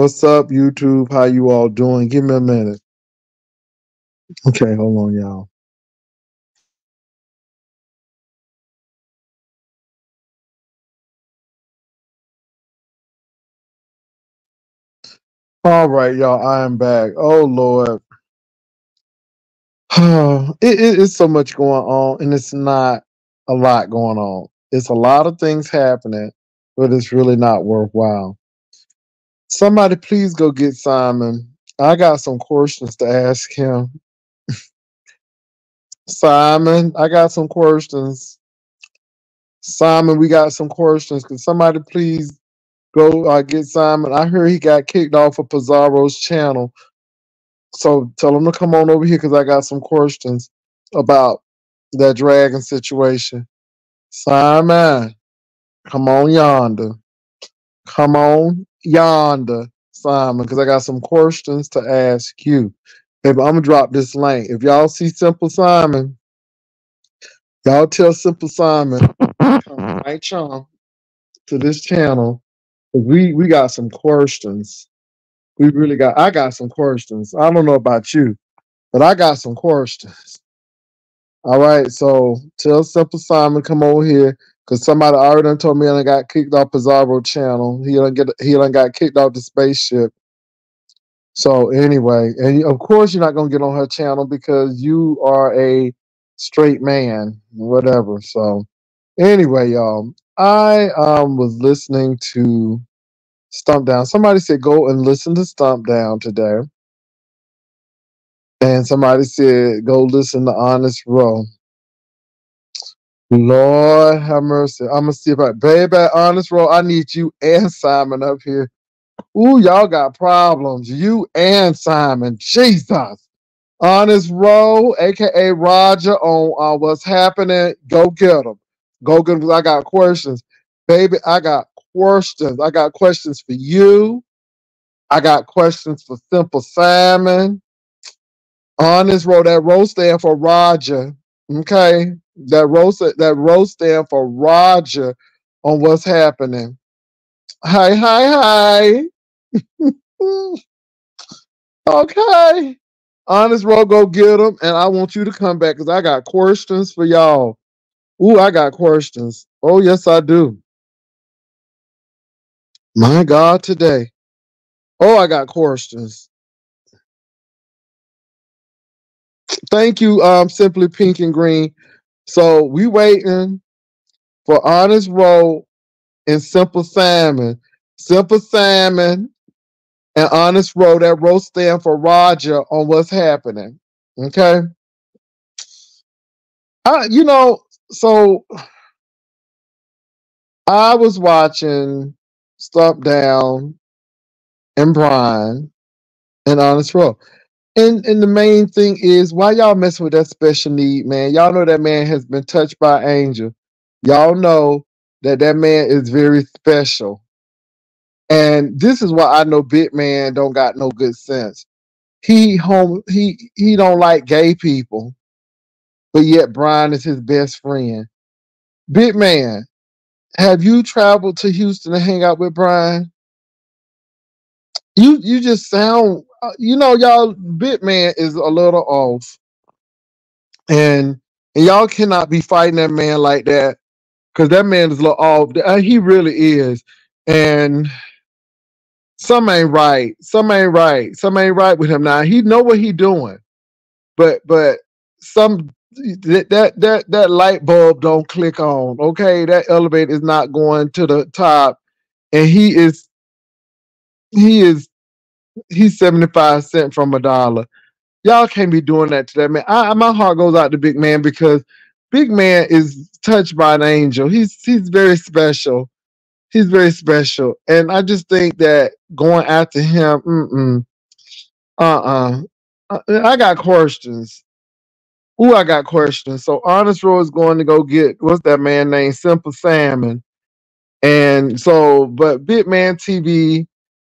What's up, YouTube? How you all doing? Give me a minute. Okay, hold on, y'all. All right, y'all. I am back. Oh Lord, it, it- it's so much going on, and it's not a lot going on. It's a lot of things happening, but it's really not worthwhile. Somebody, please go get Simon. I got some questions to ask him. Simon, I got some questions. Simon, we got some questions. Can somebody please go uh, get Simon? I heard he got kicked off of Pizarro's channel. So tell him to come on over here because I got some questions about that dragon situation. Simon, come on yonder. Come on yonder, Simon, because I got some questions to ask you. If I'm gonna drop this link. If y'all see Simple Simon, y'all tell Simple Simon come right chum to this channel. We we got some questions. We really got I got some questions. I don't know about you, but I got some questions. All right, so tell Simple Simon come over here because somebody already told me I got kicked off Pizarro channel. He done get he done got kicked off the spaceship. So anyway, and of course you're not gonna get on her channel because you are a straight man, whatever. So anyway, y'all, I um was listening to Stump Down. Somebody said go and listen to Stump Down today. And somebody said go listen to Honest Ro. Lord have mercy. I'm gonna see if I baby Honest Ro. I need you and Simon up here. Ooh, y'all got problems. You and Simon. Jesus. Honest Ro, aka Roger, on uh, what's happening. Go get them. Go get. I got questions. Baby, I got questions. I got questions for you. I got questions for Simple Simon. Honest Ro, that row stand for Roger. Okay. That row that row stand for Roger on what's happening. Hi, hi, hi. okay. Honest Ro, go get them. And I want you to come back because I got questions for y'all. Ooh, I got questions. Oh, yes, I do. My God, today. Oh, I got questions. Thank you, um, Simply Pink and Green. So we waiting for Honest Ro and Simple Salmon. Simple Salmon and Honest Ro. That row stand for Roger on what's happening. Okay. I, you know, so I was watching Stop Down and Brian and Honest Ro. And and the main thing is why y'all messing with that special need man. Y'all know that man has been touched by angel. Y'all know that that man is very special. And this is why I know Big Man don't got no good sense. He home he he don't like gay people, but yet Brian is his best friend. Big Man, have you traveled to Houston to hang out with Brian? You you just sound uh, you know y'all Big Man is a little off. And and y'all cannot be fighting that man like that because that man is a little off. Uh, He really is. And some ain't right. Some ain't right. Some ain't right with him now. He know what he doing, but but some that that that that light bulb don't click on. Okay, that elevator is not going to the top, and he is he is he's seventy five cent from a dollar. Y'all can't be doing that to that man. I, my heart goes out to Big Man because Big Man is touched by an angel. He's he's very special. He's very special, and I just think that going after him, mm-mm, uh-uh. uh, I got questions. Ooh, I got questions. So Honest Ro is going to go get what's that man named Simple Salmon, and so but Big Man TV,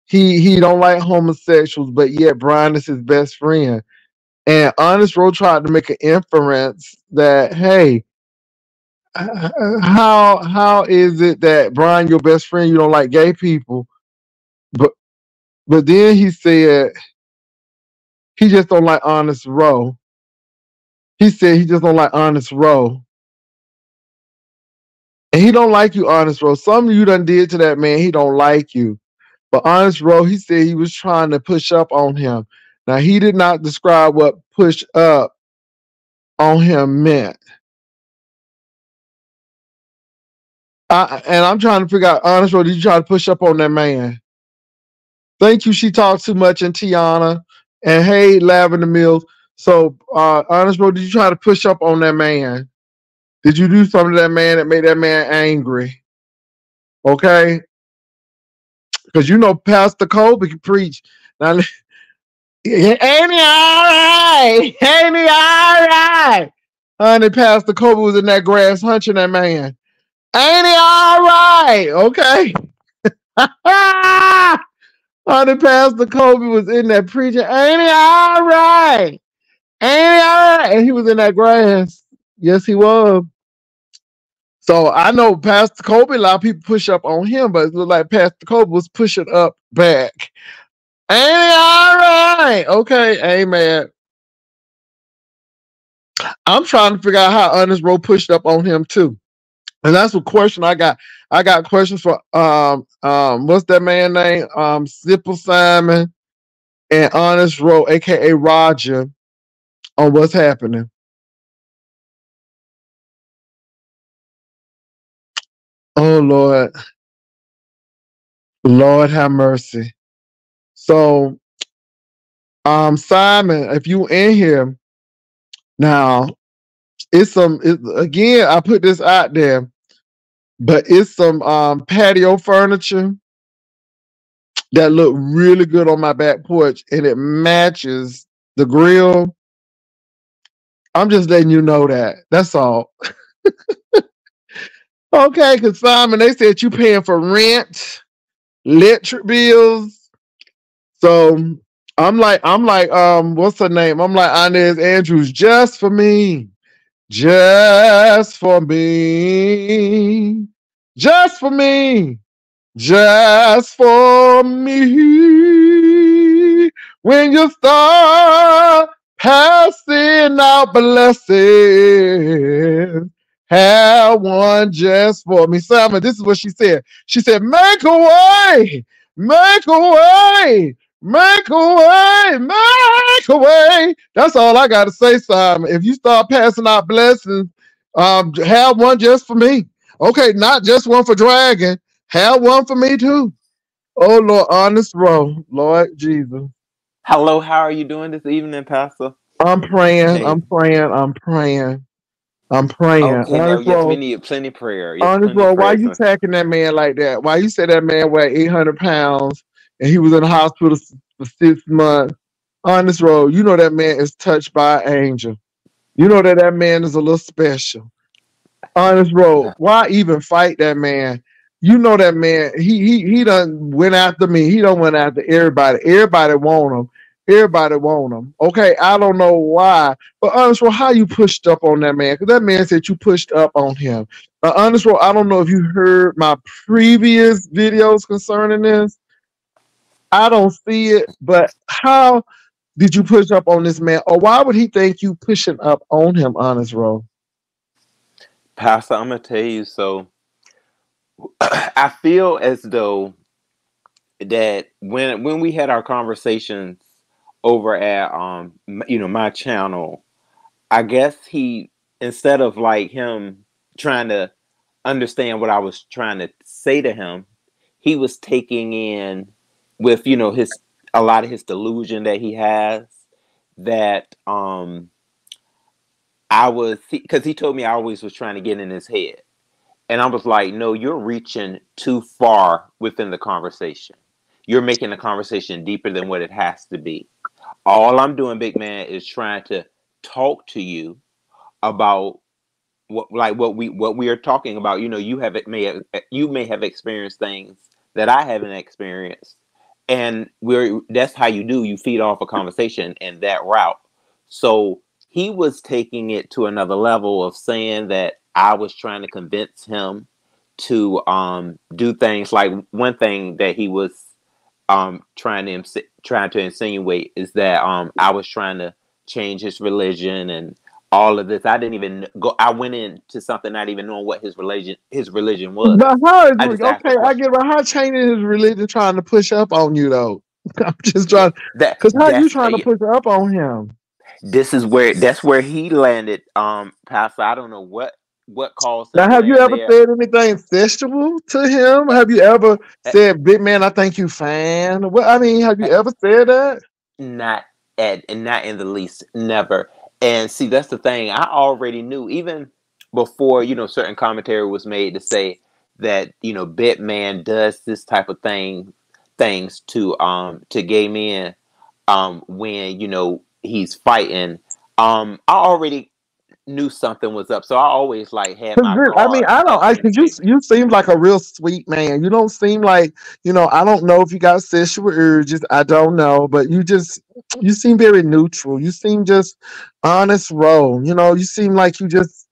he he don't like homosexuals, but yet Brian is his best friend. And Honest Ro tried to make an inference that hey, how how is it that Brian, your best friend, you don't like gay people, but But then he said he just don't like Honest Ro. He said he just don't like Honest Ro. And he don't like you, Honest Ro. Some you done did to that man. He don't like you. But Honest Ro, he said he was trying to push up on him. Now he did not describe what push up on him meant. I, and I'm trying to figure out, honest, Row, did you try to push up on that man? Thank you. She talks too much, and Tiana, and hey, Lavender Mills. So, uh, honest, bro, did you try to push up on that man? Did you do something to that man that made that man angry? Okay, because you know Pastor Colby can preach. Now, ain't he all right? Ain't he all right? Honey, Pastor Colby was in that grass hunching that man. Ain't he all right? Okay. Honey, Pastor Colby was in that preaching. Ain't he all right? Ain't he all right? And he was in that grass. Yes, he was. So I know Pastor Kobe, a lot of people push up on him, but it looked like Pastor Kobe was pushing up back. Ain't all right? Okay, amen. I'm trying to figure out how Honest Ro pushed up on him too. And that's a question I got. I got questions for um um what's that man name? Um Simple Simon and Honest Ro, aka Roger, on what's happening. Oh Lord. Lord have mercy. So um Simon, if you in here now, it's some it, again, I put this out there, but it's some um patio furniture that look really good on my back porch and it matches the grill. I'm just letting you know that. That's all. okay, because Simon, they said you paying for rent, electric bills. So I'm like, I'm like, um, what's her name? I'm like Inez Andrews, just for me. Just for me. Just for me. Just for me. When you start passing out blessings, have one just for me. Simon, this is what she said. She said, Make a way, make a way, make a way, make a way. That's all I got to say, Simon. If you start passing out blessings, um, have one just for me. Okay, not just one for Dragon. Have one for me too. Oh Lord, honest Ro, Lord Jesus. Hello, how are you doing this evening, Pastor? I'm praying. I'm praying. I'm praying. I'm praying. Okay, no, yes, we need plenty of prayer. Yes, honest, bro, why you attacking that man like that? Why you say that man weighed 800 pounds and he was in the hospital for six months? Honest, bro, you know that man is touched by an angel. You know that that man is a little special. Honest, bro, why even fight that man? You know that man. He he he done went after me. He don't went after everybody. Everybody want him. Everybody want him. Okay, I don't know why, but honest, well, how you pushed up on that man? Because that man said you pushed up on him. Honest, well, I don't know if you heard my previous videos concerning this. I don't see it, but how did you push up on this man, or why would he think you pushing up on him? Honest, bro. Pastor, I'm gonna tell you. So, I feel as though that when when we had our conversations over at um you know my channel i guess he instead of like him trying to understand what i was trying to say to him he was taking in with you know his a lot of his delusion that he has that um i was because he told me i always was trying to get in his head. And i was like no you're reaching too far within the conversation. You're making the conversation deeper than what it has to be all I'm doing, big man, is trying to talk to you about what like what we what we are talking about. You know, you have it may have, you may have experienced things that I haven't experienced, and we're that's how you do. You feed off a conversation and that route. So he was taking it to another level of saying that I was trying to convince him to um, do things like one thing that he was um trying to ins- trying to insinuate is that um I was trying to change his religion and all of this. I didn't even go. I went into something not even knowing what his religion his religion was. But I it, just asked the okay? I get how changing his religion trying to push up on you though. I'm just trying That because how you trying to push up on him? this is where that's where he landed. Um, Pastor, I don't know what what caused Now, have you ever there. said anything sexual to him? Have you ever said, "Big man, I think you fine"? What I mean, have you ever said that? not at and not in the least never and see that's the thing i already knew even before you know certain commentary was made to say that you know Big Man does this type of thing things to um to gay men um when you know he's fighting um i already knew something was up so i always like had my this- I mean, I don't. I you you seem like a real sweet man. You don't seem like you know. I don't know if you got sexual urges. I don't know, but you just you seem very neutral. You seem just honest, roll. You know, you seem like you just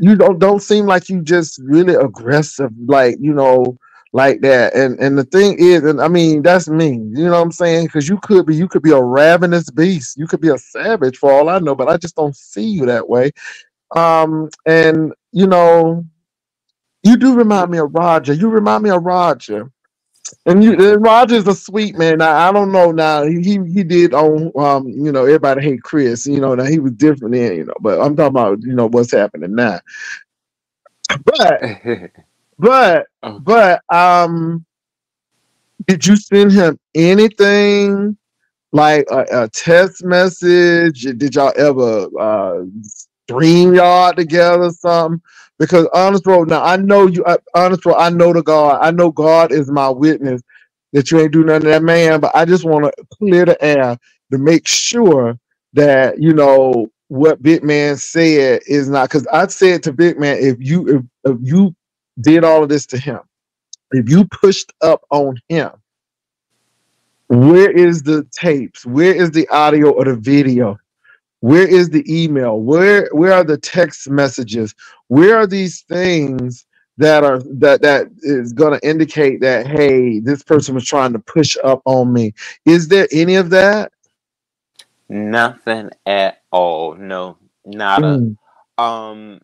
you don't don't seem like you just really aggressive, like you know, like that. And and the thing is, and I mean, that's me. You know what I'm saying? Because you could be you could be a ravenous beast. You could be a savage for all I know, but I just don't see you that way. Um, and you know, you do remind me of Roger. You remind me of Roger. And you and Roger's a sweet man. Now I don't know now. He he, did on um, you know, everybody hate Chris, you know, now he was different then, you know, but I'm talking about, you know, what's happening now. But but Oh. but um did you send him anything like a, a text message? Did y'all ever uh stream yard together something? Because honest bro, now I know you uh, honest bro, I know the God. I know God is my witness that you ain't do nothing to that man, but I just want to clear the air to make sure that you know what Big Man said is not because I said to Big Man, if you if, if you did all of this to him, if you pushed up on him, where is the tapes? Where is the audio or the video? Where is the email? Where where are the text messages? Where are these things that are that that is going to indicate that hey, this person was trying to push up on me? Is there any of that? nothing at all no not a Mm. um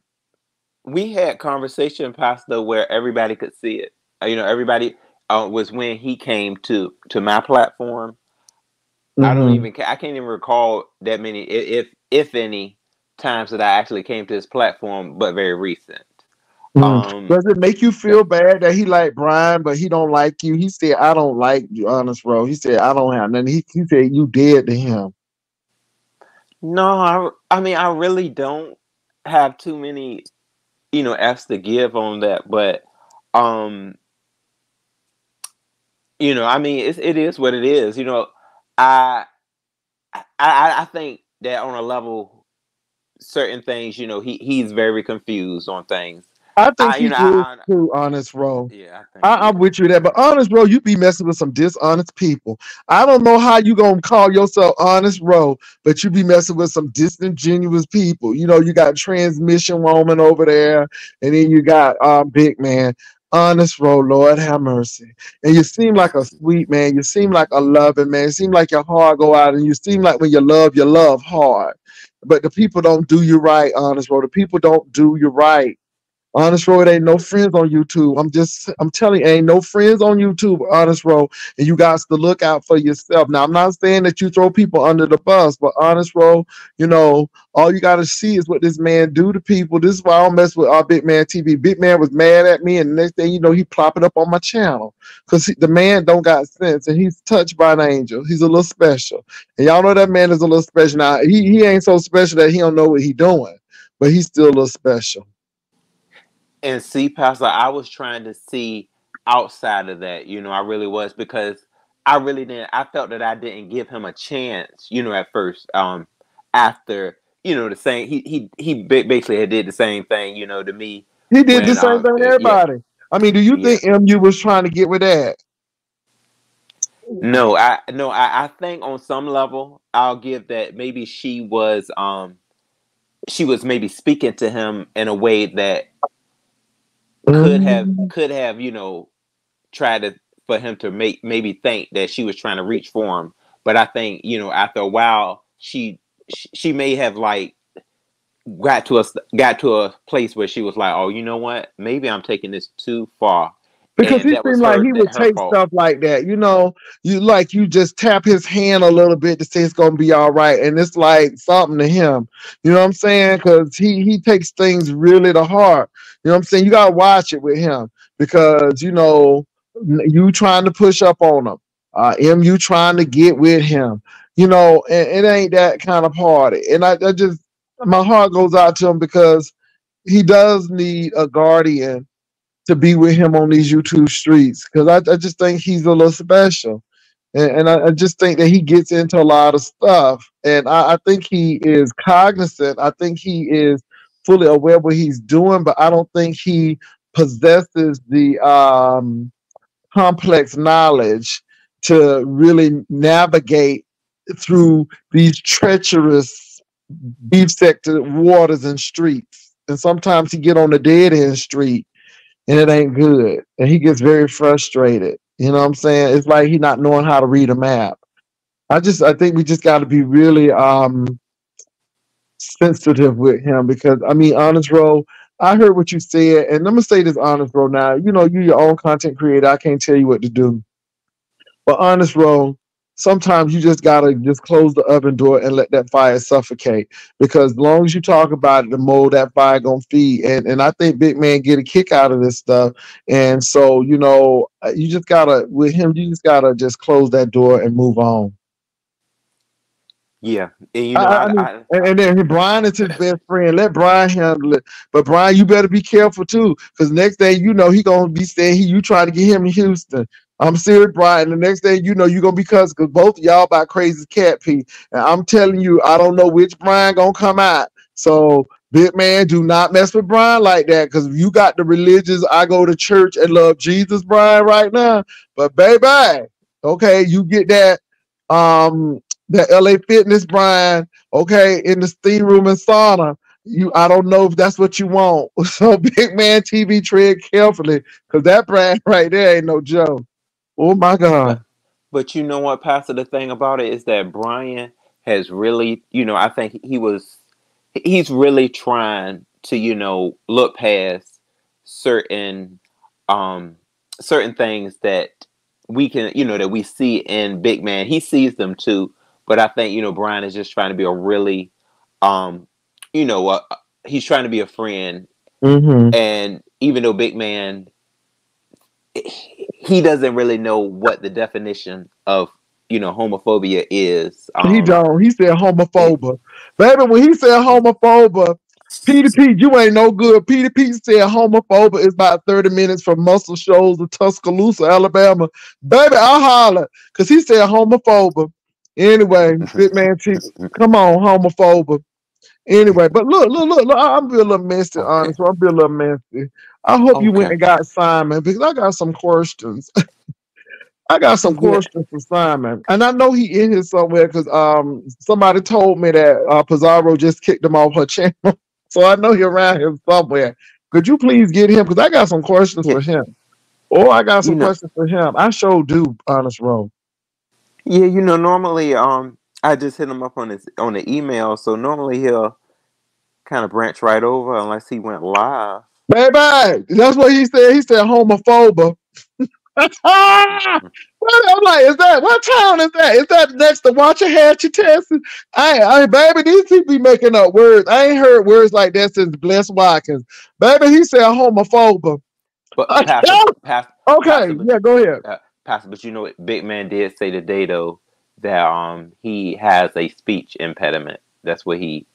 we had conversation pastor where everybody could see it Uh, you know everybody uh, was when he came to to my platform i don't Mhm. even i can't even recall that many if if any times that i actually came to his platform but very recent Mm. um Does it make you feel bad that he like Brian, but he don't like you? He said, "I don't like you, honest bro." He said, "I don't have nothing." He, he said, "You dead to him." no I, I mean i really don't have too many you know f's to give on that but um you know i mean it's, it is what it is you know i i I think that on a level certain things you know he he's very confused on things I think I- he you know, is I- too, honest bro. yeah i think I, I'm with you there, but honest bro, you be messing with some dishonest people. I don't know how you gonna call yourself honest bro, but you be messing with some disingenuous people. You know, you got transmission woman over there, and then you got um big man. Honest bro, Lord have mercy. And you seem like a sweet man. You seem like a loving man. You seem like your heart go out, and you seem like when you love, you love hard. But the people don't do you right, honest bro. The people don't do you right. Honest Ro ain't no friends on YouTube. I'm just I'm telling you, ain't no friends on YouTube, Honest Ro. And you guys to look out for yourself. Now I'm not saying that you throw people under the bus, but Honest Ro, you know, all you gotta see is what this man do to people. This is why I don't mess with our Big Man TV. Big Man was mad at me, and the next thing you know, he plopping up on my channel. Cause the man don't got sense and he's touched by an angel. He's a little special. And y'all know that man is a little special. Now he, he ain't so special that he don't know what he doing, but he's still a little special. And see pastor i was trying to see outside of that you know i really was because i really didn't i felt that i didn't give him a chance you know at first um after you know the same he he he basically had did the same thing you know to me He did the same um, thing to yeah. everybody. I mean, do you Yeah. think MU was trying to get with that? no i no I, I think on some level i'll give that maybe she was um she was maybe speaking to him in a way that could have Mm. could have you know tried to for him to make maybe think that she was trying to reach for him. But I think you know after a while she she may have like got to a got to a place where she was like, oh, you know what? Maybe I'm taking this too far. Because and he seemed like he would take fault. stuff like that, you know. You like you just tap his hand a little bit to say it's gonna be all right, and it's like something to him. You know what I'm saying? Because he he takes things really to heart. You know what I'm saying? You gotta watch it with him because you know you trying to push up on him. Uh, MU trying to get with him. You know, and it ain't that kind of party. And I, I just my heart goes out to him because he does need a guardian to be with him on these YouTube streets because I, I just think he's a little special. And, and I, I, just think that he gets into a lot of stuff. And I, I think he is cognizant. I think he is fully aware what he's doing, but I don't think he possesses the um, complex knowledge to really navigate through these treacherous beef sector waters and streets. And sometimes he get on the dead end street and it ain't good. And he gets very frustrated. You know what I'm saying? It's like he not knowing how to read a map. I just I think we just gotta be really um sensitive with him because I mean honest bro, I heard what you said, and I'm gonna say this honest bro now. You know, you're your own content creator, I can't tell you what to do. But honest bro, sometimes you just gotta just close the oven door and let that fire suffocate. Because as long as you talk about it, the more that fire gonna feed. And and I think Big Man get a kick out of this stuff. And so you know, you just gotta with him, you just gotta just close that door and move on. Yeah, and you know, I, I mean, I, and, then Brian is his best friend. Let Brian handle it. But Brian, you better be careful too, because next day you know he gonna be saying he you trying to get him in Houston. I'm serious, Brian. The next day, you know, you're gonna be cussed because both y'all about crazy cat pee. And I'm telling you, I don't know which Brian gonna come out. So, big man, do not mess with Brian like that. Because you got the religious, I go to church and love Jesus, Brian, right now. But baby, okay, you get that um that LA fitness, Brian, okay, in the steam room and sauna. You I don't know if that's what you want. So big man TV tread carefully because that brand right there ain't no joke. Oh my God. But you know what, Pastor? The thing about it is that Brian has really, you know, I think he was, he's really trying to, you know, look past certain, um, certain things that we can, you know, that we see in Big Man. He sees them too, but I think you know Brian is just trying to be a really, um, you know, uh, he's trying to be a friend, mm-hmm. and even though Big Man he doesn't really know what the definition of you know homophobia is. Um, he don't. He said homophoba, baby. When he said homophoba, Peter Pete, you ain't no good. Peter Pete said homophoba is about 30 minutes from Muscle Shoals of Tuscaloosa, Alabama. Baby, I holler because he said homophoba. Anyway, big man, come on, homophoba. Anyway, but look, look, look, look I'm being a little messy, okay. honest. I'm being a little messy. I hope okay. you went and got Simon because I got some questions. I got some questions for Simon, and I know he in here somewhere because um somebody told me that uh, Pizarro just kicked him off her channel, so I know he's around here somewhere. Could you please get him because I got some questions for him, or I got some you know, questions for him. I sure do, honest Ro. Yeah, you know, normally um I just hit him up on his on the email, so normally he'll kind of branch right over unless he went live. Baby, that's what he said. He said homophoba. I'm like, is that what town is that? Is that next to Waxahachie, Texas? I, I, baby, these people be making up words. I ain't heard words like that since Bless Watkins. Baby, he said homophoba. But Pastor, Pastor, okay, Pastor, yeah, go ahead, uh, Pastor. But you know, what Big Man did say today though that um he has a speech impediment. That's what he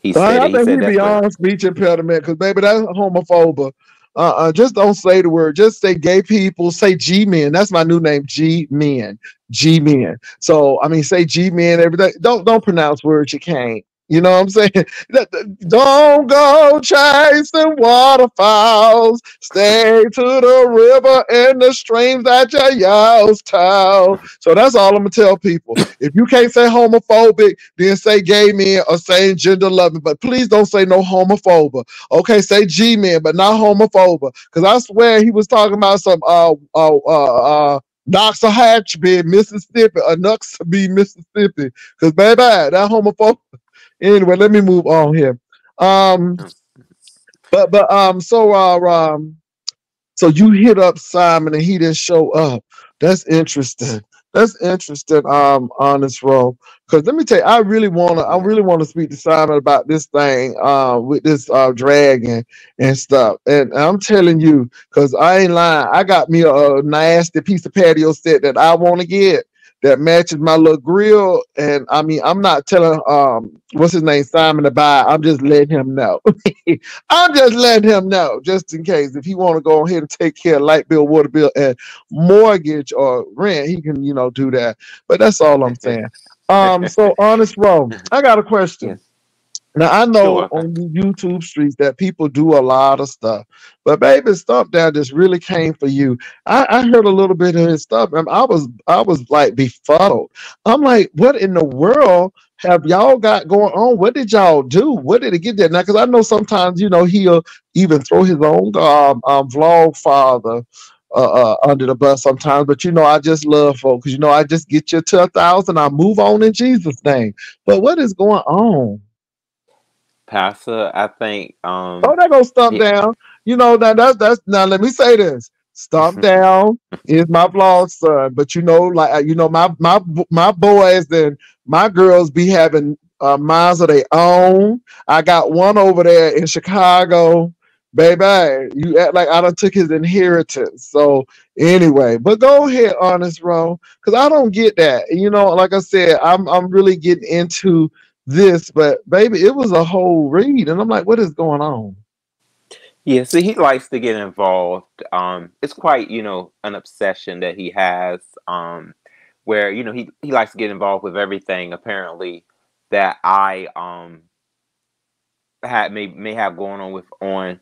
he said. I, I think he beyond speech impediment because baby, that's homophoba. Uh, uh, just don't say the word. Just say gay people. Say G men. That's my new name. G men. G men. So I mean, say G men every day. Don't don't pronounce words you can't. You know what I'm saying? Don't go chasing waterfalls. Stay to the river and the streams that your y'all's tell. So that's all I'm gonna tell people. If you can't say homophobic, then say gay men or say gender loving. But please don't say no homophoba. Okay, say G men, but not homophoba. Because I swear he was talking about some uh uh uh, uh Noxahatchee, Mississippi, or Nuxaby, Mississippi. Because baby, that homophobe. Anyway, let me move on here. Um, but but um, so uh, um, so you hit up Simon and he didn't show up. That's interesting. That's interesting. Um, honest role. Because let me tell you, I really wanna, I really want to speak to Simon about this thing, uh, with this uh dragon and stuff. And I'm telling you, because I ain't lying, I got me a, a nasty piece of patio set that I want to get that matches my little grill. And I mean, I'm not telling um what's his name, Simon to buy. I'm just letting him know. I'm just letting him know, just in case if he want to go ahead and take care of light bill, water bill, and mortgage or rent, he can, you know, do that. But that's all I'm saying. Um, so honest Ro, I got a question. Now I know Sure. on the YouTube streets that people do a lot of stuff, but baby, Stump Down just really came for you. I, I heard a little bit of his stuff, and I was I was like befuddled. I'm like, what in the world have y'all got going on? What did y'all do? What did it get there? Now, because I know sometimes you know he'll even throw his own um, um vlog father uh, uh, under the bus sometimes, but you know I just love folks. You know I just get you to a thousand, I move on in Jesus' name. But what is going on? Pastor, I think um Oh, that goes stomp Yeah. down. You know, now that's that's now let me say this. Stomp down is my vlog son, but you know, like uh, you know, my my my boys and my girls be having uh, minds of their own. I got one over there in Chicago, baby. You act like I don't took his inheritance. So anyway, but go ahead, honest Ro, because I don't get that. You know, like I said, I'm I'm really getting into this, but baby, it was a whole read, and I'm like, what is going on? Yeah, so he likes to get involved. Um, it's quite, you know, an obsession that he has. Um, where you know he he likes to get involved with everything. Apparently, that I um had may may have going on with on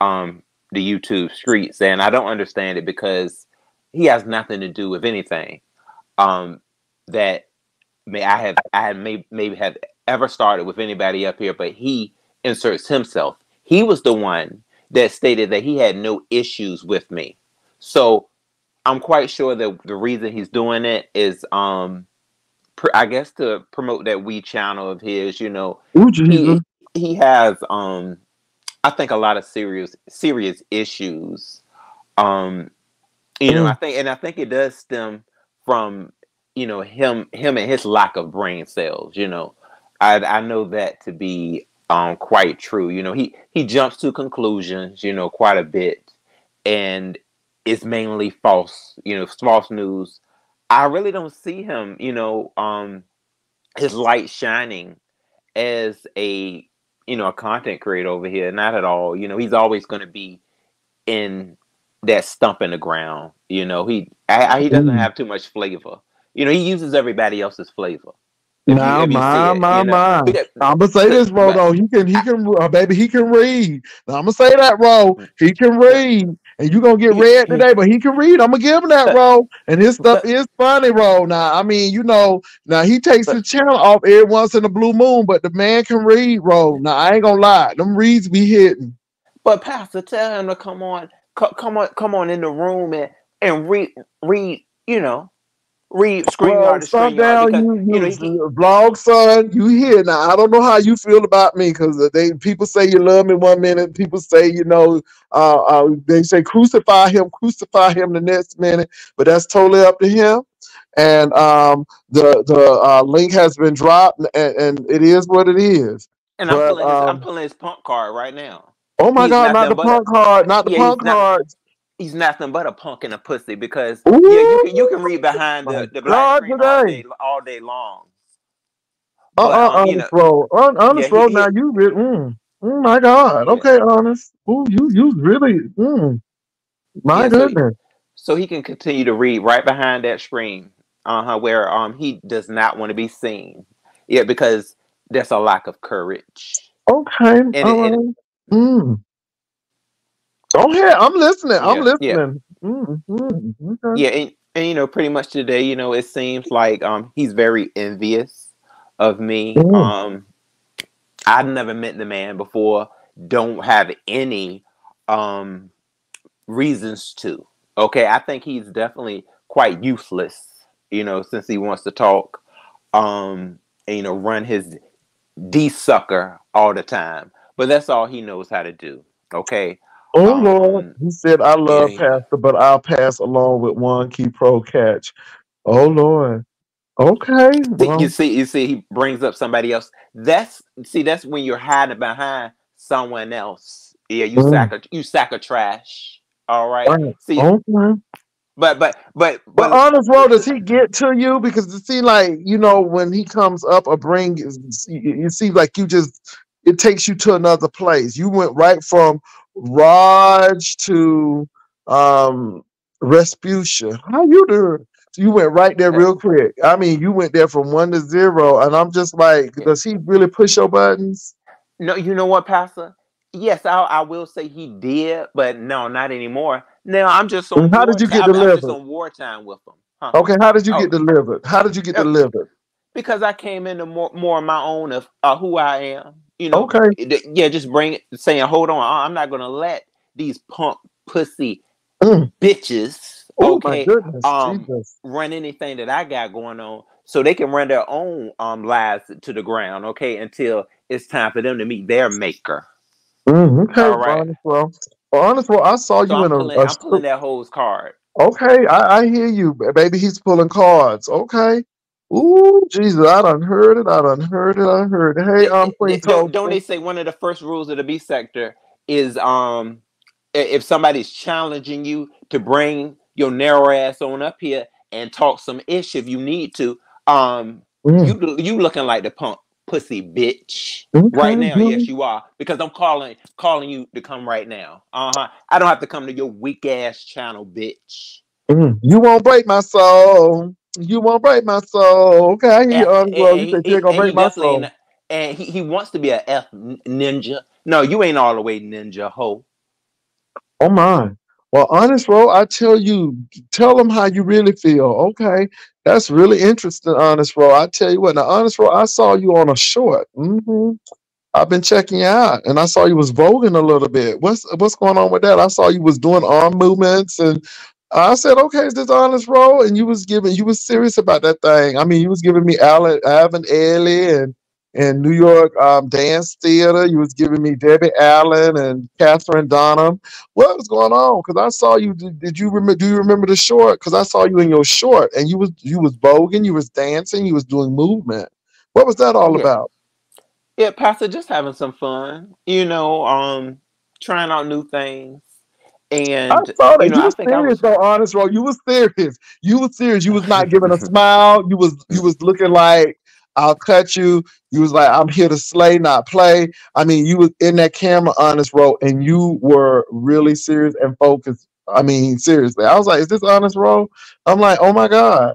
um the YouTube streets, and I don't understand it because he has nothing to do with anything. Um, that may I have I had may, maybe have ever started with anybody up here, but he inserts himself. He was the one that stated that he had no issues with me. So I'm quite sure that the reason he's doing it is, um, pr- I guess to promote that we channel of his. You know, Ooh, he he has, um, I think, a lot of serious serious issues. Um, you know, Mm. I think, and I think it does stem from you know him him and his lack of brain cells. You know, I I know that to be um quite true. You know, he he jumps to conclusions. You know, quite a bit, and it's mainly false. You know, false news. I really don't see him. You know, um, his light shining as a you know a content creator over here. Not at all. You know, he's always going to be in that stump in the ground. You know, he I, I- he doesn't have too much flavor. You know, he uses everybody else's flavor. If you, Now, you my, it, my, you know. my. I'm gonna say this, bro. Though he can, he can, uh, baby, he can read. I'm gonna say that, bro. He can read, and you gonna get read today, but he can read. I'm gonna give him that, bro. And his stuff is funny, bro. Now, I mean, you know, now he takes his channel off every once in a blue moon, but the man can read, bro. Now, I ain't gonna lie, them reads be hitting. But Pastor, tell him to come on, come on, come on in the room and and read, read. You know, read screen Well, yard to screen yard down, you, you know you, he, vlog son, you here now. I don't know how you feel about me because they people say you love me one minute, people say you know, uh, uh, they say crucify him, crucify him the next minute, but that's totally up to him. And um, the the uh, link has been dropped, and, and it is what it is. and I'm but, pulling his, I'm um, pulling his punk card right now. Oh my He's God, not nothing the but a- punk card, not the Yeah, he's punk not- cards. He's nothing but a punk and a pussy because yeah, you can you can read behind the, the black screen all day all day long. Uh, But, uh, um, you honest, know- bro. Un- honest, he- bro. he- Now you really, mm, oh my God. Yeah. Okay, honest. Ooh, you, you really, mm, my Yeah, so- goodness. so he can continue to read right behind that screen uh-huh where um he does not want to be seen yeah because there's a lack of courage okay, it- all and- right. Mm. Go ahead. I'm listening. I'm Yeah, yeah. Mm, mm, okay. yeah and, and you know pretty much today you know it seems like um he's very envious of me Mm. um i've never met the man before don't have any um reasons to okay i think he's definitely quite useless, you know, since he wants to talk, um, and, you know, run his D sucker all the time. But that's all he knows how to do. Okay. Oh um, Lord, he said, "I love yeah, Pastor, but I'll pass along with one key pro catch." Oh Lord. Okay. Well. You see, you see, he brings up somebody else. That's see, that's when you're hiding behind someone else. Yeah, you mm. sack a you sack a trash. All right. right. See, okay. But but but but, honest road does he get to you because it seems like you know when he comes up or bring it seems like you just it takes you to another place. You went right from Raj to um Respucia. How you doing? You went right there real quick. I mean, you went there from one to zero, and I'm just like, does he really push your buttons? No, you know what, Pastor? Yes, I, I will say he did, but no, not anymore. Now I'm just on. How did you get delivered? I'm just on wartime with him. Huh? Okay, how did you oh. get delivered? How did you get delivered? Because I came into more more of my own of uh, who I am. You know. Okay. Yeah, just bring it, saying, hold on, I'm not gonna let these punk pussy mm. bitches. Oh okay, goodness, um, Jesus. run anything that I got going on, so they can run their own um lives to the ground. Okay, until it's time for them to meet their maker. Mm, okay, All right. Well, honest, well, I saw so you I'm in pulling, a. I'm pulling that host card. Okay, I, I hear you, baby. He's pulling cards. Okay. Ooh, Jesus, I done heard it. I done heard it. I heard it. Hey, I'm Queen don't, don't they say one of the first rules of the B sector is um if somebody's challenging you to bring your narrow ass on up here and talk some ish if you need to, um, mm. you you looking like the punk pussy bitch. Okay, right now, yes, you are. Because I'm calling calling you to come right now. Uh-huh. I don't have to come to your weak ass channel, bitch. Mm, you won't break my soul. You won't break my soul. Okay, I hear you. Um, well, you said you're gonna break my soul. And he, he wants to be a F ninja. No, you ain't all the way ninja hoe. Oh my. Well, honest, bro, I tell you, tell them how you really feel. Okay, that's really interesting, honest, bro. I tell you what, now, honest, bro, I saw you on a short. Mm-hmm. I've been checking you out, and I saw you was voguing a little bit. What's what's going on with that? I saw you was doing arm movements, and I said, "Okay, is this honest, role? And you was giving, you was serious about that thing. I mean, you was giving me Alan, Alvin Ailey, and in New York um, Dance Theater. You was giving me Debbie Allen and Katherine Dunham. What was going on? Because I saw you. Did, did, you remember? Do you remember the short? Because I saw you in your short, and you was you was voguing, you was dancing, you was doing movement. What was that all yeah. about? Yeah, Pastor, just having some fun. You know, um, trying out new things. And I saw that. You, know, you was serious, was... though, honest, bro. You were serious. You were serious. You was not giving a smile. You was you was looking like I'll cut you. You was like, I'm here to slay, not play. I mean, you was in that camera honest role and you were really serious and focused. I mean, seriously. I was like, is this honest role? I'm like, oh my God.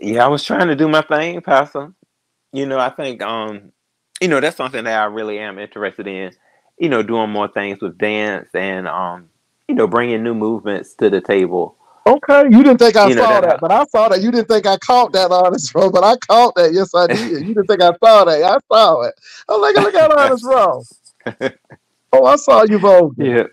Yeah, I was trying to do my thing, Pastor. You know, I think um, you know, that's something that I really am interested in, you know, doing more things with dance and um, you know, bringing new movements to the table Okay, you didn't think I you saw that, that, but I saw that. You didn't think I caught that, honest bro, but I caught that. Yes, I did. You didn't think I saw that. I saw it. I'm like, look at honest bro. oh, I saw you both. Yeah.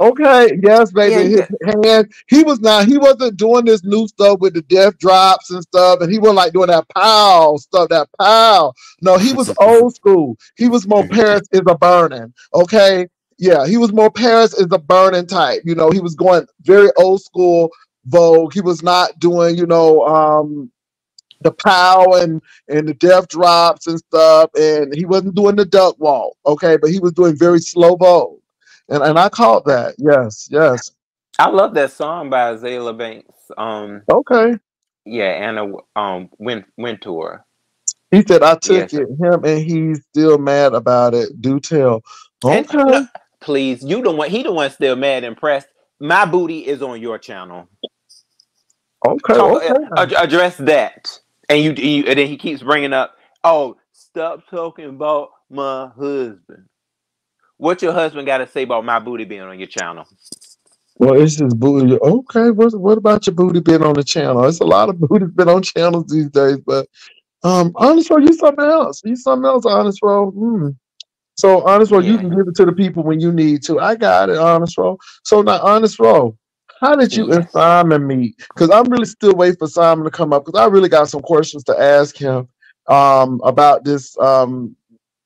Okay, yes, baby. Yeah, His hand, he was not, he wasn't doing this new stuff with the death drops and stuff, and he wasn't like doing that pow stuff, that pow. No, he was old school. He was more Paris is a burning. Okay. Yeah, he was more Paris is a burning type. You know, he was going very old school Vogue. He was not doing, you know, um, the pow and and the death drops and stuff, and he wasn't doing the duck walk. Okay, but he was doing very slow Vogue, and and I caught that. Yes, yes. I love that song by Azealia Banks. Um, okay. Yeah, Anna um Win Wintour. He said I took yes. it him, and he's still mad about it. Do tell. Okay. And, please, you the one. He the one still mad and impressed. My booty is on your channel. Okay, okay. Uh, address that, and you, you, and then he keeps bringing up, oh, stop talking about my husband. What your husband got to say about my booty being on your channel? Well, it's just booty. Okay, what what about your booty being on the channel? It's a lot of booty been on channels these days, but um, honest bro, you something else. You something else, honest bro. Mm. So honest bro, yeah. you can give it to the people when you need to. I got it, honest bro. So now, honest bro, How did you and Simon meet? Because I'm really still waiting for Simon to come up because I really got some questions to ask him um, about this um,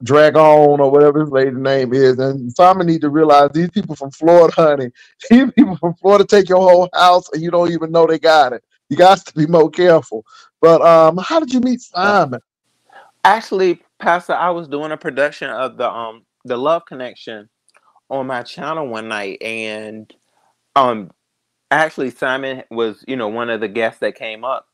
Dragon or whatever his lady name is. And Simon need to realize these people from Florida, honey, these people from Florida take your whole house and you don't even know they got it. You got to be more careful. But um, how did you meet Simon? Actually, Pastor, I was doing a production of the um the Love Connection on my channel one night, and um actually Simon was you know one of the guests that came up,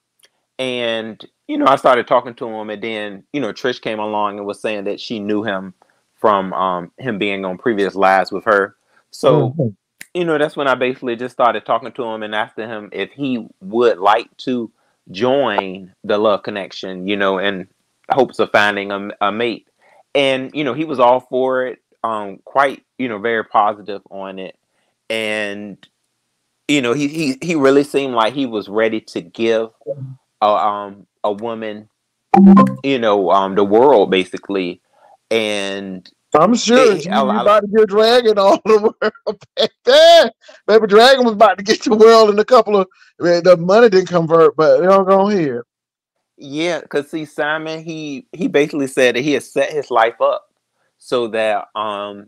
and you know I started talking to him, and then you know Trish came along and was saying that she knew him from um him being on previous lives with her. So Mhm. you know that's when I basically just started talking to him and asking him if he would like to join the Love Connection, you know, in hopes of finding a, a mate. And you know he was all for it, um, quite you know very positive on it, and you know he he he really seemed like he was ready to give a um a woman you know um the world basically and I'm sure Hey, you, I- about to get Dragon all the world back there. Baby Dragon was about to get the world in a couple of the money didn't convert, but they don't go here. yeah because see simon he he basically said that he has set his life up so that um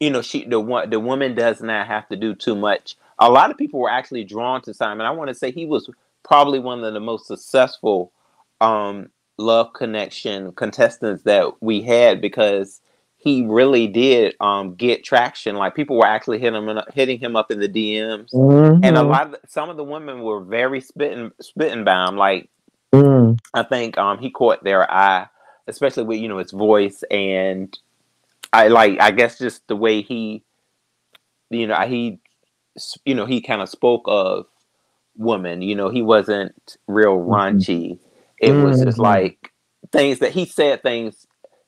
you know she the one the woman does not have to do too much a lot of people were actually drawn to simon i want to say he was probably one of the most successful um love connection contestants that we had because he really did um get traction like people were actually hitting him hitting him up in the dms and a Mhm. lot of the, some of the women were very spitting spitting by him like Mm. I think um he caught their eye, especially with you know his voice and I like I guess just the way he, you know, he, you know, he kind of spoke of women. You know, he wasn't real Mhm. raunchy. It was just Mhm. like things that he said things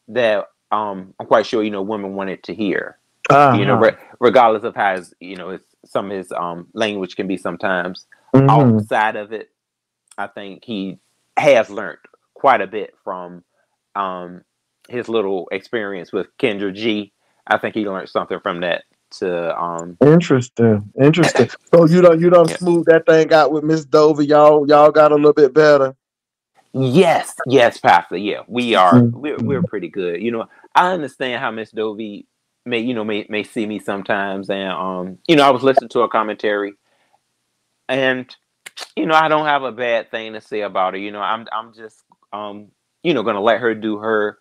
that um I'm quite sure you know women wanted to hear. You know, Uh-huh. re- regardless of how his you know his, some of his um language can be sometimes Mhm. outside of it, I think he has learned quite a bit from um, his little experience with Kendra G. I think he learned something from that to um, Interesting. Interesting. So you don't you don't Yeah. smooth that thing out with Miss Dover. Y'all y'all got a little bit better. yes, yes, Pastor. Yeah, we are Mhm. we're we're pretty good. You know, I understand how Miss Dovey may you know may may see me sometimes, and um, you know, I was listening to a commentary, and you know, I don't have a bad thing to say about her. You know, I'm I'm just um, you know, gonna let her do her,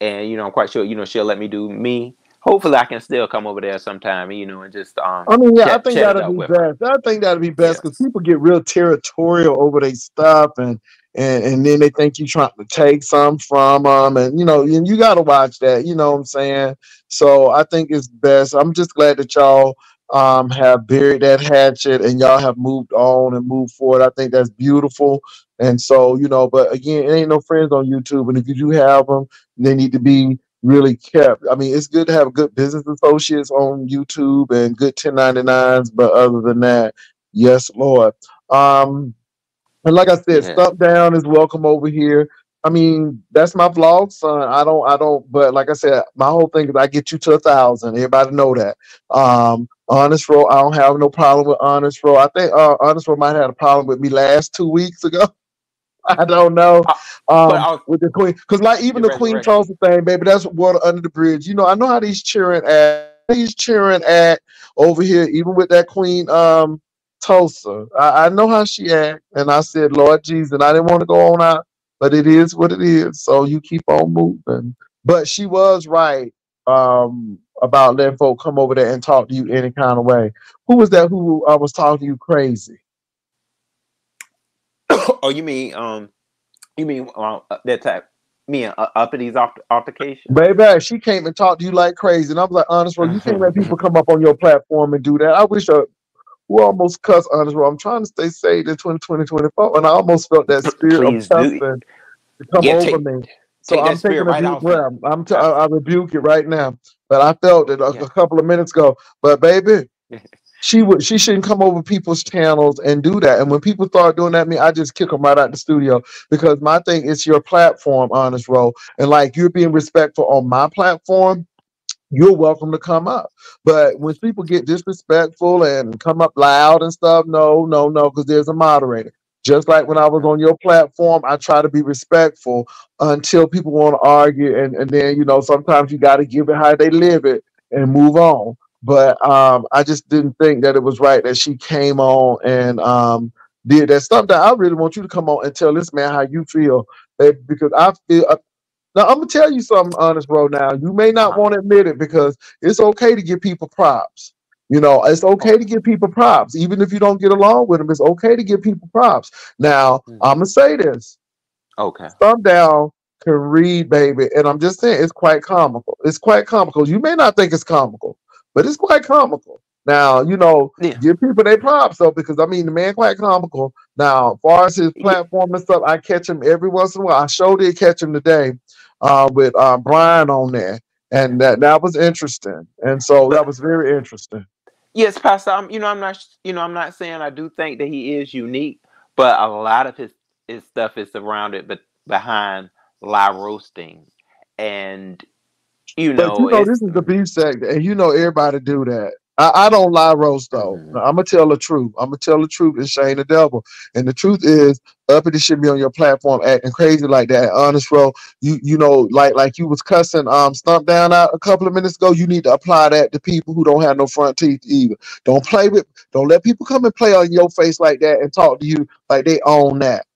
and you know, I'm quite sure you know she'll let me do me. Hopefully, I can still come over there sometime, you know, and just um. I mean, yeah, I think that'd be her. best. I think that'd be best because Yes. people get real territorial over their stuff, and and and then they think you're trying to take some from them, and you know, and you got to watch that. You know what I'm saying? So I think it's best. I'm just glad that y'all um have buried that hatchet and y'all have moved on and moved forward. I think that's beautiful. And so you know, but again, it ain't no friends on YouTube, and if you do have them, they need to be really kept. I mean, it's good to have good business associates on YouTube and good 1099s, but other than that, yes, Lord. Um, and like I said, Yeah. Stump Down is welcome over here. I mean, that's my vlog, son. I don't, I don't, but like I said, my whole thing is I get you to a thousand. Everybody know that. Um, Honest Ro, I don't have no problem with Honest Ro. I think uh, Honest Ro might have had a problem with me last two weeks ago. I don't know. Um, I with the queen, because like even The Queen. Tulsa thing, baby, that's water under the bridge. You know, I know how these cheering at these cheering at over here, even with that Queen um Tulsa. I, I know how she act, and I said, Lord Jesus, and I didn't want to go on out, but it is what it is. So you keep on moving. But she was right um about letting folk come over there and talk to you any kind of way. Who was that who uh, was talking to you crazy? oh, you mean um, you mean uh, that type? Me and uh, Uppity alter- altercation? Baby, she came and talked to you like crazy. And I was like, honest, bro, you can't let people come up on your platform and do that. I wish uh, who almost cussed honest, bro. I'm trying to stay safe in 2020, 24, and I almost felt that spirit Please of cussing to come Yeah, over take- me. So I'm taking a right deep off breath. I'm t- I, I rebuke it right now. But I felt it a, Yeah. a couple of minutes ago. But baby, she would she shouldn't come over people's channels and do that. And when people start doing that, me, I just kick them right out the studio because my thing is your platform, honest Ro, and like you're being respectful on my platform. you're welcome to come up. But when people get disrespectful and come up loud and stuff, no, no, no, because there's a moderator. Just like when I was on your platform, I try to be respectful until people want to argue, and, and then you know sometimes you got to give it how they live it and move on. But um, I just didn't think that it was right that she came on and um, did that stuff. That I really want you to come on and tell this man how you feel, eh, because I feel uh, now, I'm gonna tell you something, honest, bro. Now, you may not want to admit it because it's okay to give people props. You know, it's okay to give people props, even if you don't get along with them. It's okay to give people props. Now, Mhm. I'm gonna say this: Okay. Thumb down can read, baby, and I'm just saying it's quite comical. It's quite comical. You may not think it's comical, but it's quite comical. Now, you know, Yeah. give people their props though, because I mean, the man quite comical. Now, as far as his platform and stuff, I catch him every once in a while. I sure did catch him today uh, with uh, Brian on there, and that that was interesting. And so that was very interesting. Yes, Pastor. I'm, you know, I'm not. You know, I'm not saying I do think that he is unique, but a lot of his his stuff is surrounded, but behind lie roasting, and you know, But you know, this is the beef sector, and you know everybody do that. I, I don't lie roast though. Mhm. I'm gonna tell the truth. I'm gonna tell the truth and shame the devil. And the truth is, uppity should be on your platform acting crazy like that. Honest, bro. You you know, like like you was cussing um stump down out a couple of minutes ago. You need to apply that to people who don't have no front teeth either. Don't play with. Don't let people come and play on your face like that and talk to you like they own that.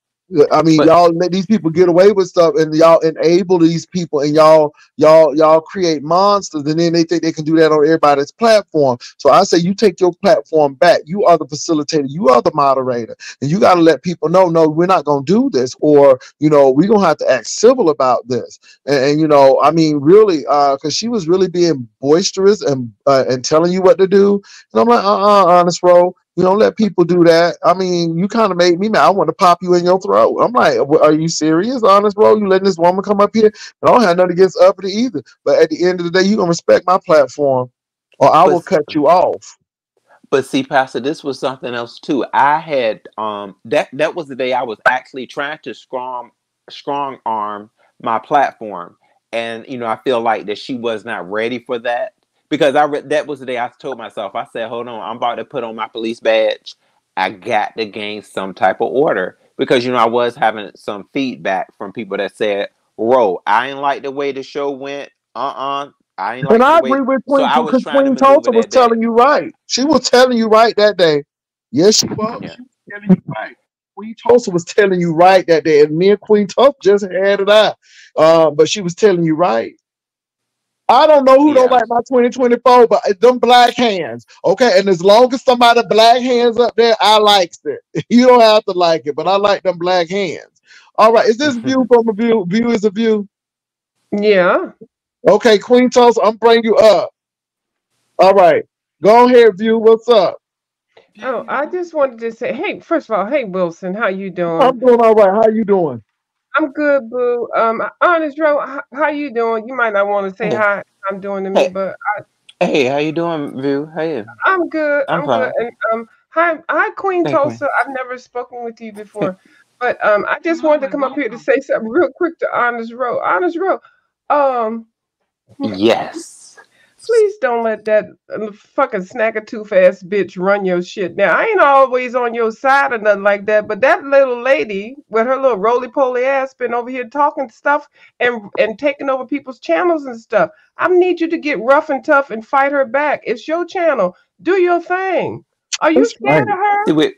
I mean, But- y'all let these people get away with stuff, and y'all enable these people, and y'all y'all y'all create monsters, and then they think they can do that on everybody's platform. So I say, you take your platform back. You are the facilitator. You are the moderator, and you got to let people know, no, we're not going to do this, or you know, we're gonna have to act civil about this. And, and you know, I mean, really, uh, because she was really being boisterous and uh, and telling you what to do, and I'm like, uh, uh honest, bro. You don't let people do that. I mean, you kind of made me mad. I want to pop you in your throat. I'm like, are you serious, honest, bro? You letting this woman come up here? And I don't have nothing against uppity either. But at the end of the day, you gonna respect my platform, or I But- will cut you off. But see, Pastor, this was something else too. I had um that that was the day I was actually trying to strong strong arm my platform, and you know I feel like that she was not ready for that because I re- that was the day I told myself I said, hold on, I'm about to put on my police badge. I got to gain some type of order because you know I was having some feedback from people that said, "Ro, I ain't like the way the show went. Uh uh I ain't like and I the way." agree with so Queen I was because Queen Tulsa was day. telling you right. She was telling you right that day. Yes, she was. Yeah. She was telling you right. Queen Tulsa was telling you right that day, and me and Queen Tulsa just had it out. Uh, but she was telling you right. I don't know who don't like my 2024, but them black hands. Okay, and as long as somebody black hands up there, I likes it. You don't have to like it, but I like them black hands. All right, is this view mm-hmm. from a view? View is a view. Yeah. Okay, Queen Tulsa, I'm bringing you up. All right, go ahead, view. What's up? Oh, I just wanted to say, hey, first of all, hey Wilson, how you doing? I'm doing all right. How you doing? I'm good, boo. Um, honest, Ro, how, how you doing? You might not want to say Hey. hi. I'm doing to me, Hey. but Hey, how you doing, View? you? I'm good. I'm I'm, good. And um, hi, hi, Queen Hey, Queen. Tulsa. I've never spoken with you before, but um, I just wanted to come up here to say something real quick to Honest Ro. Honest Ro, um, Yes. Please don't let that fucking snaggletooth ass bitch run your shit. Now I ain't always on your side or nothing like that, but that little lady with her little roly poly ass been over here talking stuff and and taking over people's channels and stuff. I need you to get rough and tough and fight her back. It's your channel. Do your thing. Are you That's scared right. of her? See, wait,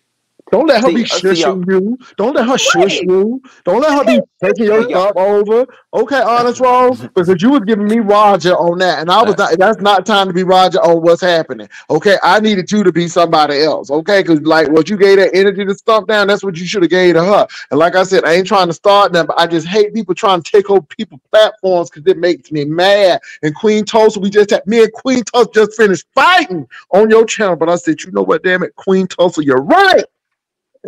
Don't let her be See, see, y'all- shushing you. Don't let her shush Right. you. Don't let her be taking your stuff over. Okay, honest Rose, because you was giving me Roger on that, and I was not. That's not time to be Roger on what's happening. Okay, I needed you to be somebody else. Okay, because like what you gave that energy to stomp down, that's what you should have gave to her. And like I said, I ain't trying to start them, but I just hate people trying to take over people's platforms because it makes me mad. And Queen Tulsa, we just had me and Queen Tulsa just finished fighting on your channel, but I said, you know what, damn it, Queen Tulsa, you're right.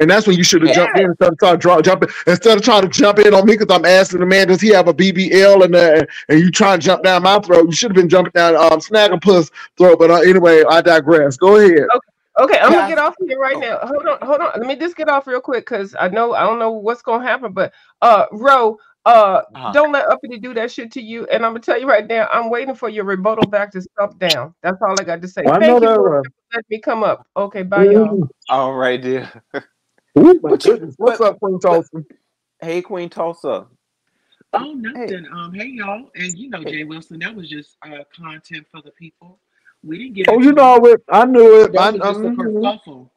And that's when you should have Yeah. jumped in instead of trying to draw, jumping instead of trying to jump in on me because I'm asking the man, does he have a BBL and uh, and you trying to jump down my throat? You should have been jumping down um Snagglepuss throat. But uh, anyway, I digress. Go ahead. Okay, Okay, I'm Yeah, gonna get off here right now. Hold on, hold on. Let me just get off real quick because I know I don't know what's gonna happen. But uh, Ro, Uh, Uh-huh. don't let uppity do that shit to you. And I'm gonna tell you right now, I'm waiting for your rebuttal back to stop down. That's all I got to say. I know Thank you that, for right. letting me come up. Okay, bye, y'all. All right, dear. ooh, my But goodness. What's but- up, Queen Tulsa? Hey, Queen Tulsa. Oh, nothing. Um, hey y'all, and you know Jay Wilson, that was just uh content for the people. We didn't get. Oh, into you know it. I knew it. I, was just a I'm- kerfuffle.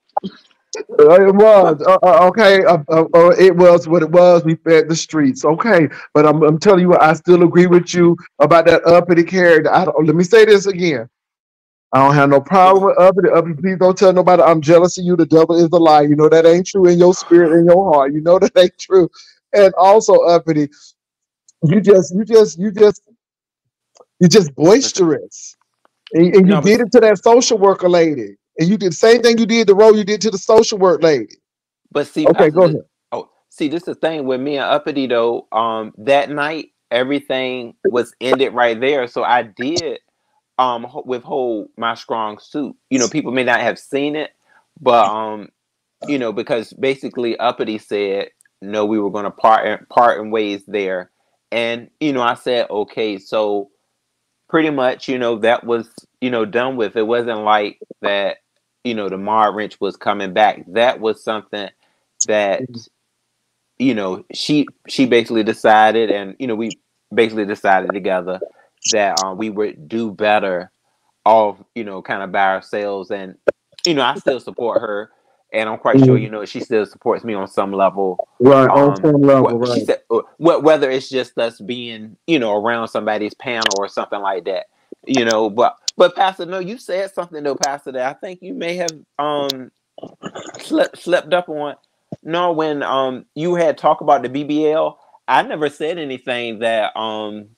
Uh, it was uh, uh, okay. Uh, uh, uh, it was what it was. We fed the streets. Okay, but I'm, I'm telling you, what, I still agree with you about that uppity character. I don't, let me say this again. I don't have no problem with uppity. Uppity, please don't tell nobody I'm jealous of you. The devil is a lie. You know that ain't true in your spirit, in your heart. You know that ain't true. And also, uppity, you just, you just, you just, you just boisterous, and, and you No, but- did it to that social worker lady, and you did the same thing you did the role you did to the social work lady. But see, Okay, Pastor, go this- ahead. Oh, see, this is the thing with me and Uppity though. Um, that night everything was ended right there, so I did um withhold my strong suit. You know, people may not have seen it, but um, you know, because basically Uppity said no, we were going to part part in ways there, and you know, I said okay, so pretty much, you know, that was you know done with. It wasn't like that. You know, the Mar wrench was coming back. That was something that you know she she basically decided and you know we basically decided together that um, we would do better all you know kind of by ourselves and you know i still support her and i'm quite sure Mhm. you know she still supports me on some level Right, Um, on some level, What- she right. said uh, whether it's just us being you know around somebody's panel or something like that you know but but pastor no you said something though pastor that i think you may have um slept slept up on no when um you had talked about the bbl i never said anything that um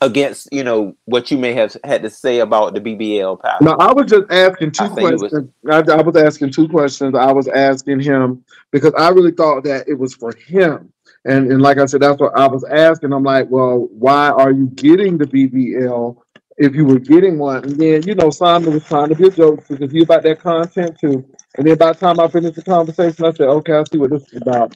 against you know what you may have had to say about the bbl power. No, I was just asking two I it was- questions. I, I was asking two questions. I was asking him because I really thought that it was for him. And and like I said, that's what I was asking. I'm like, well, why are you getting the BBL if you were getting one? And then, you know, Simon was trying to be a joke because he about that content too. And then by the time I finished the conversation, I said, okay, I see what this is about.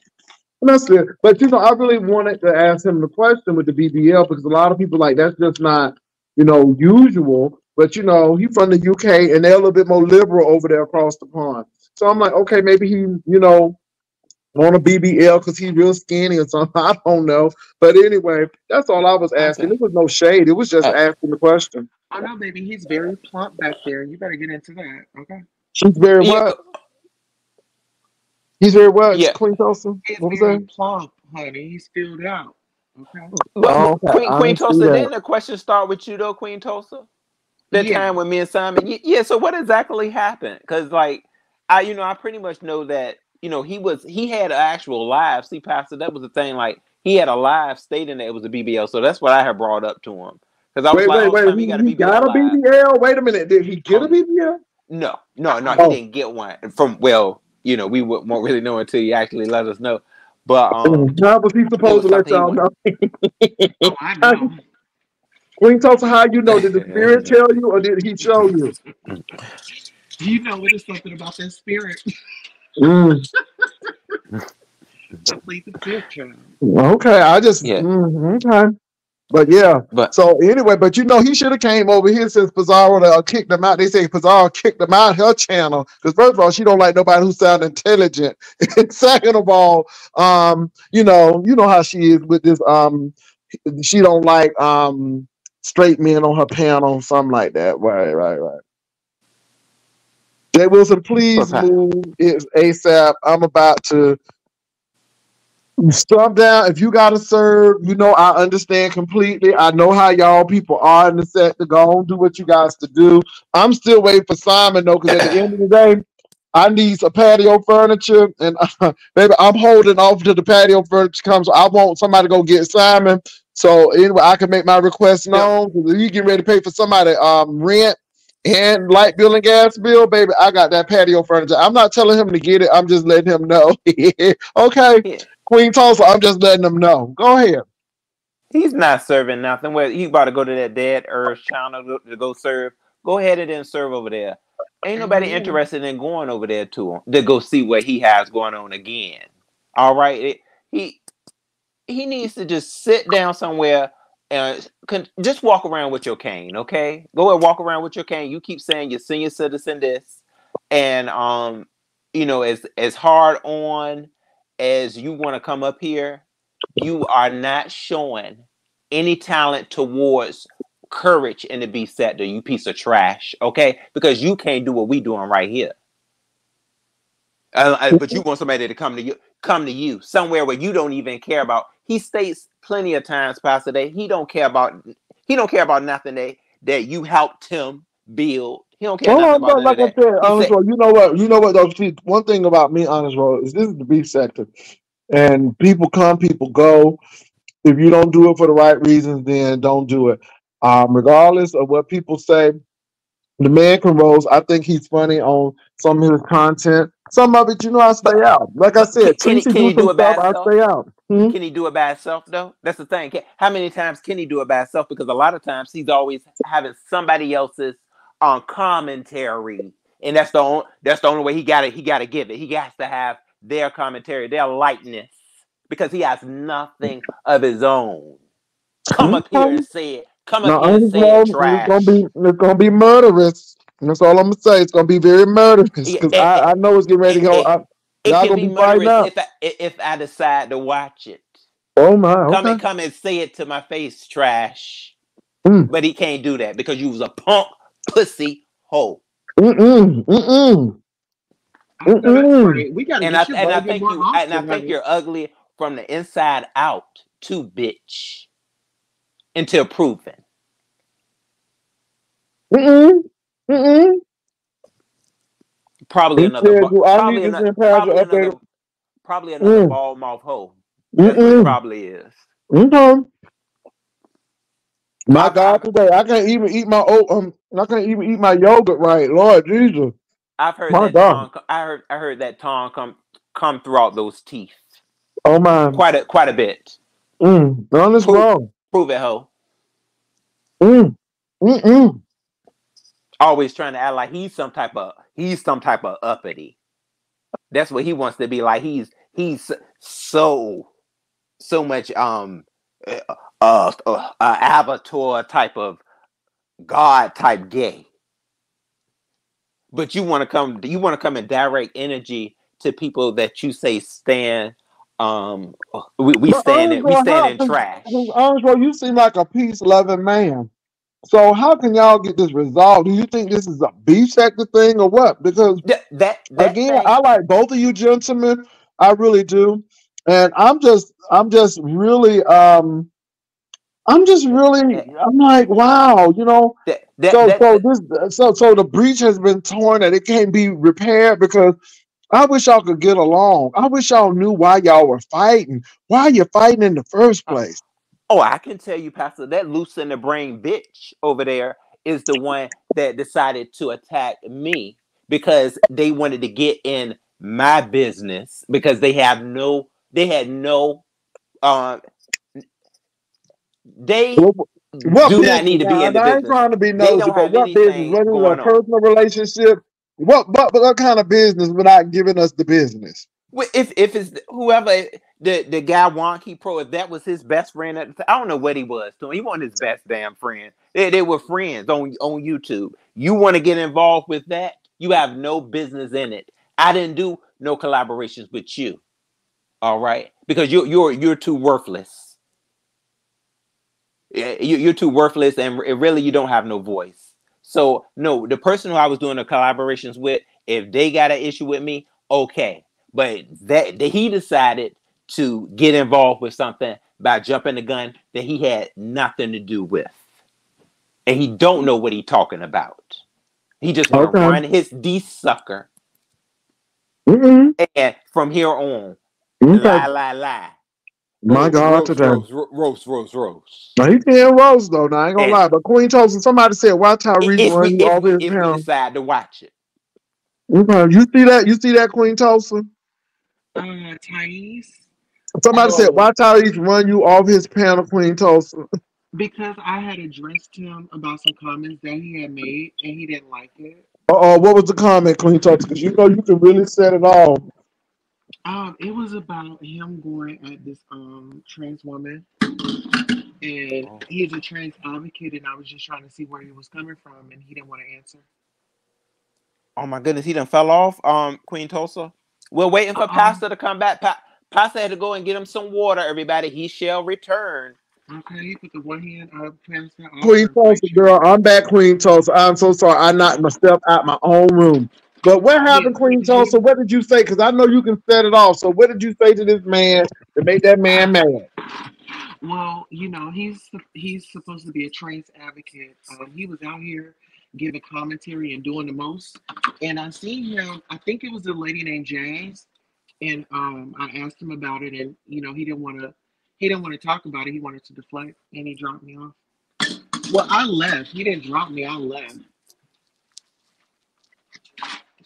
And that's it. But you know, I really wanted to ask him the question with the BBL because a lot of people like that's just not, you know, usual. But you know, he's from the UK and they're a little bit more liberal over there across the pond. So I'm like, okay, maybe he, you know, on a BBL because he's real skinny or something. I don't know. But anyway, that's all I was asking. Okay. It was no shade. It was just Uh, asking the question. Oh no, baby, he's very plump back there. You better get into that. Okay. She's very what? He's very what? Yeah. Queen Tulsa? He's What was very that? plump, honey. He's filled out. Okay. but, Oh, okay. queen queen tulsa that. didn't the question start with you though queen tulsa that Yeah. time with me and simon yeah so what exactly happened because like i you know i pretty much know that you know he was he had an actual live see pastor that was the thing like he had a live stating that it was a bbl so that's what i had brought up to him because i was Wait, like wait, oh, wait. Simon, He, you got a he bbl got a. BBL? Wait a minute. Did he get a Um, BBL? no no no Oh. he didn't get one from well you know we won't won't really know until you actually let us know but um How was he supposed to let y'all know? Oh, I know. Queen Tulsa, how you know? Did the spirit tell you or did he show you? You know it is something about that spirit. Mm, Complete the picture. okay, I just Yeah. mm, okay. But yeah, but so anyway, but you know he should have came over here since Pizarro uh, kicked him out. They say Pizarro kicked him out her channel because first of all, she don't like nobody who sound intelligent. and second of all, um, you know, you know how she is with this. Um, she don't like um straight men on her panel, something like that. Right, right, right. Jay Wilson, please Okay. move it ASAP. I'm about to Stop down. If you gotta serve, you know I understand completely. I know how y'all people are in the set to go on, do what you guys to do. I'm still waiting for Simon though, because at the end of the day, I need some patio furniture, and uh, baby, I'm holding off till the patio furniture comes. I want somebody to go get Simon, so anyway, I can make my request known. Because if you get ready to pay for somebody um rent and light bill and gas bill, baby, I got that patio furniture. I'm not telling him to get it. I'm just letting him know. okay. Yeah. Queen Tulsa, I'm just letting them know. Go ahead. He's not serving nothing. Well, he about to go to that dead Earth channel to, go serve. Go ahead and then serve over there. Ain't nobody Mhm. interested in going over there to him to go see what he has going on again. All right, it, he he needs to just sit down somewhere and con- just walk around with your cane, okay? Go and walk around with your cane. You keep saying you're senior citizen this, and um, you know, as as hard on as you want to come up here, you are not showing any talent towards courage in the B sector, you piece of trash, okay? Because you can't do what we doing right here. Uh, uh, but you want somebody to come to you, come to you somewhere where you don't even care about. He states plenty of times, Pastor, that he don't care about. He don't care about nothing that that you helped him build. He don't care Well, about like I said, honest Ro, you know what? You know what though? See, one thing about me, honest Ro, is this is the beef sector, and people come, people go. If you don't do it for the right reasons, then don't do it. Um, regardless of what people say, the man can rose. I think he's funny on some of his content. Some of it, you know, I stay out. Like I can, said, can he can do he do some it by I stay out. Hmm? Can he do it by himself though? That's the thing. How many times can he do it by himself? Because a lot of times he's always having somebody else's on commentary, and that's the only that's the only way he got it. He got to give it. He has to have their commentary, their lightness, because he has nothing of his own. Come up here and say it. Come up here and say it, it's gonna be it's gonna be murderous. That's all I'm gonna say. It's gonna be very murderous because it, I, I know it's getting ready to go. it, I, it can gonna be be murderous if I if I decide to watch it. Oh my, Come and come and say it to my face, trash. Mm. But he can't do that because you was a punk pussy hole. Mm-mm. Mm-mm. I know that's Mm-mm. We gotta And I get you and I think you and I think you're ugly from the inside out too, bitch. Until proven. Mm-mm. Mm-mm. Probably He another said, bu- "Do I probably need another in Pastor probably another probably another Mm. ball mouth hole. That's what probably is. Okay. My God, today I can't even eat my oat. Um, I can't even eat my yogurt right. Lord Jesus, I've heard my that God. tongue I heard I heard that tongue come come throughout those teeth. Oh my. Quite a quite a bit. Mm. On this Prove wrong. prove it, hoe. Mm. Mm-mm. always trying to act like he's some type of he's some type of uppity. That's what he wants to be like. He's he's so so much um uh, uh, uh avatar type of god type gay. But you want to come you want to come and direct energy to people that you say stand um we, we stand in we stand in trash. roll, you seem like a peace loving man. So how can y'all get this resolved? Do you think this is a beef sector thing or what? Because That that that again, thing I like both of you gentlemen. I really do. And I'm just I'm just really um I'm just really I'm like, wow, you know. that that So that, so this so so the breach has been torn and it can't be repaired because I wish y'all could get along. I wish y'all knew why y'all were fighting. Why you fighting in the first uh, place. Oh, I can tell you, Pastor, that loose in the brain bitch over there is the one that decided to attack me because they wanted to get in my business because they have no, they had no, uh, they What, do not need to be Now, in the I ain't business. trying to be nosy, but what business? is a personal relationship? What, what what kind of business without giving us the business? If if it's whoever the the guy Wonky Pro, if that was his best friend at the time, I don't know what he was to him. He wasn't his best damn friend. They, they were friends on on YouTube. You want to get involved with that? You have no business in it. I didn't do no collaborations with you. All right, because you're you're you're too worthless. You're too worthless, and really you don't have no voice. So no, the person who I was doing the collaborations with, if they got an issue with me, okay. But that, that he decided to get involved with something by jumping the gun that he had nothing to do with, and he don't know what he talking about. He just Okay. run his D sucker, Mm-mm. and from here on, Okay. lie, lie, lie, My Ro- God, roast, today. roast, ro- roast, roast, roast. Now he can't roast though. Now I ain't gonna And lie, but Queen Toast, somebody said, "Why Tyrese if run we you if off his if we decide to watch it, Okay. You see that? You see that, Queen Toast? Uh, Thais, Somebody said, oh, "Why Tyrese run you off his panel, Queen Toast?" because I had addressed him about some comments that he had made and he didn't like it. Uh oh, what was the comment, Queen Toast? Because you know you can really set it off. Um, it was about him going at this um trans woman, and Oh. he's a trans advocate, and I was just trying to see where he was coming from, and he didn't want to answer. Oh my goodness, he done fell off. Um, Queen Tulsa. We're waiting for Uh-uh. Pastor to come back. Pa- Pastor had to go and get him some water. Everybody, he shall return. Okay, he put the one hand up past. Queen Tulsa, girl, I'm back, Queen Tulsa. I'm so sorry. I knocked myself out my own room. But what happened, Yeah, Queen Tulsa? What did you say? Because I know you can set it off. So what did you say to this man to make that man mad? Well, you know, he's he's supposed to be a trans advocate. Um, he was out here giving commentary and doing the most. And I seen him. I think it was a lady named James, and um, I asked him about it, and you know, he didn't want to. He didn't want to talk about it. He wanted to deflect, and he dropped me off. Well, I left. He didn't drop me. I left.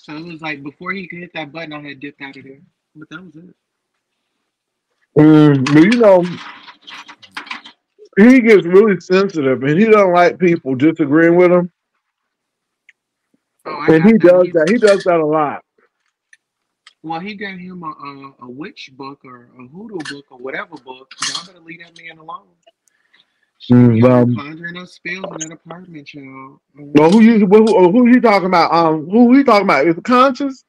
So it was like before he could hit that button, I had dipped out of there. But that was it. Mm, but you know, he gets really sensitive and he don't like people disagreeing with him. Oh, And he that. does that. He does that a lot. Well, he got him a, a, a witch book or a hoodoo book or whatever book. Y'all better leave that man alone. Mm, well, conjuring up spells in that apartment, y'all. Well, who you who, who, who he talking about? Um, who he talking about? Is it conscious?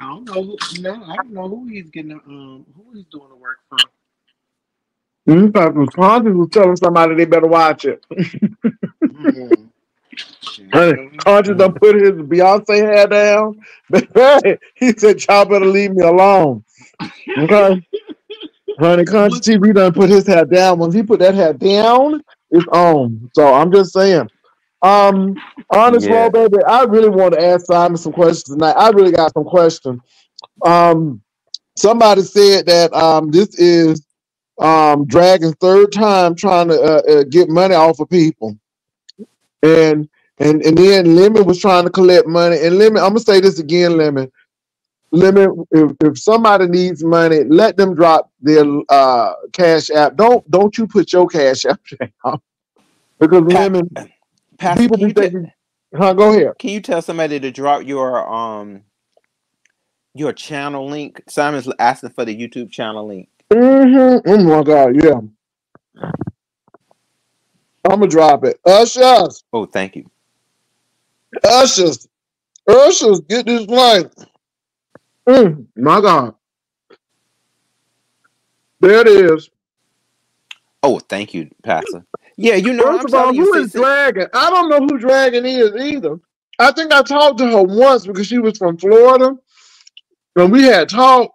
I don't know. Who, no, I don't know who he's getting. Um, who he's doing the work from. Mm, because conscious was telling somebody they better watch it. Mm. Honey, Conscious done put his Beyonce hair down. he said, "Y'all better leave me alone." Okay, honey, Conscious TV done put his hat down. Once he put that hat down, it's on. So I'm just saying. Um, honest, Yeah. yeah. baby, I really want to ask Simon some questions tonight. I really got some questions. Um, somebody said that um this is um Dragon's third time trying to uh, uh, get money off of people and and and then Lemon was trying to collect money. And Lemon, I'm gonna say this again, Lemon. Lemon, if, if somebody needs money, let them drop their uh cash app. Don't don't you put your cash app down because Pa- Lemon Pastor, people be thinking, huh? Go ahead. can you tell somebody to drop your um your channel link? Simon's asking for the YouTube channel link. Mm-hmm. Oh my God, yeah. I'm gonna drop it. Ushers, Oh, thank you. ushers, ushers, get this light. Mm, my God. There it is. Oh, thank you, Pastor. Yeah, you know, First I'm of all, telling you, who sis, is Dragon? I don't know who Dragon is either. I think I talked to her once because she was from Florida, and we had talked.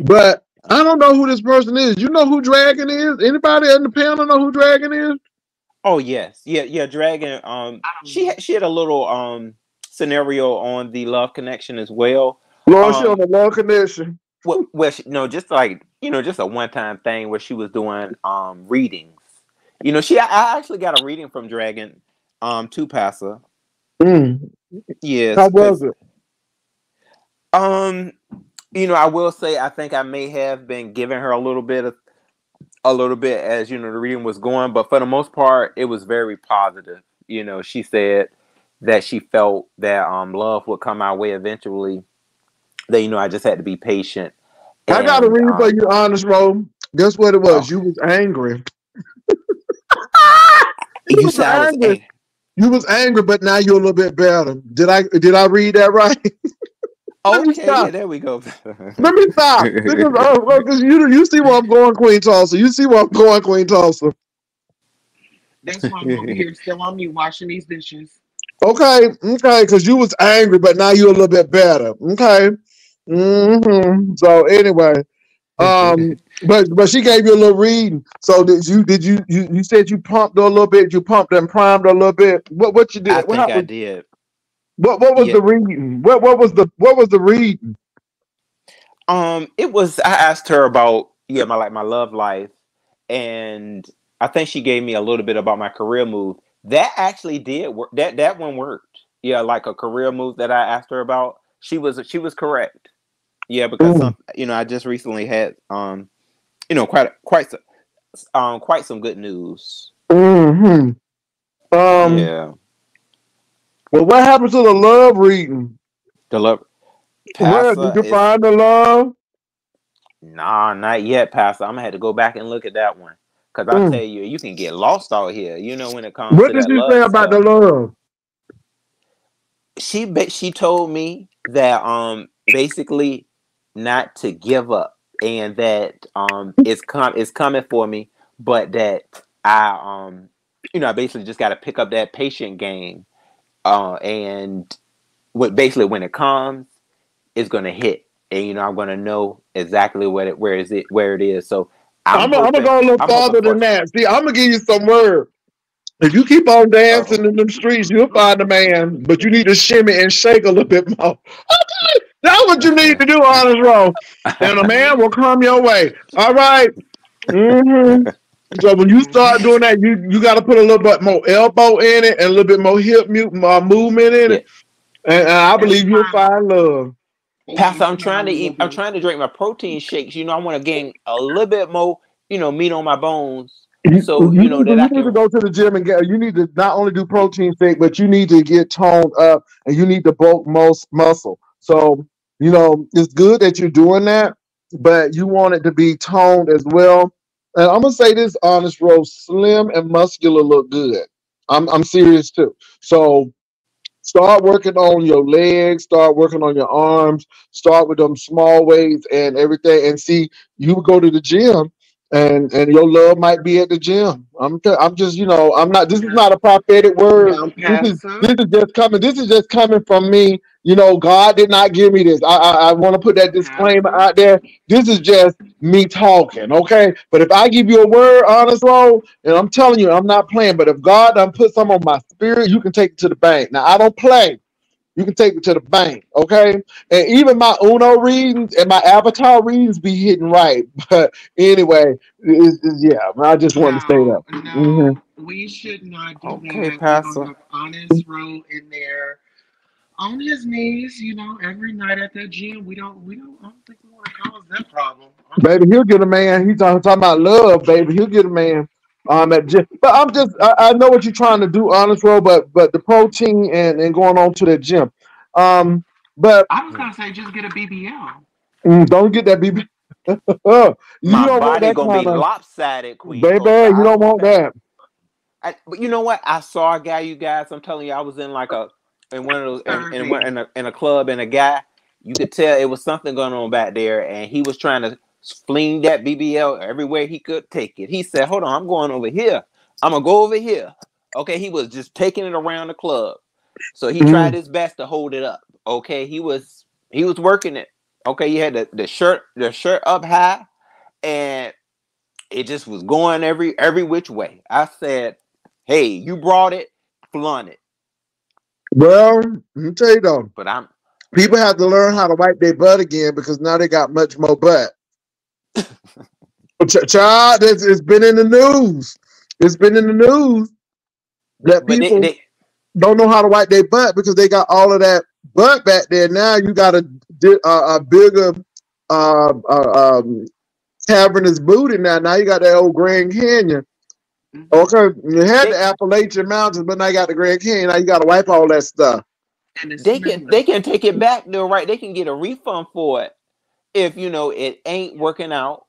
But I don't know who this person is. You know who Dragon is? Anybody in the panel know who Dragon is? Oh yes, yeah, yeah. Dragon. Um, she had, she had a little um scenario on the Love Connection as well. Lord, she Um, on the long connection. Well, well, she, no, just like you know, just a one time thing where she was doing um readings. You know, she I actually got a reading from Dragon um to Passer. Mm. Yes. How was it? Um, you know, I will say I think I may have been giving her a little bit of a little bit as you know the reading was going, but for the most part, it was very positive. You know, she said that she felt that um love would come our way eventually. That you know, I just had to be patient. I got to read um, for you, honest, bro. Guess what it was? Oh. You was angry. You was said I was angry. ang- You was angry, but now you're a little bit better. Did I did I read that right? Let Okay, yeah, there we go. Let me stop. Because, oh, 'cause you you see where I'm going, Queen Tulsa. You see where I'm going, Queen Tulsa. That's why I'm over here still on me washing these dishes. Okay, okay, because you was angry, but now you're a little bit better. Okay. Hmm So anyway, um, but but she gave you a little reading. So did you did you you, you said you pumped her a little bit? You pumped and primed her a little bit. What what you did? I what, think I did. what what was Yeah. the reading? What what was the what was the reading? Um, it was. I asked her about yeah, my like my love life, and I think she gave me a little bit about my career move. That actually did work. That that one worked. Yeah, like a career move that I asked her about. She was she was correct. Yeah, because some you know I just recently had um you know quite quite some um quite some good news. hmm Um. yeah, Well, what happened to the love reading? the love. Where did you it's find the love? nah, not yet, Pastor. I'm gonna have to go back and look at that one. Cause I Mm. tell you, you can get lost out here. You know when it comes What did you say about the love? She she told me that um basically not to give up and that um it's com it's coming for me, but that I um you know I basically just got to pick up that patient game. Uh, and what basically when it comes, it's gonna hit, and you know I'm gonna know exactly what it where is it where it is. So I'm I'm gonna go a little I'm farther than that. See, I'm gonna give you some word. If you keep on dancing in them streets, you'll find a man, but you need to shimmy and shake a little bit more. Okay, that's what you need to do, honest Ro. And a man will come your way. All right. hmm So when you start doing that, you you got to put a little bit more elbow in it and a little bit more hip mu- uh, movement in yeah. it, and, and I believe you'll find love. Pastor, I'm trying to eat. I'm trying to drink my protein shakes. You know, I want to gain a little bit more, you know, meat on my bones, so you you know need to that I you need to can. go to the gym and get. You need to not only do protein shake, but you need to get toned up and you need to bulk most muscle. So you know it's good that you're doing that, but you want it to be toned as well. And I'm gonna say this, honest, Rose, slim and muscular look good. I'm I'm serious too. So start working on your legs, start working on your arms, start with them small weights and everything, and see you go to the gym and and your love might be at the gym. I'm t- I'm just you know I'm not. This is not a prophetic word. This is this is just coming. This is just coming from me. You know, God did not give me this. I I, I want to put that disclaimer out there. This is just me talking, okay? But if I give you a word, honest Ro, and I'm telling you, I'm not playing. But if God done put some on my spirit, you can take it to the bank. Now I don't play. You can take it to the bank, okay? And even my Uno readings and my Avatar readings be hitting right. But anyway, it's, it's- yeah, I just wanted to say No, that. hmm we should not do Okay, that. We're gonna Pastor. have honest Ro in there on his knees, you know, every night at that gym. We don't, we don't, I don't think we want to cause that problem. Baby, he'll get a man. He's talking, talking about love, baby. He'll get a man. Um, at gym. But I'm just, I, I know what you're trying to do, honest, bro. But but the protein and and going on to the gym. Um, but I was gonna say just get a BBL. mm, don't get that BB. you My don't want body that gonna kind be of lopsided, Queen baby. Coach. You don't don't want want that. that. I, but you know what? I saw a guy, you guys. I'm telling you, I was in like a in one of those in, in, one- in a in a club, and a guy, you could tell it was something going on back there, and he was trying to fling that BBL everywhere he could take it. He said, "Hold on, I'm going over here. I'm gonna go over here." Okay, he was just taking it around the club, so he Mm. tried his best to hold it up. Okay, he was he was working it. Okay, he had the, the shirt the shirt up high, and it just was going every every which way. I said, "Hey, you brought it, flaunt it." Well, let me tell you though, But I'm people have to learn how to wipe their butt again because now they got much more butt. Ch- Child, it's, it's been in the news. It's been in the news that but people they don't know how to wipe their butt because they got all of that butt back there. Now you got a, a, a bigger uh, uh, um, cavernous booty now. Now you got that old Grand Canyon. Mhm. Okay, you had They- the Appalachian Mountains, but now you got the Grand Canyon. Now you got to wipe all that stuff. And they can they can take it back though, right? They can get a refund for it if you know it ain't working out.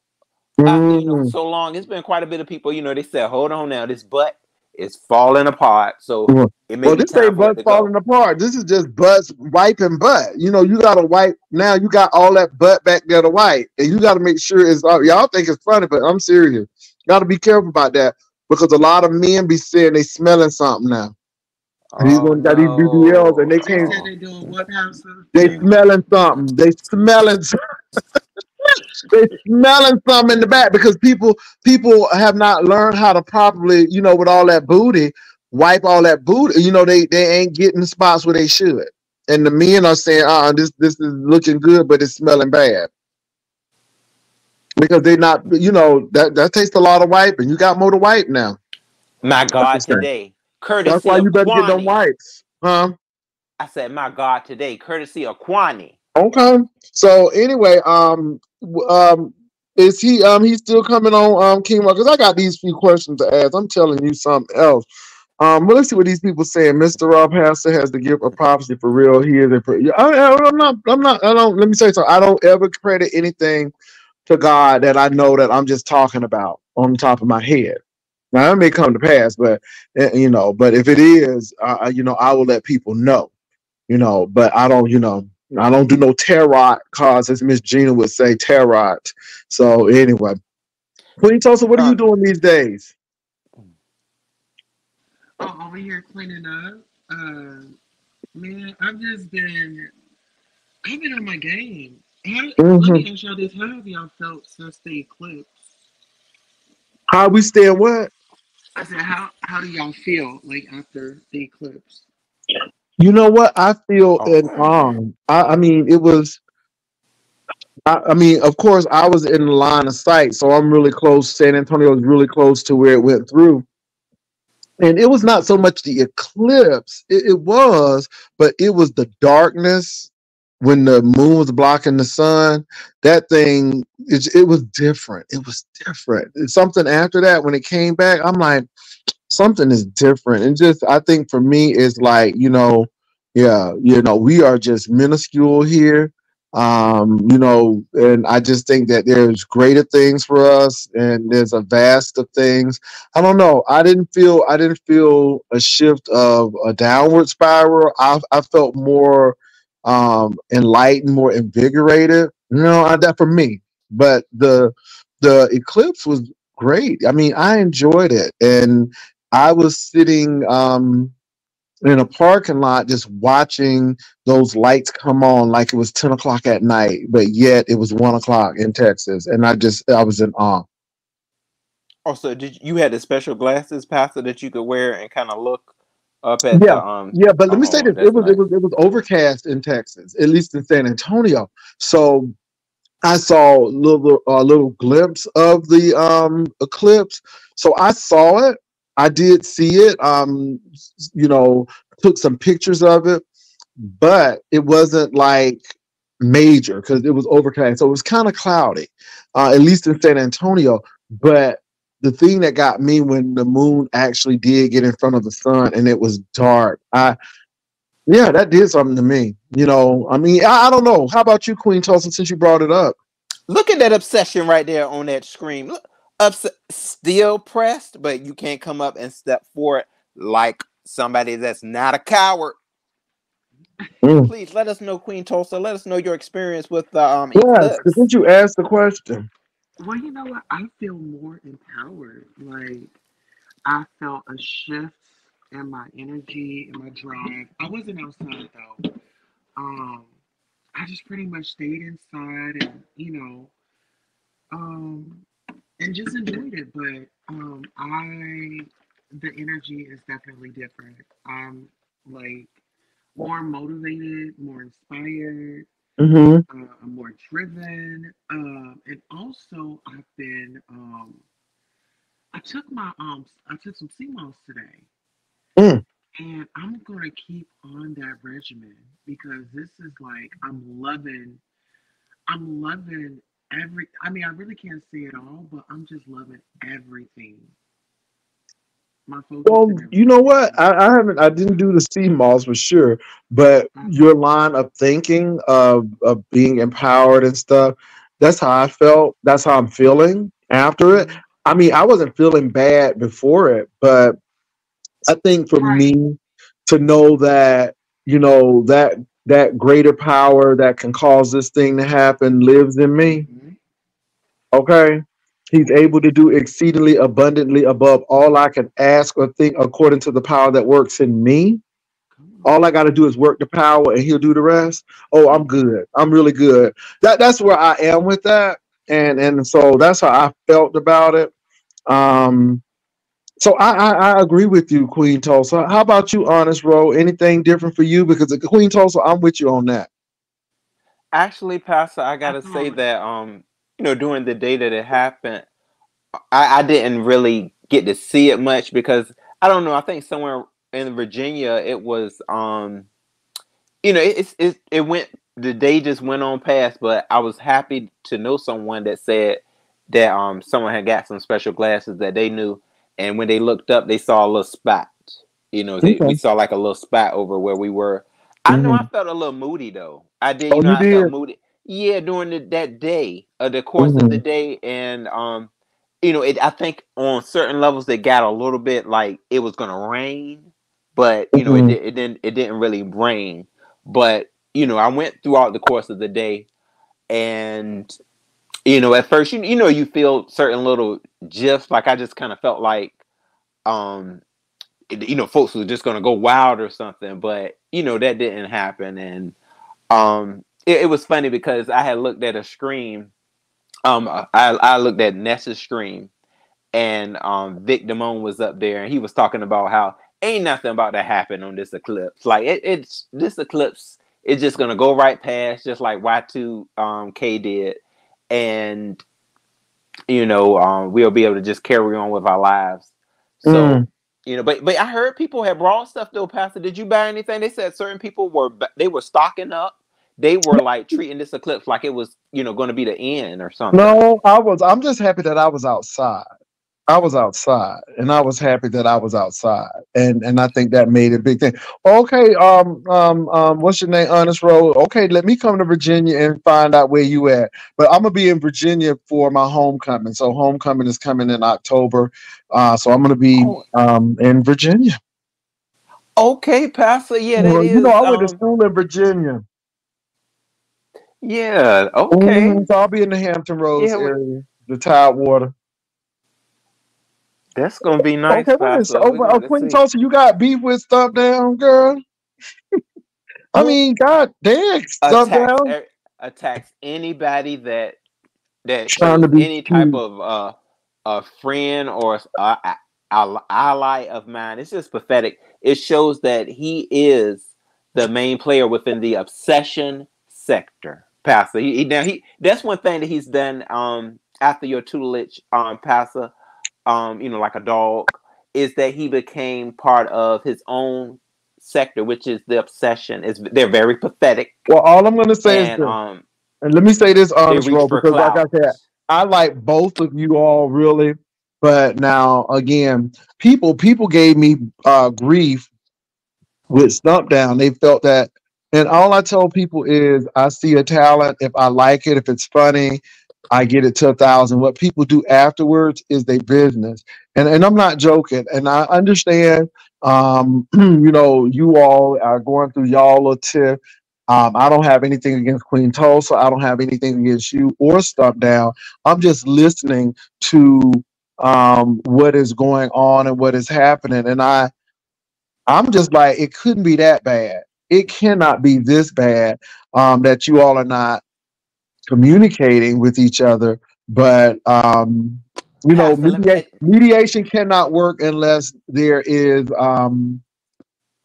After you know Mm. so long, it's been quite a bit of people. You know, they said, "Hold on now, this butt is falling apart." So Mhm. it may Well, be this ain't for butt to go. falling apart. This is just butts wiping butt. You know, you gotta wipe now. You got all that butt back there to wipe, and you gotta make sure it's. Uh, y'all think it's funny, but I'm serious. Got to be careful about that because a lot of men be saying they smelling something now. And these Oh, ones got these BBLs, and they no. They can't. they doing what, They smelling something. They smelling. some- they smelling something in the back because people people have not learned how to properly, you know, with all that booty, wipe all that booty. You know, they they ain't getting the spots where they should. And the men are saying, uh, this this is looking good, but it's smelling bad. Because they not, you know, that that takes a lot of wiping. You got more to wipe now. My God, today. the thing. That's why of you better get them Kwani. wipes. Huh? I said, "My God, today, courtesy of Kwani." Okay. So anyway, um, um, is he um he's still coming on um King Because I got these few questions to ask. I'm telling you something else. Um, but let's see what these people saying. Mr. Rob Pastor has the gift of prophecy for real. He is a. Pre- I, I, I'm not. I'm not. I don't. Let me say so. I don't ever credit anything to God that I know that I'm just talking about on the top of my head. Now that may come to pass, but eh, you know, but if it is, uh, you know, I will let people know. You know, but I don't. You know, I don't do no tarot cards, as Miss Gina would say, tarot. So anyway, Queen Tulsa, what are you doing these days? Oh, over here cleaning up. Uh, man, I've just been, I've been on my game. How, Let Mhm. me ask y'all this: How have y'all felt since the eclipse? How we staying? What? I said, how how do y'all feel like after the eclipse? You know what? I feel Oh. an um. I, I mean, it was. I, I mean, of course, I was in the line of sight, so I'm really close. San Antonio was really close to where it went through, and it was not so much the eclipse. It, it was, but it was the darkness when the moon was blocking the sun. That thing, it, it was different. It was different. And something after that, when it came back, I'm like, something is different. And just, I think for me, it's like, you know, yeah, you know, we are just minuscule here. Um, you know, and I just think that there's greater things for us and there's a vast of things. I don't know. I didn't feel I didn't feel a shift of a downward spiral. I I felt more um enlightened, more invigorated. You know, I, that for me. But the the eclipse was great. I mean, I enjoyed it, and I was sitting um in a parking lot just watching those lights come on like it was 10 o'clock at night, but yet it was one o'clock in Texas. And I just I was in awe. Also, did you had the special glasses, Pastor, that you could wear and kind of look up at Yeah, the um? Yeah, but let me say this: it was nice. it was it was overcast in Texas, at least in San Antonio. So I saw a little a little glimpse of the um eclipse. So I saw it. I did see it. Um, you know, took some pictures of it, but it wasn't like major because it was overcast. So it was kind of cloudy, uh, at least in San Antonio. But the thing that got me when the moon actually did get in front of the sun and it was dark, I yeah, that did something to me. You know, I mean, I, I don't know. How about you, Queen Tulsa, since you brought it up? Look at that obsession right there on that screen. Look, ups- still pressed, but you can't come up and step forward like somebody that's not a coward. Mm. Please let us know, Queen Tulsa. Let us know your experience with the um Yes, eclipse. because since you asked the question. Well, you know what? I feel more empowered. Like I felt a shift in my energy and my drive. I wasn't outside though. Um, I just pretty much stayed inside and you know, um, and just enjoyed it. But um, I, the energy is definitely different. I'm like more motivated, more inspired. hmm uh, more driven, um, and also I've been. Um, I took my um, I took some moss today, Mm. and I'm gonna keep on that regimen because this is like I'm loving. I'm loving every. I mean, I really can't say it all, but I'm just loving everything. My focus Well, you know what? I, I haven't. I didn't do the sea moss for sure, but Mhm. your line of thinking of of being empowered and stuff. That's how I felt. That's how I'm feeling after it. Mhm. I mean, I wasn't feeling bad before it, but I think for Right. me to know that you know that that greater power that can cause this thing to happen lives in me. Mhm. Okay. He's able to do exceedingly abundantly above all I can ask or think according to the power that works in me. All I got to do is work the power and he'll do the rest. Oh, I'm good. I'm really good. That that's where I am with that. And and so that's how I felt about it. Um so I, I, I agree with you, Queen Tulsa. How about you, Honest Ro? Anything different for you? Because uh, Queen Tulsa, I'm with you on that. Actually, Pastor, I gotta say that um, you know, during the day that it happened, I, I didn't really get to see it much because I don't know. I think somewhere in Virginia it was um, you know, it, it's it it went the day just went on past, but I was happy to know someone that said that um someone had got some special glasses that they knew, and when they looked up, they saw a little spot You know, they, Okay. we saw like a little spot over where we were. I know I Mhm. felt a little moody though. I did. Oh, You know, you I felt moody. Yeah, during the, that day, uh, the course of the Mhm. day, and um, you know, it. I think on certain levels it got a little bit like it was gonna rain, but you know, Mhm. it it didn't it didn't really rain. But you know, I went throughout the course of the day, and you know, at first, you you know, you feel certain little gifs. Like I just kind of felt like, um, you know, folks were just gonna go wild or something. But you know, that didn't happen, and um, it, it was funny because I had looked at a stream. Um, I I looked at Nessa's stream, and um, Vic Damone was up there, and he was talking about how ain't nothing about to happen on this eclipse. Like it, it's this eclipse is just gonna go right past, just like Y two um, K did, and you know um, we'll be able to just carry on with our lives. So. Mm. You know, but but I heard people had brought stuff though, Pastor. Did you buy anything? They said certain people were they were stocking up. They were like treating this eclipse like it was, you know, going to be the end or something. No, I was. I'm just happy that I was outside. I was outside, and I was happy that I was outside, and and I think that made a big thing. Okay, um, um, um, what's your name? Honest Road. Okay, let me come to Virginia and find out where you at. But I'm gonna be in Virginia for my homecoming. So homecoming is coming in October. Uh, so I'm gonna be Oh. um in Virginia. Okay, Pastor. Yeah, that Well, is. you know, I went to um, school in Virginia. yeah. Okay. Mhm, So I'll be in the Hampton Roads Yeah, area, the Tidewater. That's gonna be nice, okay, what is Pastor. oh, We but, got oh, Quentin. Tulsa, you got beef with Stump Down, girl? I mean, God damn, Stump attacks Down er, attacks anybody that that trying to be any type of uh a friend or a, a, a ally of mine. It's just pathetic. It shows that he is the main player within the obsession sector, Pastor. He, he now he that's one thing that he's done um after your tutelage, um, Pastor. Um, you know, like a dog, is that he became part of his own sector, which is the obsession. Is they're very pathetic Well, all I'm gonna say is and this, um and let me say this they honest, reach bro, for because like I said, I like both of you all really, but now again, people people gave me uh grief with Stump Down. They felt that, and all I tell people is, I see a talent. If I like it, if it's funny, I get it to a thousand. What people do afterwards is their business, and and I'm not joking. And I understand, um, you know, you all are going through y'all a tiff. Um, I don't have anything against Queen Tulsa. I don't have anything against you or Stump Down. I'm just listening to um, what is going on and what is happening, and I I'm just like, it couldn't be that bad. It cannot be this bad um, that you all are not communicating with each other. But um, you know, Pastor, let me- media- mediation cannot work unless there is um,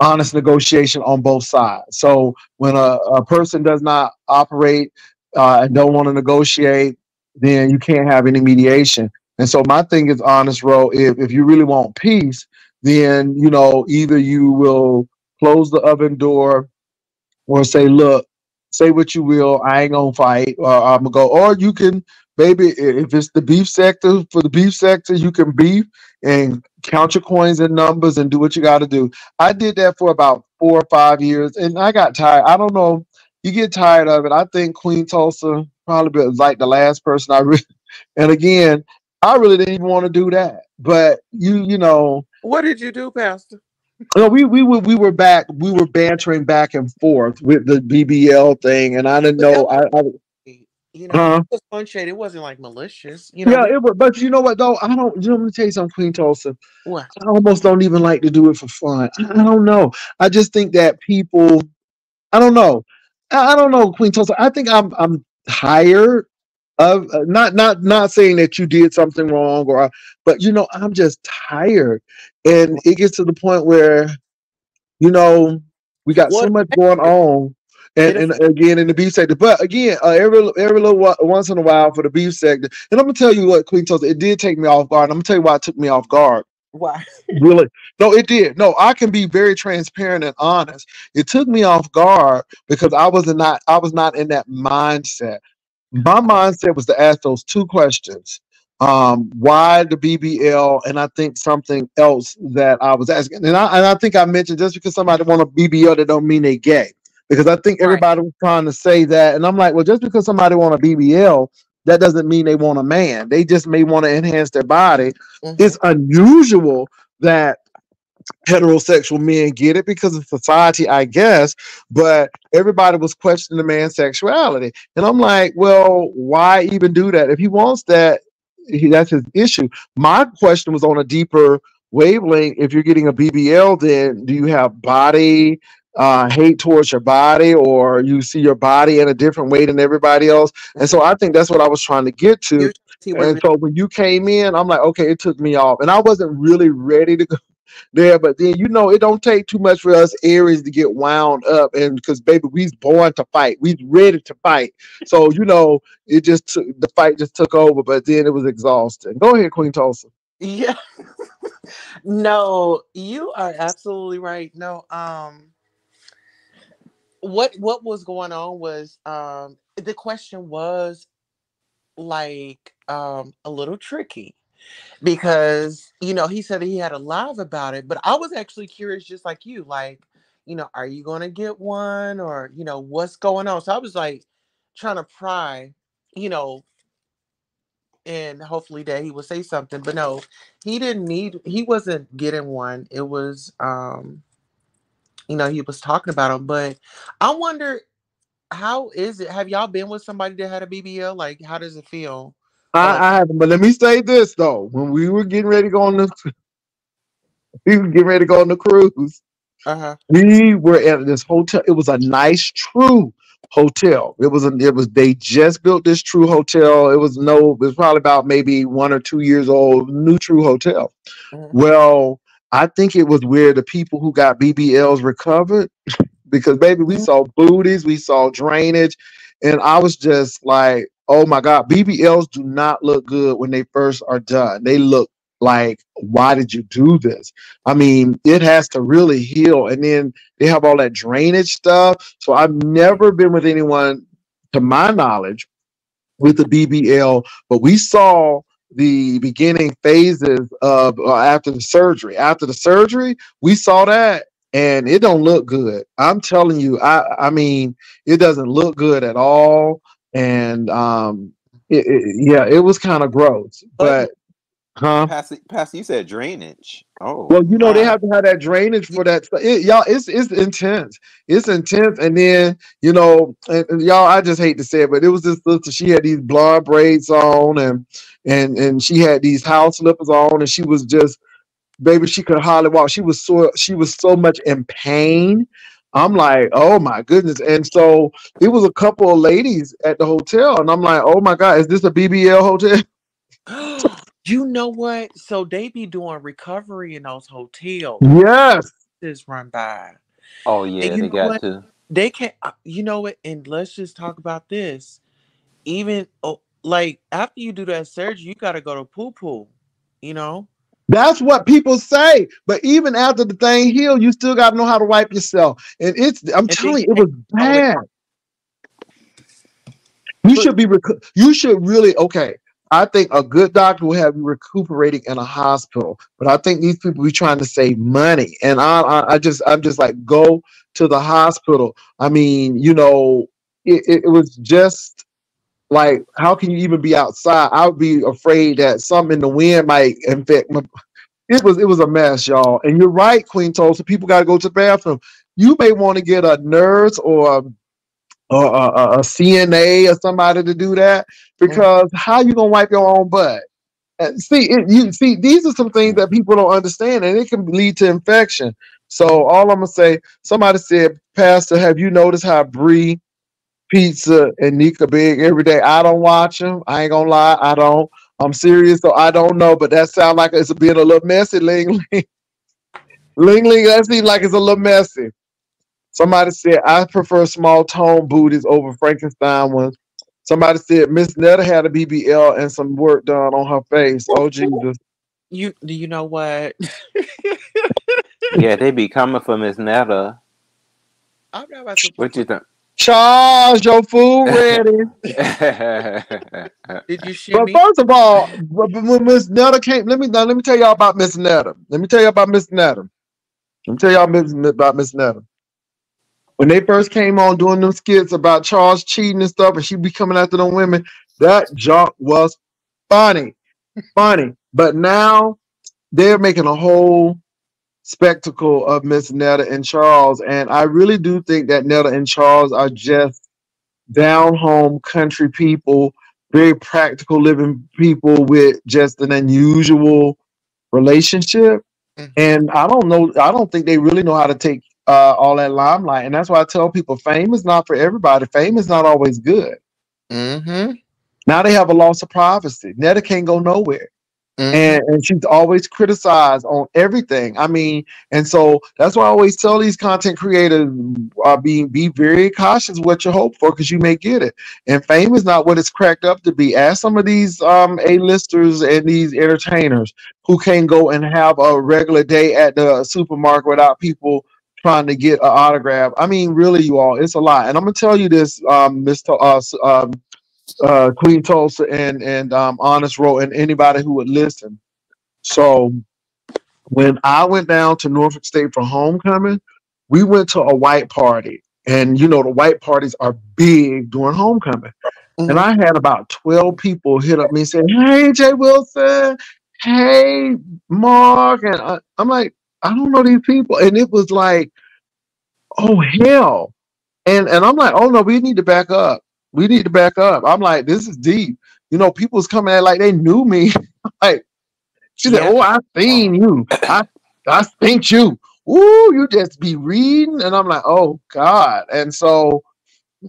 honest negotiation on both sides. So when a, a person does not operate uh, and don't want to negotiate, then you can't have any mediation. And so my thing is honest, Ro. If if you really want peace, then you know either you will close the oven door or say, look, say what you will, I ain't gonna fight, uh, or I'm gonna go, or you can, baby, if it's the beef sector for the beef sector, you can beef and count your coins and numbers and do what you got to do. I did that for about four or five years, and I got tired. I don't know, you get tired of it. I think Queen Tulsa probably was like the last person I really, and again, I really didn't even want to do that, but you, you know, What did you do, Pastor? No, we we were we were back we were bantering back and forth with the BBL thing, and I didn't know I, I You know, huh? it was fun shade. It wasn't like malicious. You know, yeah, it was, but you know what though? I don't. You know, let me tell you something, Queen Tulsa. what? I almost don't even like to do it for fun. I, don't know. I just think that people. I don't know. I, I don't know, Queen Tulsa. I think I'm I'm tired of uh, not not not saying that you did something wrong or, but you know, I'm just tired, and it gets to the point where, you know, we got so much going on. And, and again in the beef sector, but again, uh, every every little whi- once in a while for the beef sector, and I'm gonna tell you what, Queen Tulsa, it did take me off guard. I'm gonna tell you why it took me off guard. Why? really? No it did. No i can be very transparent and honest. It took me off guard because i was not i was not in that mindset my mindset was to ask those two questions um, why the BBL, and I think something else that I was asking, and I, and I think I mentioned just because somebody want a BBL, that don't mean they gay. Because I think Right. everybody was trying to say that, and I'm like, well, just because somebody want a BBL, that doesn't mean they want a man. They just may want to enhance their body. Mhm. It's unusual that heterosexual men get it because of society, I guess, but everybody was questioning the man's sexuality. And I'm like, well, why even do that? If he wants that, he, that's his issue. My question was on a deeper wavelength. If you're getting a BBL, then do you have body uh, hate towards your body or you see your body in a different way than everybody else? And so I think that's what I was trying to get to. You see what And so when you came in, I'm like, okay, it took me off. And I wasn't really ready to go there, but then you know, it don't take too much for us Aries to get wound up. And because baby, we's born to fight, we's ready to fight. So, you know, it just took the fight just took over, but then it was exhausting. Go ahead, Queen Tulsa. Yeah. no, you are absolutely right. No, um what what was going on was um the question was like um a little tricky because you know he said that he had a live about it but i was actually curious just like you like you know are you going to get one? or you know what's going on? So i was like trying to pry you know and hopefully that he would say something but no he didn't need he wasn't getting one it was um you know he was talking about him but i wonder how is it have y'all been with somebody that had a bbl like how does it feel I, I haven't, but let me say this though. When we were getting ready to go on the we were getting ready to go on the cruise, uh-huh we were at this hotel. It was a nice true hotel. It was a, it was they just built this true hotel. It was no, it was probably about maybe one or two years old, new true hotel. mhm, Well, I think it was where the people who got BBLs recovered because baby, we mhm. saw booties, we saw drainage, and I was just like, oh my god, BBLs do not look good when they first are done. They look like, why did you do this? I mean, it has to really heal, and then they have all that drainage stuff. So I've never been with anyone, to my knowledge, with the BBL, but we saw the beginning phases of uh, after the surgery. After the surgery, we saw that and it don't look good. I'm telling you, I I mean, it doesn't look good at all. And um, it, it- yeah, it was kind of gross. but huh? Pastor, Pastor, you said drainage. Oh, Well, you know they uh have to have that drainage for that. It, y'all, it's it's intense. It's intense, and then you know, and, and y'all, I just hate to say it, but it was this sister. She had these blonde braids on, and and and she had these house slippers on, and she was just baby. She could hardly walk. She was so she was so much in pain. I'm like, oh my goodness. And so it was a couple of ladies at the hotel, and I'm like, oh my god, is this a BBL hotel? you know what so they be doing recovery in those hotels Yes. this run by oh and yeah, you they got what to. they can, not uh, you know what and let's just talk about this even oh, like after you do that surgery you got to go to poo poo you know That's what people say. But even after the thing healed, you still got to know how to wipe yourself. And it's, I'm and telling you, it was all the way bad. You should be, recu- you should really, okay. I think a good doctor will have you recuperating in a hospital. But I think these people be trying to save money. And I, I, I just, I'm just like, go to the hospital. I mean, you know, it, it, it was just like, how can you even be outside? I would be afraid that something in the wind might infect my it was it was a mess, y'all. And you're right, Queen Tulsa. People got to go to the bathroom. You may want to get a nurse or uh, uh, uh, a, or a, a- CNA or somebody to do that because how you gonna wipe your own butt? And see, it, you see, these are some things that people don't understand, and it can lead to infection. So all I'm gonna say, somebody said, Pastor, have you noticed how Bree, Pizza, and Nika big every day? I don't watch them. I ain't gonna lie, I don't. I'm serious, so I don't know, but that sounds like it's being a little messy, Ling Ling. Ling Ling, that seems like it's a little messy. Somebody said, I prefer small tone booties over Frankenstein ones. Somebody said Miss Netta had a BBL and some work done on her face. Oh Jesus. you do you know what Yeah, they be coming for Miss Netta. i'm not about to What you think? Charles, your food ready. Did you shoot But me? first of all, but- but when Miss Netta came, let me now let me tell y'all about Miss Netta. Let me tell you about Miss Netta. Let me tell y'all about Miss Netta. When they first came on doing them skits about Charles cheating and stuff, and she be coming after them women, that junk was funny, funny. But now they're making a whole spectacle of Miss Netta and Charles, and I really do think that Netta and Charles are just down home country people, very practical living people with just an unusual relationship. Mhm. And I don't know, I don't think they really know how to take uh, all that limelight. And that's why I tell people fame is not for everybody. Fame is not always good. Mm-hmm. Now they have a loss of privacy. Netta can't go nowhere Mm-hmm. and, and she's always criticized on everything. I mean, and so that's why I always tell these content creators, uh, be be very cautious what you hope for because you may get it. And fame is not what it's cracked up to be. Ask some of these um, A-listers and these entertainers who can go and have a regular day at the supermarket without people trying to get an autograph. I mean, really, you all, it's a lot. And I'm gonna tell you this, um, Mr. Uh, um, uh, Queen Tulsa and and um, Honest Ro and anybody who would listen. So when I went down to Norfolk State for homecoming, we went to a white party, and you know the white parties are big during homecoming. And I had about twelve people hit up me and say, "Hey, Jay Wilson, hey, Mark," and I, I'm like, "I don't know these people," and it was like, "Oh hell." And and I'm like, oh no, we need to back up. We need to back up. I'm like, this is deep. You know, people's coming at like they knew me. like she said, Yeah. Oh, I seen you. I I seen you. Ooh, you just be reading. And I'm like, oh God. And so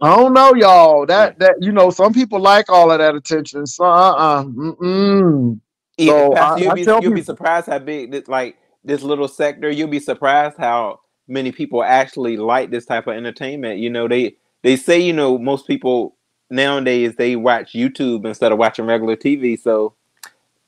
I don't know, y'all. That that you know, some people like all of that attention. So uh-uh. Mm-mm. Yeah, So, I- you'll I be you'll be surprised how big this like this little sector. You'll be surprised how many people actually like this type of entertainment. You know, they they say you know most people nowadays they watch YouTube instead of watching regular TV. So,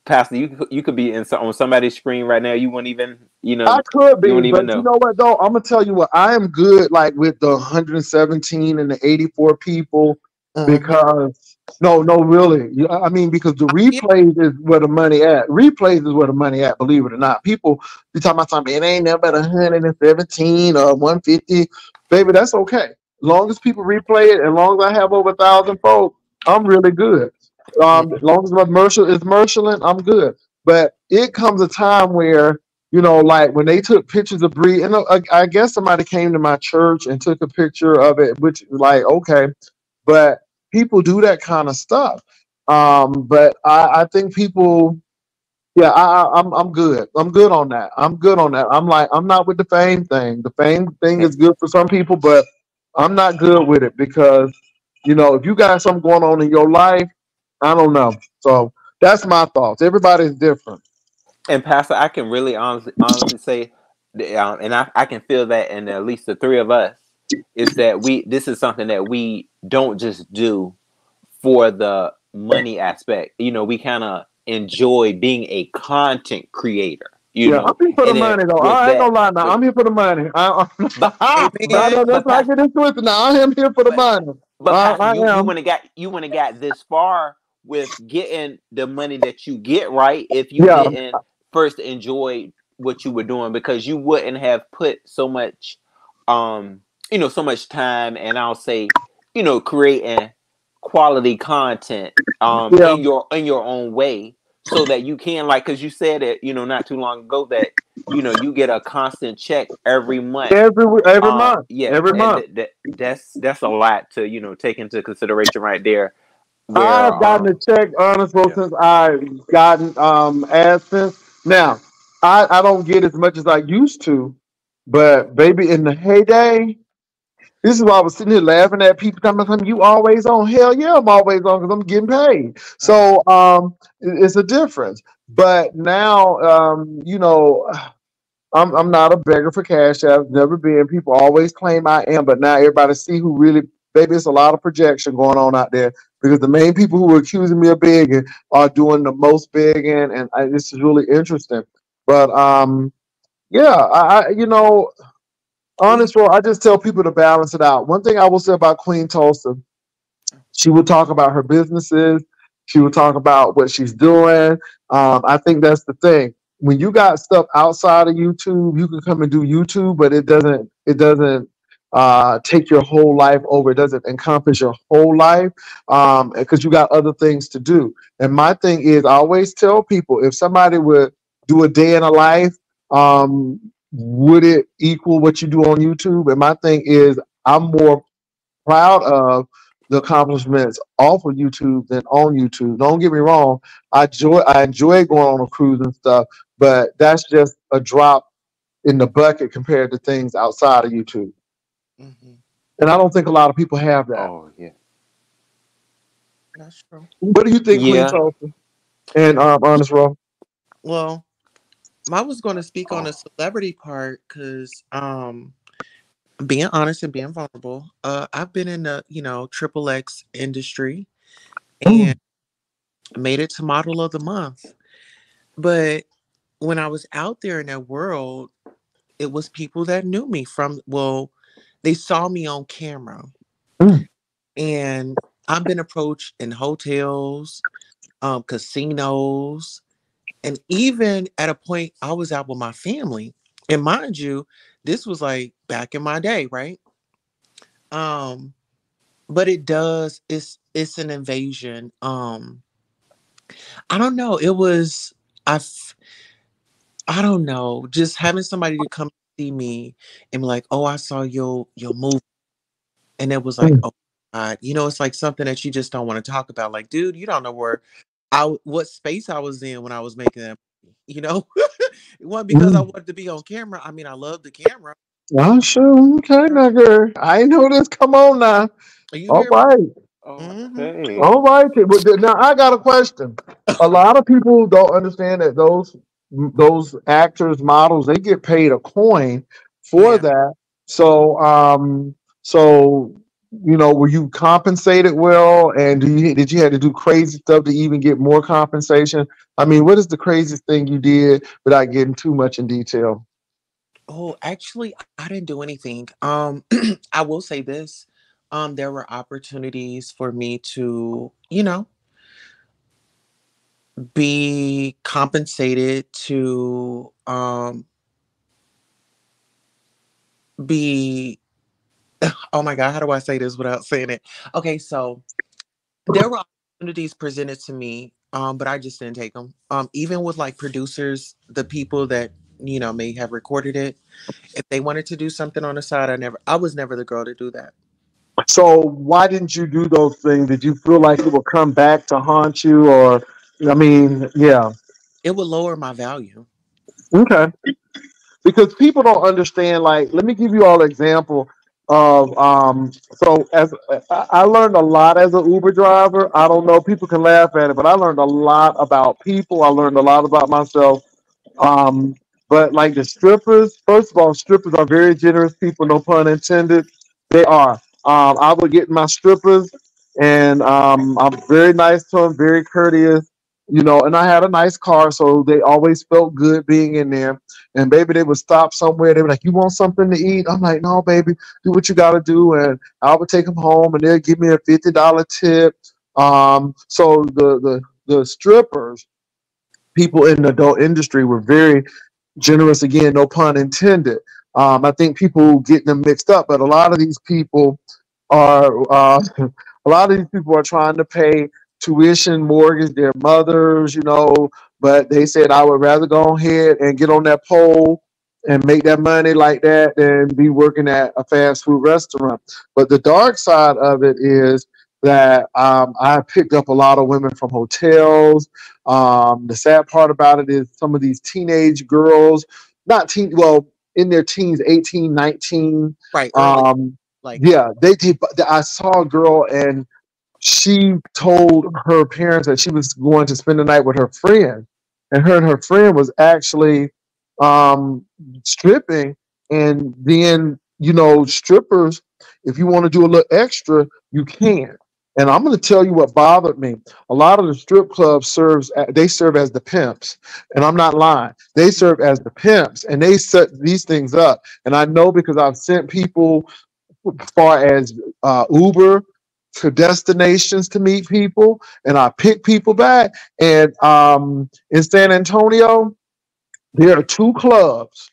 Pastor, you could- you could be in, so- on somebody's screen right now. You wouldn't even you know. I could be, you wouldn't but even know. you know what though? I'm gonna tell you what I am good like with the 117 and the 84 people Mhm. because no, no, really. I mean, because the replays is where the money at. Replays is where the money at. Believe it or not, people be talking about something. It ain't never but 117 or 150. Baby, that's okay. Long as people replay it, and long as I have over a thousand folks, I'm really good. Um, as long as my commercial is commercialing, I'm good. But it comes a time where you know, like when they took pictures of Bree, and uh, I, I guess somebody came to my church and took a picture of it, which like okay, but people do that kind of stuff. Um, but I, I think people, yeah, I, I, I'm I'm good. I'm good on that. I'm good on that. I'm like I'm not with the fame thing. The fame thing is good for some people, but I'm not good with it because you know if you got something going on in your life, I don't know. So that's my thoughts. Everybody's different. And Pastor, I can really honestly, honestly say, um, and I, I can feel that in at least the three of us, is that we this is something that we don't just do for the money aspect. You know, we kind of enjoy being a content creator. You yeah, know, I'm here for the money though. I ain't gonna lie now. I'm here for the money. I, But- I, Amen. let's not get into it now. I am here for the But- money. But I- Pastor, I you, you wouldn't got you wouldn't got this far with getting the money that you get right if you Yeah. didn't first enjoy what you were doing because you wouldn't have put so much um you know so much time and I'll say you know creating quality content um Yeah. in your in your own way so that you can like because you said it you know not too long ago that you know you get a constant check every month Every every uh, month. yeah, every month. th- th- that's that's a lot to you know take into consideration right there. Where, I've gotten um, a check, honest, bro, yeah. since I've gotten um AdSense. Now, I, I don't get as much as I used to, but baby, in the heyday, this is why I was sitting here laughing at people about something. You always on? Hell yeah, I'm always on because I'm getting paid. So um, it's a difference. But now, um, you know, I'm I'm not a beggar for cash. I've never been. People always claim I am, but now everybody see who really. Baby, it's a lot of projection going on out there because the main people who are accusing me of begging are doing the most begging, and I, this is really interesting. But um, yeah, I, I you know, honest, bro, I just tell people to balance it out. One thing I will say about Queen Tulsa, she will talk about her businesses. She will talk about what she's doing. Um, I think that's the thing. When you got stuff outside of YouTube, you can come and do YouTube, but it doesn't. It doesn't uh, take your whole life over. It doesn't encompass your whole life um, because you got other things to do. And my thing is, I always tell people if somebody would do a day in a life, um, would it equal what you do on YouTube? And my thing is, I'm more proud of the accomplishments off of YouTube than on YouTube. Don't get me wrong, I enjoy I enjoy going on a cruise and stuff, but that's just a drop in the bucket compared to things outside of YouTube. Mhm. And I don't think a lot of people have that. Oh yeah. That's true. What do you think, Yeah. Queen Tulsa? And um, Honest Ro? Well, I was going to speak on Oh. the celebrity part because, um, being honest and being vulnerable, uh, I've been in the you know triple X industry and made it to model of the month. But when I was out there in that world, it was people that knew me from well, they saw me on camera, Mm. and I've been approached in hotels, um, casinos, and even at a point I was out with my family. And mind you, this was like back in my day, right? Um, but it does, it's it's an invasion. Um, I don't know. It was I I don't know, just having somebody to come see me and be like, oh, I saw your your movie. And it was like, Mm. oh God, you know, it's like something that you just don't want to talk about. Like, dude, you don't know where I what space I was in when I was making that you know? it wasn't because I Mm. wanted to be on camera. I mean, I love the camera. Oh, sure. Okay, nigga. I ain't know this. Come on now. Are you All hear me? right. Mhm. Okay. All right. But th- now I got a question. A lot of people don't understand that those those actors, models, they get paid a coin for Yeah. that. So, um, so you know, were you compensated well? And do you did you have to do crazy stuff to even get more compensation? I mean, what is the craziest thing you did without getting too much in detail? Oh, actually, I didn't do anything. Um, I will say this. Um, there were opportunities for me to, you know, be compensated to um be oh my god, how do I say this without saying it? Okay, so there were opportunities presented to me, um, but I just didn't take them. Um, even with like producers, the people that you know may have recorded it, if they wanted to do something on the side, I never, I was never the girl to do that. So why didn't you do those things? Did you feel like it would come back to haunt you, or I mean, yeah, It would lower my value. okay. Because people don't understand. Like, let me give you all an example of. Um, so as I learned a lot as an Uber driver. I don't know. People can laugh at it, but I learned a lot about people. I learned a lot about myself. Um, but like the strippers, first of all, strippers are very generous people, no pun intended. They are. Um, I would get my strippers, and um, I'm very nice to them, very courteous, you know. And I had a nice car, so they always felt good being in there. And baby, they would stop somewhere. They were like, "You want something to eat?" I'm like, "No, baby, do what you got to do." And I would take them home, and they'd give me a fifty dollar tip. Um, so the the the strippers, people in the adult industry, were very generous. Again, no pun intended. Um, I think people get them mixed up, but a lot of these people are uh, a lot of these people are trying to pay tuition, mortgage, their mothers, you know. But they said I would rather go ahead and get on that pole and make that money like that than be working at a fast food restaurant. But the dark side of it is that um, I picked up a lot of women from hotels. Um, the sad part about it is some of these teenage girls, not teen, well, in their teens, 18, 19. Right. Um, like yeah, they did. I saw a girl and she told her parents that she was going to spend the night with her friend, and her and her friend was actually um, stripping. And then, you know, strippers, if you want to do a little extra, you can. And I'm going to tell you what bothered me. A lot of the strip clubs serves they serve as the pimps, and I'm not lying. They serve as the pimps, and they set these things up. And I know because I've sent people as far as uh, Uber to destinations to meet people, and I pick people back. And um, in San Antonio, there are two clubs.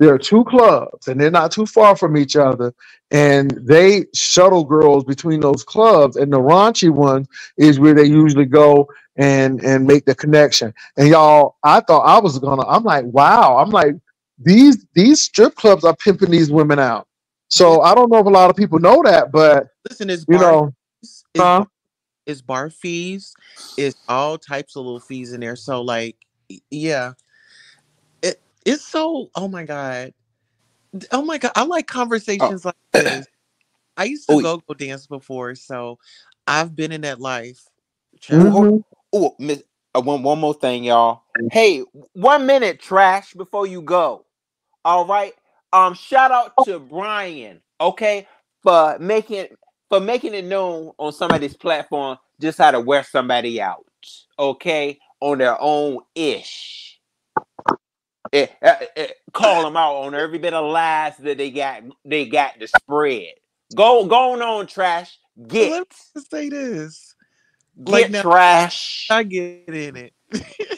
There are two clubs and they're not too far from each other. And they shuttle girls between those clubs and the raunchy one is where they usually go and and make the connection. And y'all i thought i was gonna i'm like wow. I'm like these these strip clubs are pimping these women out so i don't know if a lot of people know that but Listen, it's you know fees, it's, huh? it's bar fees, it's all types of little fees in there. So like, yeah, it it's so. Oh my god, oh my god, I like conversations like this. I used to Oh, go go dance before, so I've been in that life. child. Mhm. Oh, miss, uh, one one more thing, y'all. Hey, one minute, trash, before you go. All right. Um, shout out to Brian, okay, for making for making it known on somebody's platform just how to wear somebody out, okay, on their own ish. Eh, eh, eh, call them out on every bit of lies that they got they got to spread. Go go on, trash. Get Let me say this: like get now, trash. I get in it.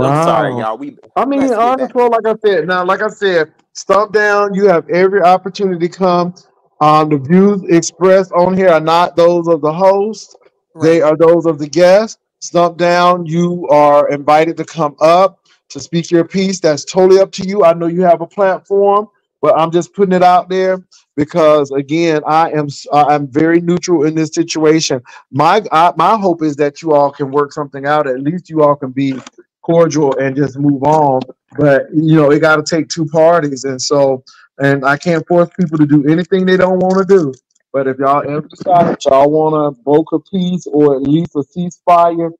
I'm sorry, y'all. We I mean, let's get on back. control, like I said. Now, like I said, stump down. You have every opportunity to come. Um, the views expressed on here are not those of the host; they are those of the guest. Stump down. You are invited to come up to speak your piece. That's totally up to you. I know you have a platform, but I'm just putting it out there because, again, I am s- I- I'm very neutral in this situation. My I, my hope is that you all can work something out. At least you all can be cordial and just move on. But you know, it got to take two parties, and so, and I can't force people to do anything they don't want to do. But if y'all ever decide y'all want to broker peace or at least a ceasefire,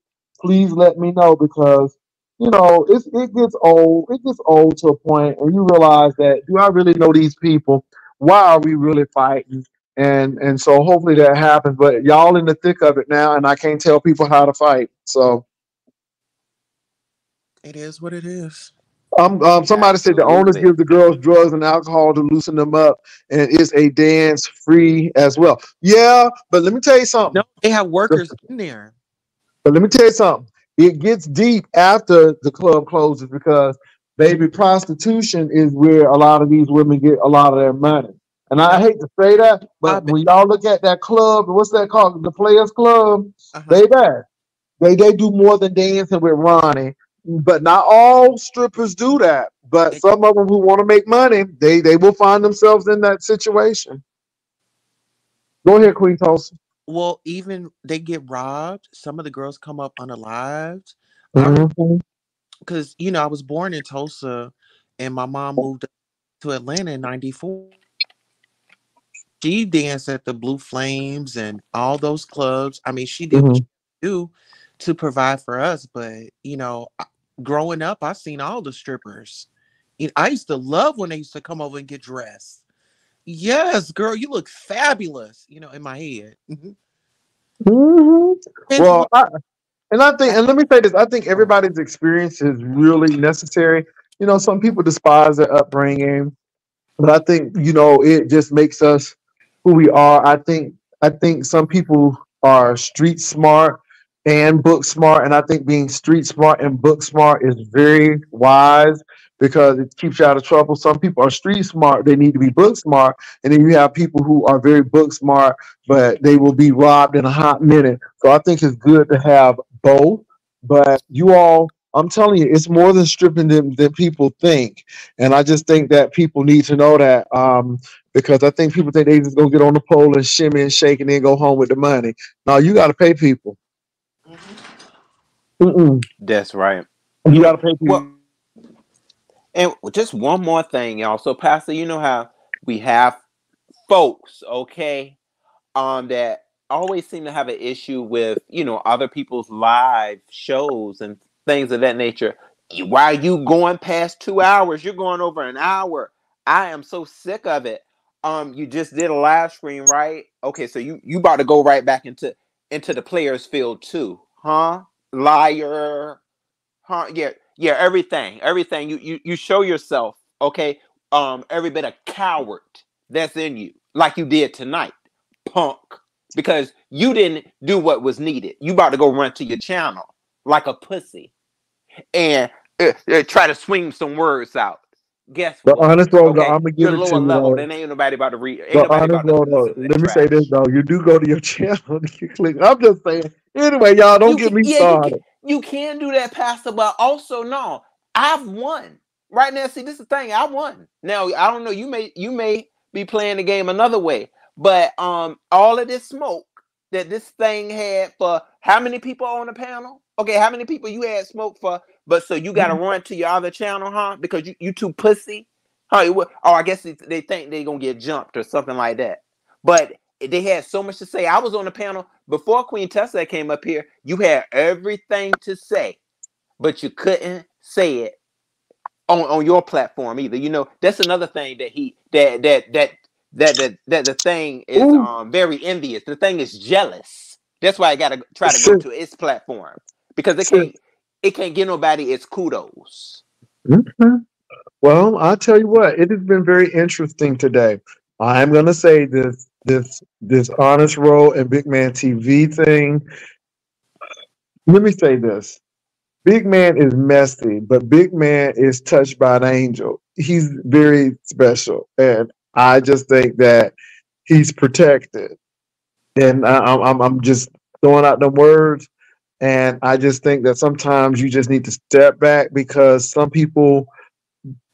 please let me know because you know it's, it gets old. It gets old to a point, and you realize that do I really know these people? Why are we really fighting? And and so hopefully that happens. But y'all in the thick of it now, and I can't tell people how to fight. So. It is what it is. Um, um, somebody said the owners give the girls drugs and alcohol to loosen them up, and it's a dance free as well. Yeah, but let me tell you something. No, they have workers in there. But let me tell you something. It gets deep after the club closes because baby prostitution is where a lot of these women get a lot of their money. And I hate to say that, but when y'all look at that club, what's that called? The Players Club. Uh-huh. Baby, they they do more than dancing with Ronnie. But not all strippers do that. But some of them who want to make money, they they will find themselves in that situation. Go ahead, Queen Tulsa. Well, even they get robbed. Some of the girls come up unalived. Because you know I was born in Tulsa, and my mom moved to Atlanta in '94. She danced at the Blue Flames and all those clubs. I mean, she did what Mhm. she do to provide for us. But you know, growing up, I seen all the strippers. Know, I used to love when they used to come over and get dressed. Yes, girl, you look fabulous. You know, in my head. Mhm. Mhm. Well, I, and I think, and let me say this: I think everybody's experience is really necessary. You know, some people despise their upbringing, but I think you know it just makes us who we are. I think I think some people are street smart and book smart, and I think being street smart and book smart is very wise because it keeps you out of trouble. Some people are street smart; they need to be book smart, and then you have people who are very book smart, but they will be robbed in a hot minute. So I think it's good to have both. But you all, I'm telling you, it's more than stripping than, than people think. And I just think that people need to know that um, because I think people think they just gonna get on the pole and shimmy and shake and then go home with the money. No, you got to pay people. Mm-mm. That's right. You got to pay. Well, and just one more thing, y'all. So, Pastor, you know how we have folks, okay, um, that always seem to have an issue with, you know, other people's live shows and things of that nature. Why are you going past two hours? You're going over an hour. I am so sick of it. um, you just did a live stream, right? Okay, so you you about to go right back into into the players field too, huh? Liar, huh? Yeah, yeah, everything, everything. You you you show yourself, okay? Um, every bit of coward that's in you, like you did tonight, punk, because you didn't do what was needed. You about to go run to your channel like a pussy and uh, uh, try to swing some words out. Guess The what? honest though, Okay, I'm gonna give it to you. Then ain't nobody about to read. The honest though. Let me say this though. You do go to your channel. You click. I'm just saying. Anyway, y'all don't You get can, me yeah, you can, started. you can do that, Pastor. But also, no, I've won right now. See, this is the thing. I won. Now, I don't know. You may, you may be playing the game another way, but um, all of this smoke that this thing had for how many people on the panel? Okay, how many people you had smoke for? But so you got to run to your other channel, huh? Because you you too pussy. Huh? Oh, I guess they think they're gonna get jumped or something like that. But they had so much to say. I was on the panel before Queen Tessa came up here. You had everything to say, but you couldn't say it on, on your platform either. You know, that's another thing that he that that that that that, that the thing is um very envious. The thing is jealous. That's why I gotta try to go to its platform because it sis. can't it can't give nobody its kudos. Okay. Well, I'll tell you what. It has been very interesting today. I'm gonna say this this this honest Ro and big man TV thing. Let me say this. Big man is messy, but big man is touched by an angel. He's very special, and I just think that he's protected. And I, I'm I'm I'm just throwing out the words, and I just think that sometimes you just need to step back because some people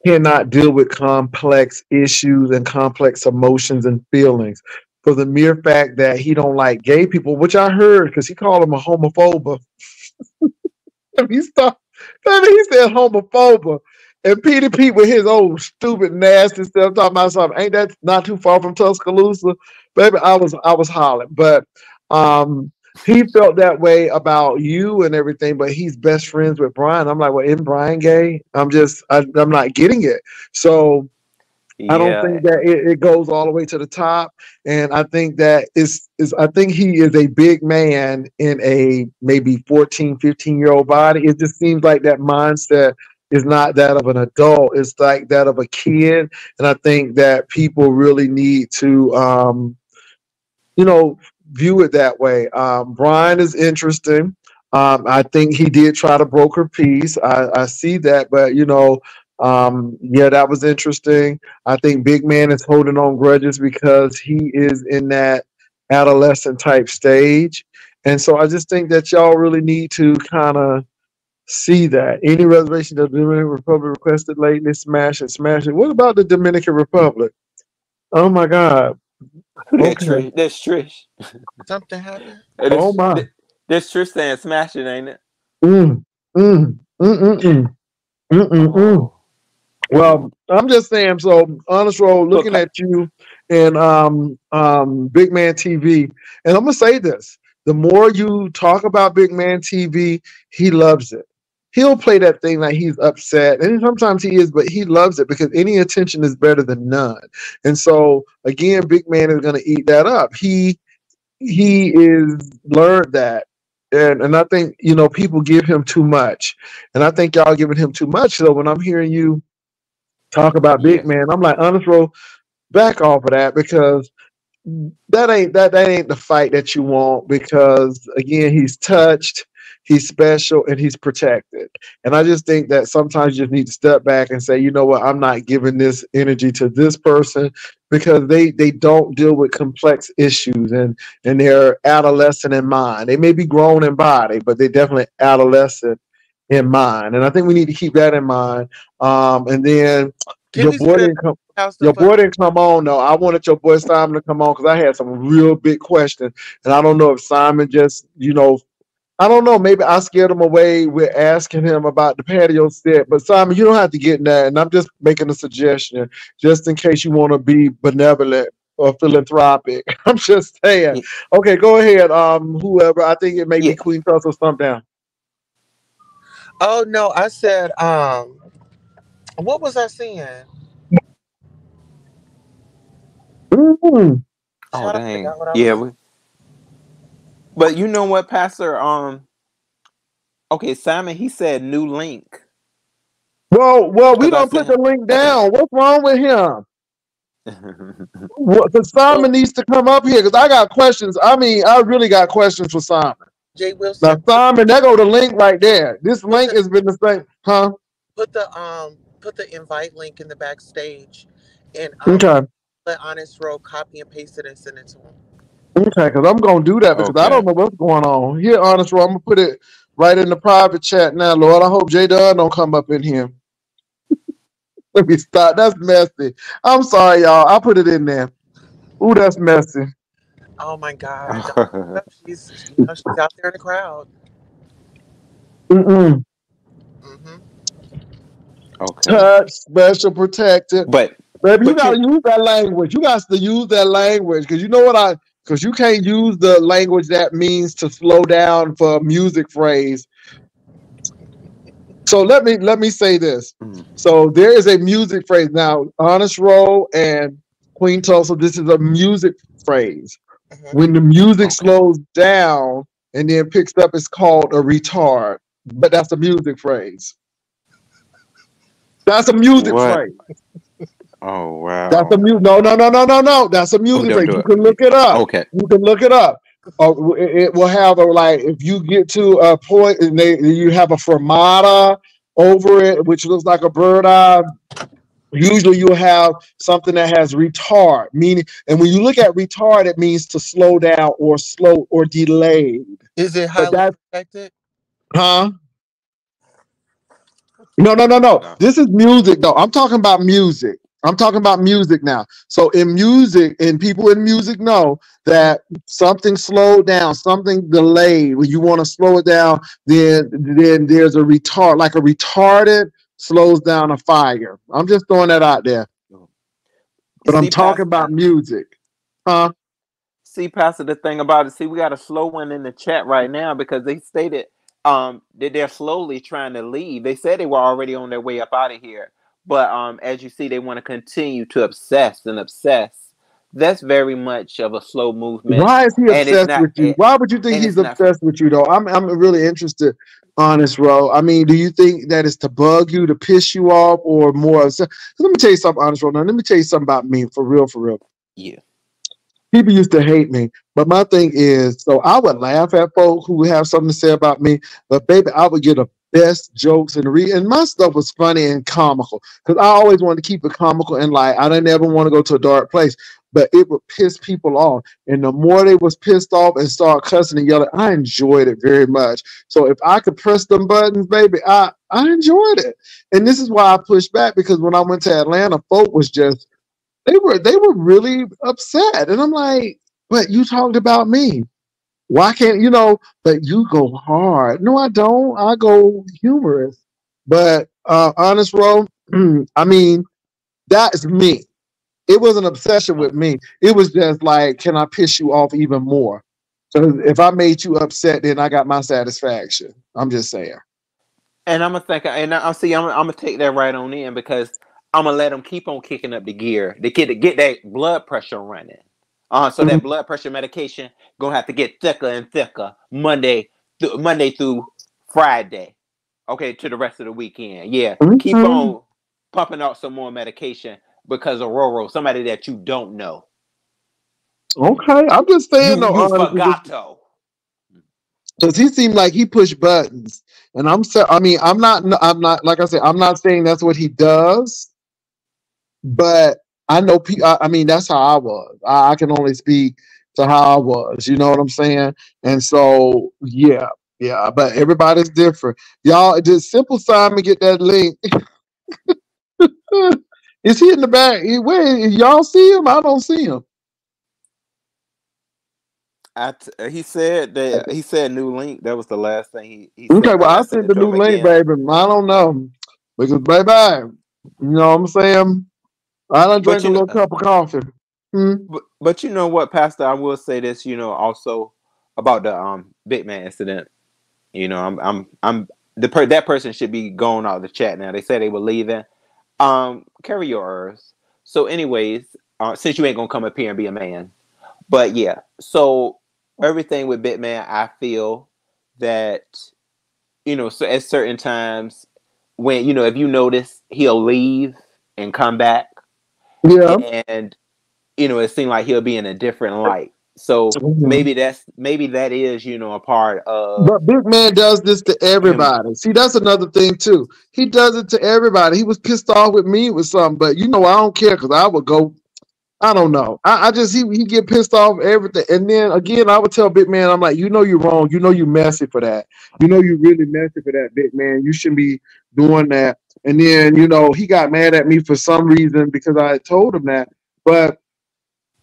cannot deal with complex issues and complex emotions and feelings for the mere fact that he don't like gay people, which I heard because he called him a homophobe. he stopped. Baby, he said homophobe. And Peter Pete with his old stupid nasty stuff talking about something. Ain't that not too far from Tuscaloosa? Baby, I was I was hollering. But um he felt that way about you and everything, but he's best friends with Brian. I'm like, well, isn't Brian gay? I'm just I, I'm not getting it. So I don't think that it, it goes all the way to the top. And I think that is is I think he is a big man in a maybe 14, 15 year old body. It just seems like that mindset is not that of an adult. It's like that of a kid. And I think that people really need to um, you know, view it that way. Um, Brian is interesting. Um, I think he did try to broker peace. I, I see that, but you know, um, yeah, that was interesting. I think Big Man is holding on grudges because he is in that adolescent type stage. And so I just think that y'all really need to kind of see that. Any reservation that the Dominican Republic requested lately, smash it, smash it. What about the Dominican Republic? Oh my God. that's Okay. Trish. That's Trish. Something happened. And Oh my. th- That's Trish saying smash it, ain't it? Mm, mm, mm, mm, mm, mm, mm, mm. Oh. Well, I'm just saying. So, honest Ro, looking Okay. at you and um, um, Big Man TV, and I'm gonna say this: the more you talk about Big Man TV, he loves it. He'll play that thing like he's upset, and sometimes he is, but he loves it because any attention is better than none. And so, again, Big Man is gonna eat that up. He he is learned that. And, and I think you know people give him too much, and I think y'all giving him too much. So when I'm hearing you talk about big man. I'm like, honest Ro, back off of that because that ain't that that ain't the fight that you want because again, he's touched, he's special, and he's protected. And I just think that sometimes you just need to step back and say, you know what, I'm not giving this energy to this person because they they don't deal with complex issues and and they're adolescent in mind. They may be grown in body, but they definitely adolescent in mind. And I think we need to keep that in mind. Um, and then Can your boy didn't come. Your boy didn't come on though. I wanted your boy Simon to come on because I had some real big questions, and I don't know if Simon just, you know, I don't know. Maybe I scared him away with asking him about the patio set. But Simon, you don't have to get in that. And I'm just making a suggestion, just in case you want to be benevolent or philanthropic. I'm just saying. Ye- Okay, go ahead. Um, whoever. I think it may Yeah. be Queen Tussle stump down. Oh no, I said um what was I saying? Mm. Oh Shut up, I dang. I Yeah. We, but you know what, Pastor? Um. Okay, Simon. He said new link. Well, well, we don't put the link down. What's wrong with him? Because Simon needs to come up here because I got questions. I mean, I really got questions for Simon. Jay Wilson. Now, Wilson, Simon, there go the link right there. This link has been the same, huh? put the um put the invite link in the backstage, and um, Okay, let Honest Ro copy and paste it and send it to him. Okay, because I'm gonna do that because I don't know what's going on here. Honest, Ro, I'm gonna put it right in the private chat now, Lord. I hope J Dunn don't come up in here. Let me stop. That's messy. I'm sorry, y'all. I put it in there. Ooh, that's messy. Oh my God, she's you know, she's out there in the crowd. Mm-mm. hmm okay. Touch, special, protected. But Baby, you gotta use that language. You got to use that language because you know what I. Because you can't use the language that means to slow down for a music phrase. So let me let me say this. Mm. So there is a music phrase now. Honest Ro and Queen Tulsa. This is a music phrase. hmm When the music Okay. slows down and then picks up, it's called a retard. But that's a music phrase. That's a music What? phrase. Oh wow. That's a music. No, no, no, no, no, no. That's a music don't phrase. do You it. can look it up. okay. You can look it up. Uh, it it will have a like if you get to a point and they you have a fermata over it, which looks like a bird eye. Usually you'll have something that has retard, meaning, and when you look at retard, it means to slow down or slow or delayed. Is it But highly that, affected? huh? No, no, no, no. No. This is music, though. I'm talking about music. I'm talking about music now. So in music, and people in music know that something slowed down, something delayed. When you want to slow it down, then then there's a retard, like a retarded slows down a fire. I'm just throwing that out there. But I'm talking about music. Huh? See, Pastor, the thing about it, see, we got a slow one in the chat right now because they stated um that they're slowly trying to leave. They said they were already on their way up out of here. But um as you see, they want to continue to obsess and obsess. That's very much of a slow movement. Why is he obsessed not- with you? it- Why would you think he's it's not- obsessed with you though? I'm I'm really interested, honest, Ro. I mean, do you think that is to bug you, to piss you off, or more? obsess- Let me tell you something, honest, Ro. Now, let me tell you something about me, for real, for real. Yeah. People used to hate me, but my thing is, so I would laugh at folk who would have something to say about me, but baby, I would get the best jokes and read, and my stuff was funny and comical because I always wanted to keep it comical and light. I didn't ever want to go to a dark place, but it would piss people off. And the more they was pissed off and start cussing and yelling, I enjoyed it very much. So if I could press them buttons, baby, I I enjoyed it. And this is why I pushed back because when I went to Atlanta, folk was just they were they were really upset. And I'm like, but you talked about me. Why can't you know? But you go hard. No, I don't. I go humorous. But uh honest, Ro, I mean, that's me. It was an obsession with me. It was just like, can I piss you off even more? So if I made you upset, then I got my satisfaction. I'm just saying. And I'm gonna think, and I'll see. I'm, I'm gonna take that right on in because I'm gonna let them keep on kicking up the gear to get to get that blood pressure running. Uh, so that blood pressure medication gonna have to get thicker and thicker Monday, th- Monday through Friday. Okay, to the rest of the weekend. Yeah, keep Mhm. on pumping out some more medication because of Roro, somebody that you don't know. Okay, I'm just You, saying, you though, forgot because he seemed like he pushed buttons, and I'm so. I mean, I'm not. I'm not. Like I said, I'm not saying that's what he does, but I know. pe- I, I mean, that's how I was. I, I can only speak to how I was. You know what I'm saying? And so, yeah, yeah. But everybody's different. Y'all, just simple Simon get that link. Is he in the back? He- Where y'all see him? I don't see him. I t- uh, he said that he said new link. That was the last thing he, he said. Okay, well, I gotta sent the new link, again. baby. I don't know because, baby, you know what I'm saying. I done But drank a you know- little cup of coffee. Hmm? But, but you know what, Pastor? I will say this. You know, also about the um big man incident. You know, I'm I'm I'm the per- that person should be going out of the chat now. They said they were leaving. Um, carry your herbs. So, anyways, uh, since you ain't gonna come up here and be a man, but yeah. So everything with Big Man, I feel that you know, so at certain times when you know, if you notice, he'll leave and come back, Yeah. and you know, it seemed like he'll be in a different light. So maybe that's maybe that is you know a part of But Big Man does this to everybody. See, that's another thing too. He does it to everybody. He was pissed off with me with something, but you know I don't care because I would go. I don't know. I, I just he he get pissed off everything, and then again I would tell Big Man, I'm like, you know you're wrong. You know you messy for that. You know you really messy for that, Big Man. You shouldn't be doing that. And then you know he got mad at me for some reason because I told him that, but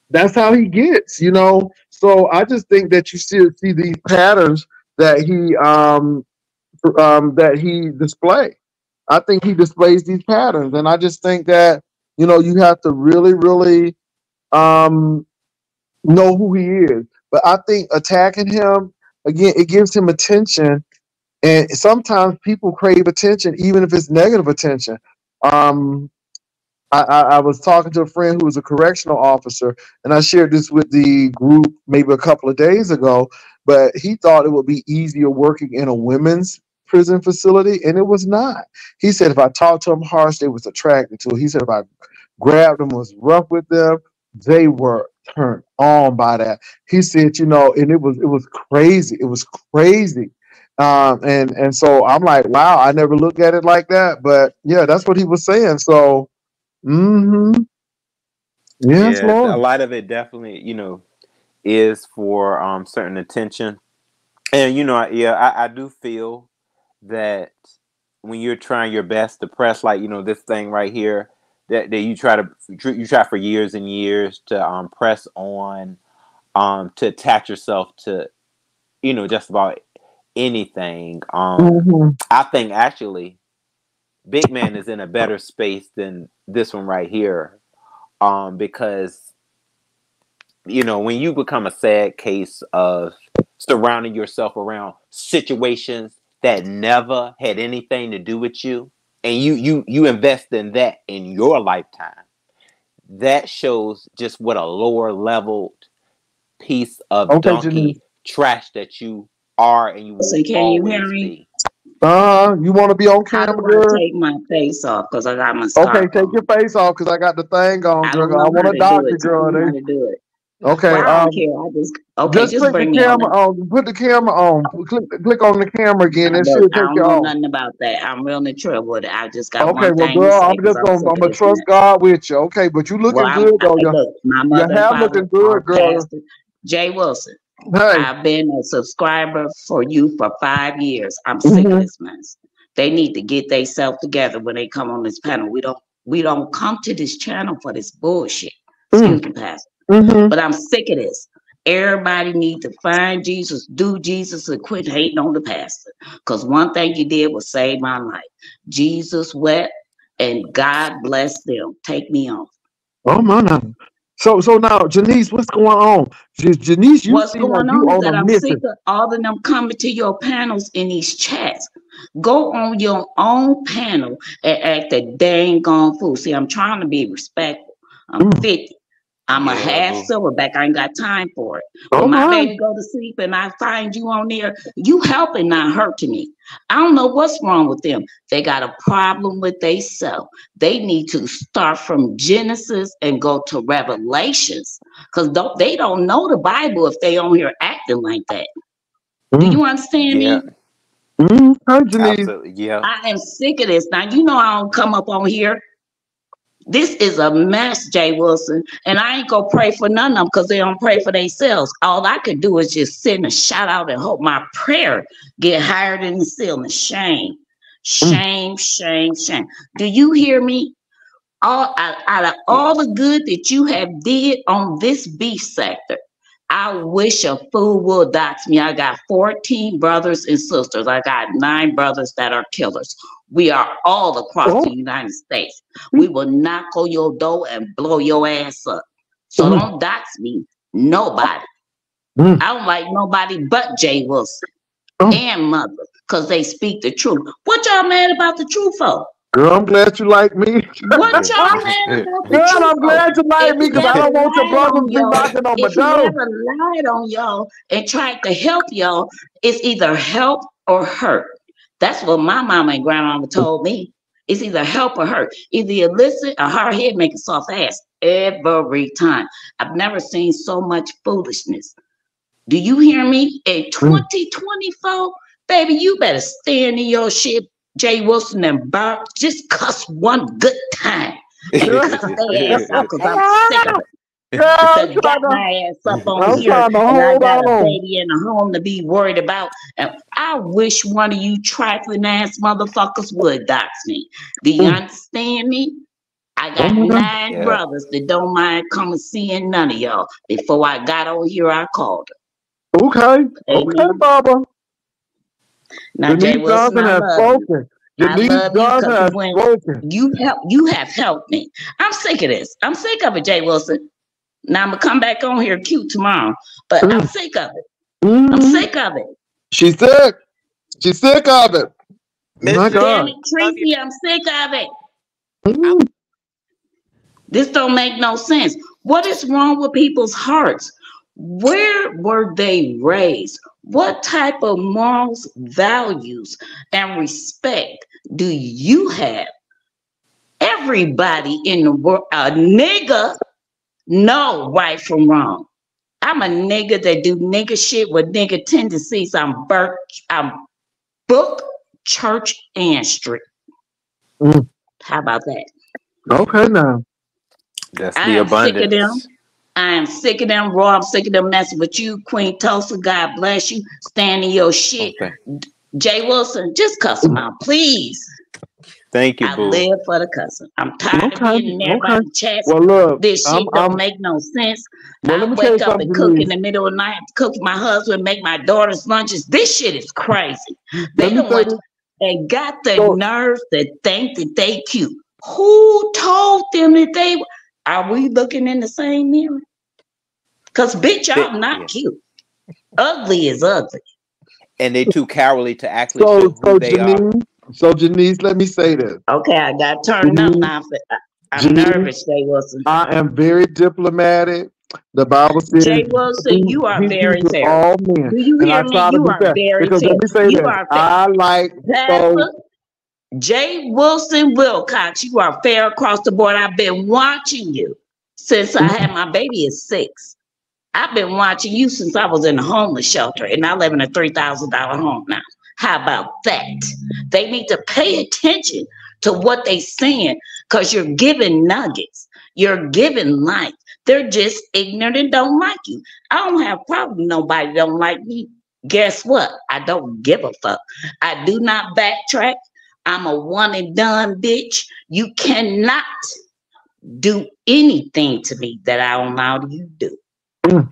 that's how he gets, you know. So I just think that you still see these patterns that he um um that he display. I think he displays these patterns, and I just think that you know you have to really, really um know who he is. But I think attacking him again, it gives him attention, and sometimes people crave attention, even if it's negative attention. Um, I, I, I was talking to a friend who was a correctional officer, and I shared this with the group maybe a couple of days ago. But he thought it would be easier working in a women's prison facility, and it was not. He said if I talked to them harsh, they was attracted to it. He said if I grabbed them, was rough with them, they were turned on by that. He said, you know, and it was it was crazy. It was crazy. Um, and and so I'm like, wow, I never looked at it like that. But yeah, that's what he was saying. So Mm-hmm. Yes, yeah, Lord. a lot of it definitely, you know, is for um certain attention. And you know, I- yeah, I, I do feel that when you're trying your best to press like, you know, this thing right here, that, that you try to you try for years and years to um press on um to attach yourself to you know just about anything. Um Mhm. I think actually Big Man is in a better space than this one right here. Um, because you know, when you become a sad case of surrounding yourself around situations that never had anything to do with you, and you you you invest in that in your lifetime, that shows just what a lower leveled piece of Okay, donkey trash that you are and you will So can you hear me? be. Uh, you want to be on How camera, do I girl? take my face off? Because I got my Okay, scarf take on. your face off because I got the thing on, I girl. I want how to to dock do it. Tell girl. They- to do it. Okay, Well, I um, don't care. I just okay. just Just click the bring me on. camera on. Put the camera on. Click, click on the camera again. I It don't, should I take don't you know off. nothing about that. I'm real in trouble with it. I just got Okay, one well, thing girl, say I'm just I'm gonna, sick I'm gonna trust. God with you. Okay, but you Well, looking I'm good I, though. Your, look. My mother and hair father looking good, girl. Jay Wilson. Hey, I've been a subscriber for you for five years. I'm sick of Mhm. this mess. They need to get themselves together when they come on this panel. We don't we don't come to this channel for this bullshit. Mm. Excuse me, Pastor. mm-hmm. But I'm sick of this. Everybody need to find Jesus, do Jesus, and quit hating on the pastor. Because one thing you did was save my life. Jesus wept, and God bless them. Take me on. Oh my God. So, so now, Janice, what's going on? Ja- Janice, you What's like going you on is on that I'm mission. sick of all of them coming to your panels in these chats. Go on your own panel and act a dang gone fool. See, I'm trying to be respectful. I'm Mm. 50. I'm a Yeah, half silverback. I ain't got time for it. Oh When my my. baby go to sleep and I find you on there, you helping, not hurting me. I don't know what's wrong with them. They got a problem with themselves. They need to start from Genesis and go to Revelations. Because don't they don't know the Bible if they on here acting like that. Do Mm. you understand Yeah, me? Mm. Absolutely. Yeah. I am sick of this. Now you know I don't come up on here. This is a mess, Jay Wilson, and I ain't gonna pray for none of them because they don't pray for themselves. All I could do is just send a shout out and hope my prayer get higher than the ceiling. Shame, mm. shame, shame, shame. Do you hear me? All out, out of all the good that you have did on this beef sector, I wish a fool would dox me. I got 14 brothers and sisters. I got nine brothers that are killers. We are all across Oh. the United States. We will knock on your door and blow your ass up. So Mm. don't dox me. Nobody. Mm. I don't like nobody but Jay Wilson Oh. and mother because they speak the truth. What y'all mad about the truth for? Girl, I'm glad you like me. What y'all mad about Girl. I'm glad you like me because I don't want your lied brothers on to be knocking on my if you door. never lied on y'all and tried to help y'all, it's either help or hurt. That's what my mama and grandmama told me. It's either help or hurt. Either you listen or her head make a soft ass every time. I've never seen so much foolishness. Do you hear me? In mm. 2024, baby, you better stand in your shit, Jay Wilson and Bob Just cuss one good time. And cuss their ass out because I'm sick of it. Girl, I'm Instead of trying got to, my ass up on I'm here and I hold got a baby in the home to be worried about. And I wish one of you trifling ass motherfuckers would dox me. Do you Mm. understand me? I got Oh my God. nine Yeah. brothers that don't mind coming seeing none of y'all. Before I got on here, I called them. Okay, okay, Amen. Baba. Now, Jay Wilson, Johnson has love you. spoken. I Denise Johnson has you spoken. you help you have helped me. I'm sick of this. I'm sick of it, Jay Wilson. Now I'm gonna come back on here cute tomorrow, but I'm Mm. sick of it. I'm Mhm. sick of it. She's sick. She's sick of it. My Mr. Damn God. it, Tracy, I'm sick of it. Mhm. This don't make no sense. What is wrong with people's hearts? Where were they raised? What type of morals, values, and respect do you have? Everybody in the world, a nigga, know right from wrong. I'm a nigga that do nigga shit with nigga tendencies. I'm Burke, I'm book, church, and street. Mm. How about that? Okay, now. That's I the am sick of them. abundance. I am sick of them, Raw. I'm sick of them messing with you, Queen Tulsa. God bless you. Stand in your oh, shit. Okay. Jay Wilson, just cuss them out, please. Thank you, I boo. live for the cussing. I'm tired Okay, of getting in everybody's chest. Well, look, This shit I'm, don't I'm, make no sense. well, I let me tell you wake up and something, cook in the middle of the night, cook for my husband, make my daughter's lunches. This shit is crazy. They don't want this. and got the So- nerve to think that they cute. Who told them that they are we looking in the same mirror? Cause bitch, y'all not cute. Ugly is ugly. And they too cowardly to actually So, show who so they are. Janine, so Janice, let me say this. Okay, I got turned up now. I- I'm Janine- nervous, Jay Wilson. I am very diplomatic. The Bible says, Jay Wilson, you are be very peace fair. all men. Do you And I hear me? You are fair. very Because fair. let me say You this. I like Pastor so Jay Wilson Wilcox, you are fair across the board. I've been watching you since I had my baby at six. I've been watching you since I was in a homeless shelter, and I live in a three thousand dollar home now. How about that? They need to pay attention to what they saying, cause you're giving nuggets. You're giving life. They're just ignorant and don't like you. I don't have problem. Nobody don't like me. Guess what? I don't give a fuck. I do not backtrack. I'm a one and done bitch. You cannot do anything to me that I don't allow you to do.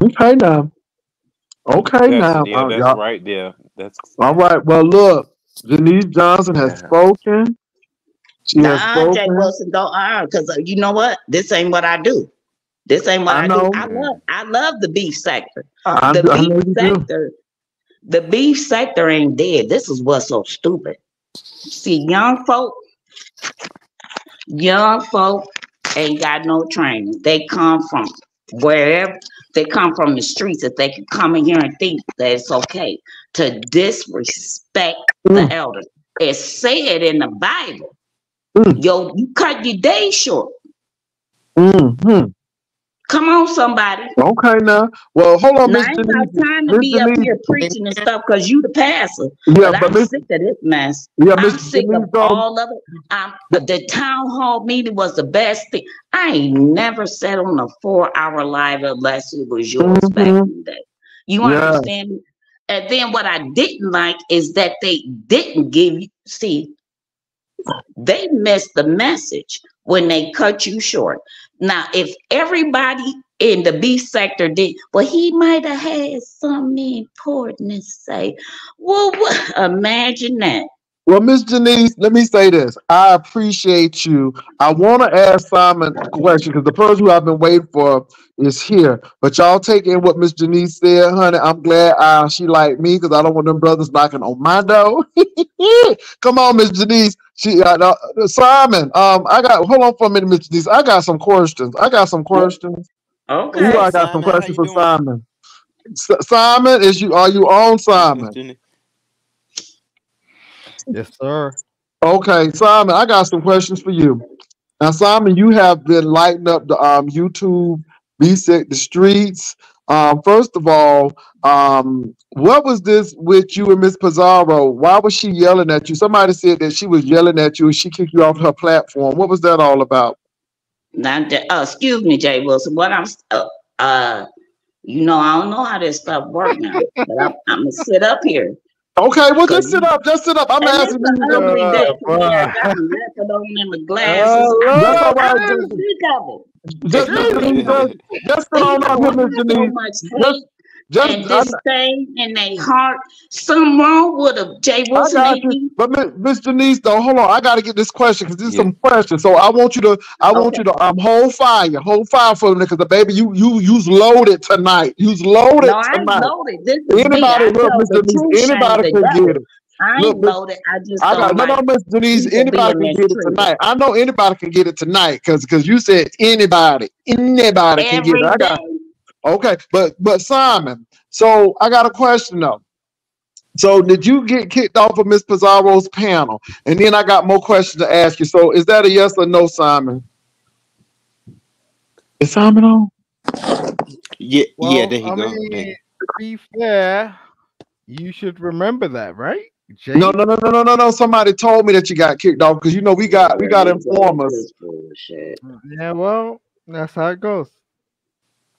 okay now. Okay now. That's, yeah, Uh, that's y'all- right there. That's All right. Well, look, Janice Johnson has Yeah. spoken. She has Nah, Jay. Wilson, don't uh, because you know what? This ain't what I do. This ain't what I I, do. I love, I love the beef sector. I, the I beef you do. sector, the beef sector ain't dead. This is what's so stupid. See, young folk, young folk ain't got no training. They come from wherever they come from the streets that they can come in here and think that it's okay to disrespect the Mm. elders. It's said in the Bible. Mm. Yo, you cut your day short. hmm Come on, somebody. Okay now. Well, hold on, Miss I ain't got time to Miss be up here preaching and stuff because you the pastor. Yeah, But but I'm sick of this mess. yeah, I'm Miss sick Denise of all of it. I'm, the town hall meeting was the best thing. I ain't never sat on a four hour live unless it was yours back Mhm. in the day. You Yeah. understand me? And then what I didn't like is that they didn't give you, see, they missed the message when they cut you short. Now, if everybody in the beef sector did, well, he might have had something important to say. Well, what, imagine that. Well, Miss Janice, let me say this. I appreciate you. I want to ask Simon a question because the person who I've been waiting for is here. But y'all take in what Miss Janice said, honey. I'm glad uh, she like me because I don't want them brothers knocking on my door. Come on, Miss Janice. She uh, uh, Simon. Um, I got hold on for a minute, Miss Janice. I got some questions. I got some questions. Okay. Ooh, I got Simon, some questions for doing? Simon. S- Simon, is you are you on Simon? Janice? Yes, sir. Okay, Simon, I got some questions for you. Now, Simon, you have been lighting up the um, YouTube reset the streets. Um, first of all, um, what was this with you and Miss Pizarro? Why was she yelling at you? Somebody said that she was yelling at you and she kicked you off her platform. What was that all about? Now, the- uh, excuse me, Jay Wilson. What I'm, uh, uh, you know, I don't know how this stuff works now, but I'm, I'm gonna sit up here. Okay, well, just sit up, just sit up. I'm And it's asking an you. ugly Uh, day to me. I boy. got methadone in the glasses. Uh, I'm That's all I'm right, sick just, of it. just, just, just, just sit on up here, Miss so Denise. Much Just, and just, this thing in their heart. Something wrong with them. Jay I Wilson got ain't you. me. But Miss Miss Denise, though, hold on. I got to get this question because there's Yeah. some questions. So I want you to, I want you to um hold fire, hold fire for me because the baby, you you you's loaded tonight. You's loaded No, I ain't tonight. loaded. This. Anybody, look, Miss Denise, anybody can get it. I Look, ain't Miss, loaded. I just I got don't no, no, Miss Denise. Anybody can get it tonight. I know anybody can get it tonight because because you said anybody, anybody can get it. I got day. Okay, but but Simon. So I got a question though. So did you get kicked off of Miss Pizarro's panel? And then I got more questions to ask you. So is that a yes or no, Simon? Is Simon on? Yeah, Well, yeah, there you I go. mean, There you- to be fair, you should remember that, right? Jay? No, no, no, no, no, no, no. Somebody told me that you got kicked off because you know we got we got go informers. Yeah, well, that's how it goes.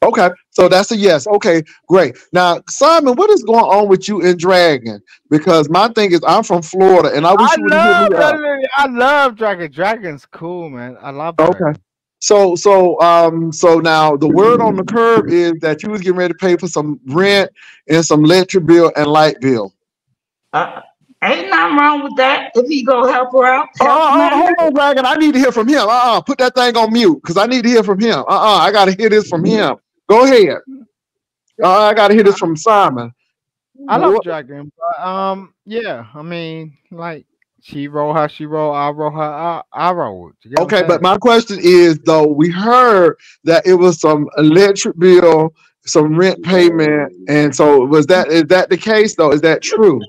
Okay, so that's a yes. Okay, great. Now, Simon, what is going on with you in Dragon? Because my thing is, I'm from Florida, and I wish I you would hit love me up. I love Dragon. Dragon's cool, man. I love Dragon. Okay. So, so, um, so now the word on the curb is that you was getting ready to pay for some rent and some electric bill and light bill. Uh, ain't nothing wrong with that. If he go help her out, Oh, help him oh, hold on, Dragon. I need to hear from him. Uh, uh put that thing on mute because I need to hear from him. Uh, uh I got to hear this from him. Go ahead. Uh, I got to hear this from Simon. I love What- Dragon, but um, yeah. I mean, like she roll how she roll, I roll how I, I roll. You get Okay, but my question is though, we heard that it was some electric bill, some rent payment, and so was that is that the case though? Is that true?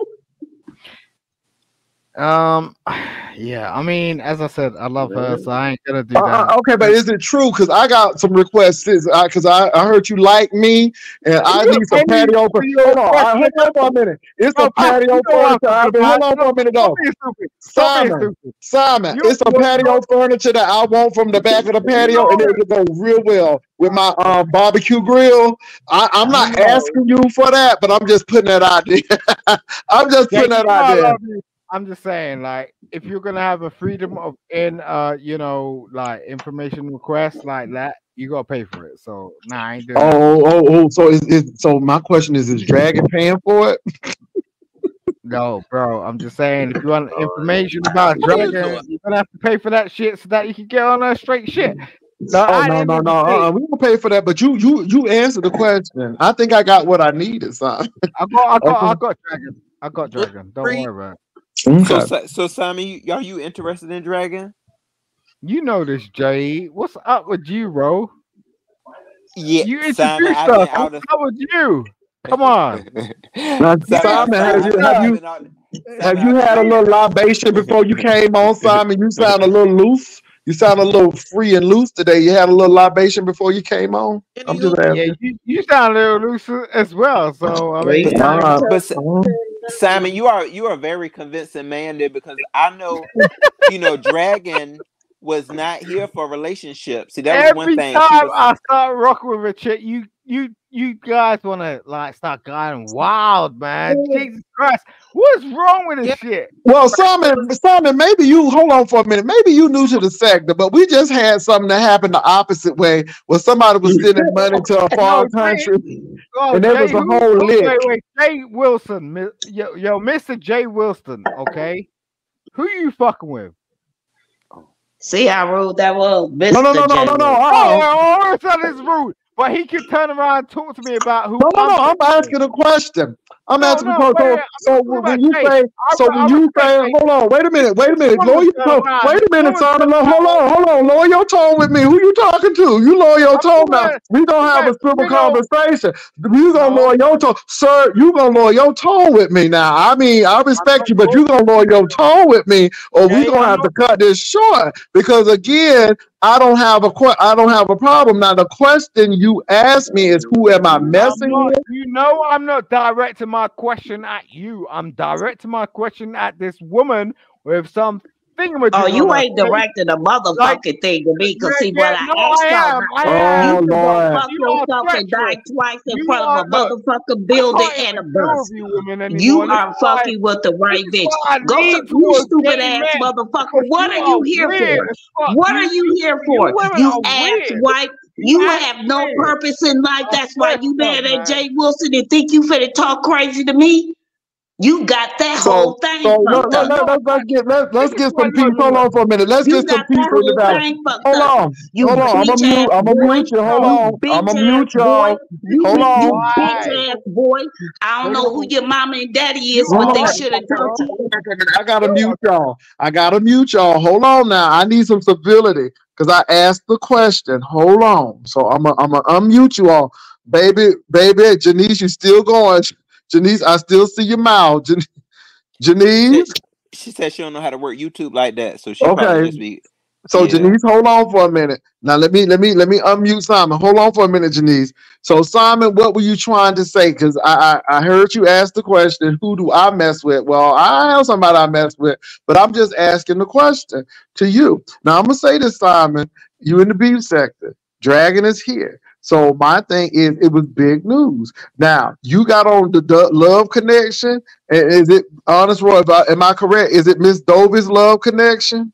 Um, yeah. I mean, as I said, I love her, so I ain't gonna do Uh, that. uh, okay, but is it true? Because I got some requests. Because I, I heard you like me, and I You need some patio. For, hold on, I, request. hold on for a minute. It's No, a patio you know what I'm furniture. I've been, hold on for a minute though. be stupid. Don't be Simon. Simon, You- it's a patio furniture that I want from the back of the patio, and it would go real well with my um, barbecue grill. I, I'm not I asking you for that, but I'm just putting that out there. I'm just putting you that know out there. I'm just saying, like, if you're gonna have a freedom of in uh, you know, like information requests like that, you gotta pay for it. So nah, I ain't doing that. Oh, oh, oh! So is, is so? My question is: Is Dragon paying for it? No, bro. I'm just saying, if you want Oh, information about What are you Dragon, you're gonna have to pay for that shit so that you can get on that straight shit. No, Oh no, no, no! Uh, we don't pay for that. But you, you, you answered the question. I think I got what I needed, son. I got, I got, I got Dragon. I got Dragon. Don't worry about it. So, so Simon, are you interested in Dragon? You know this, Jay. What's up with you, bro? Yeah, You Simon, introduced I've been us. out What's of. up with you? Come on. Now, Simon, have you, have you, have you had a little libation before you came on, Simon? You sound a little loose. You sound a little free and loose today. You had a little libation before you came on. I'm just Yeah, you, you sound a little loose as well. So I mean, Uh, But Simon, you are you are a very convincing man there because I know, you know, Dragon was not here for relationships. See, that was one thing. She time I start rocking with a chick, you you you guys want to like start going wild, man. Jesus Christ, what's wrong with this shit? Well, Simon, Simon, maybe you hold on for a minute. Maybe you new to the sector, but we just had something that happened the opposite way, where somebody was sending money to a foreign Jay. country. Oh, And there Jay, was a whole who- lick. Wait, wait, Jay Wilson, yo, yo, Mr. Jay Wilson, okay? Who you fucking with? See how rude that was, Mr. No, no, no, no, no, no. J. Oh, Uh-oh. oh, it's rude. But he can turn around and talk to me about who. No, no, no. I'm asking a question. I'm No, asking no, question. So, when you say, so when you say, hold on, wait a minute, wait a minute, lower your tone. Wait a minute, son. Hold on, hold on, lower your tone with me. Who you talking to? You lower your tone now. We don't have a civil conversation. You gonna lower your tone, sir? You gonna lower your tone with me now? I mean, I respect you, but you going gonna lower your tone with me, or we gonna have to cut this short. Because again, I don't have a que- I don't have a problem. Now the question you asked me is, who am I messing not. with? You know, I'm not directing my question at you. I'm directing my question at this woman with some thingamajig on oh, you her ain't directing a Like, motherfucking thing to me, cause see yeah, what I no, asked I her, am. I you am. Oh can go fuck You are yourself and die twice in You front of a look. motherfucking building and a even deal bus. you women You are is fucking with the This right bitch. Go lean suck you stupid ass motherfucker. because What are you here for? What are you you here for? women You ass white. You You act have no purpose in life. I That's why you mad at. Jay Wilson and think you finna talk crazy to me. You got that So, whole thing so let, let, up. let, No, let's, get let, let's get some no, peace. Hold on for a minute. Let's You get some peace in the valley. Hold on, You hold on. I'm gonna mute. I'm gonna mute you. Hold on. I'm gonna mute y'all. You Hold on. you bitch ass boy. I don't know who your mama and daddy is, but Hold they should have taught you. I gotta mute y'all. I gotta mute y'all. Hold on now. I need some civility because I asked the question. Hold on. So I'm gonna I'm gonna unmute you all. Baby, baby, Janice, you still going. Janice, I still see your mouth. Jan- Janice. she said she don't know how to work YouTube like that, so she probably Okay. just be So yeah. Janice, hold on for a minute. Now let me let me let me unmute Simon. Hold on for a minute, Janice. So Simon, what were you trying to say? Because I, I I heard you ask the question, who do I mess with? Well, I have somebody I mess with, but I'm just asking the question to you. Now I'm gonna say this, Simon. You in the beef sector. Dragon is here. So my thing is, it was big news. Now you got on the, the love connection. And is it honest, Ro? I, am I correct? Is it Miss Dovy's love connection?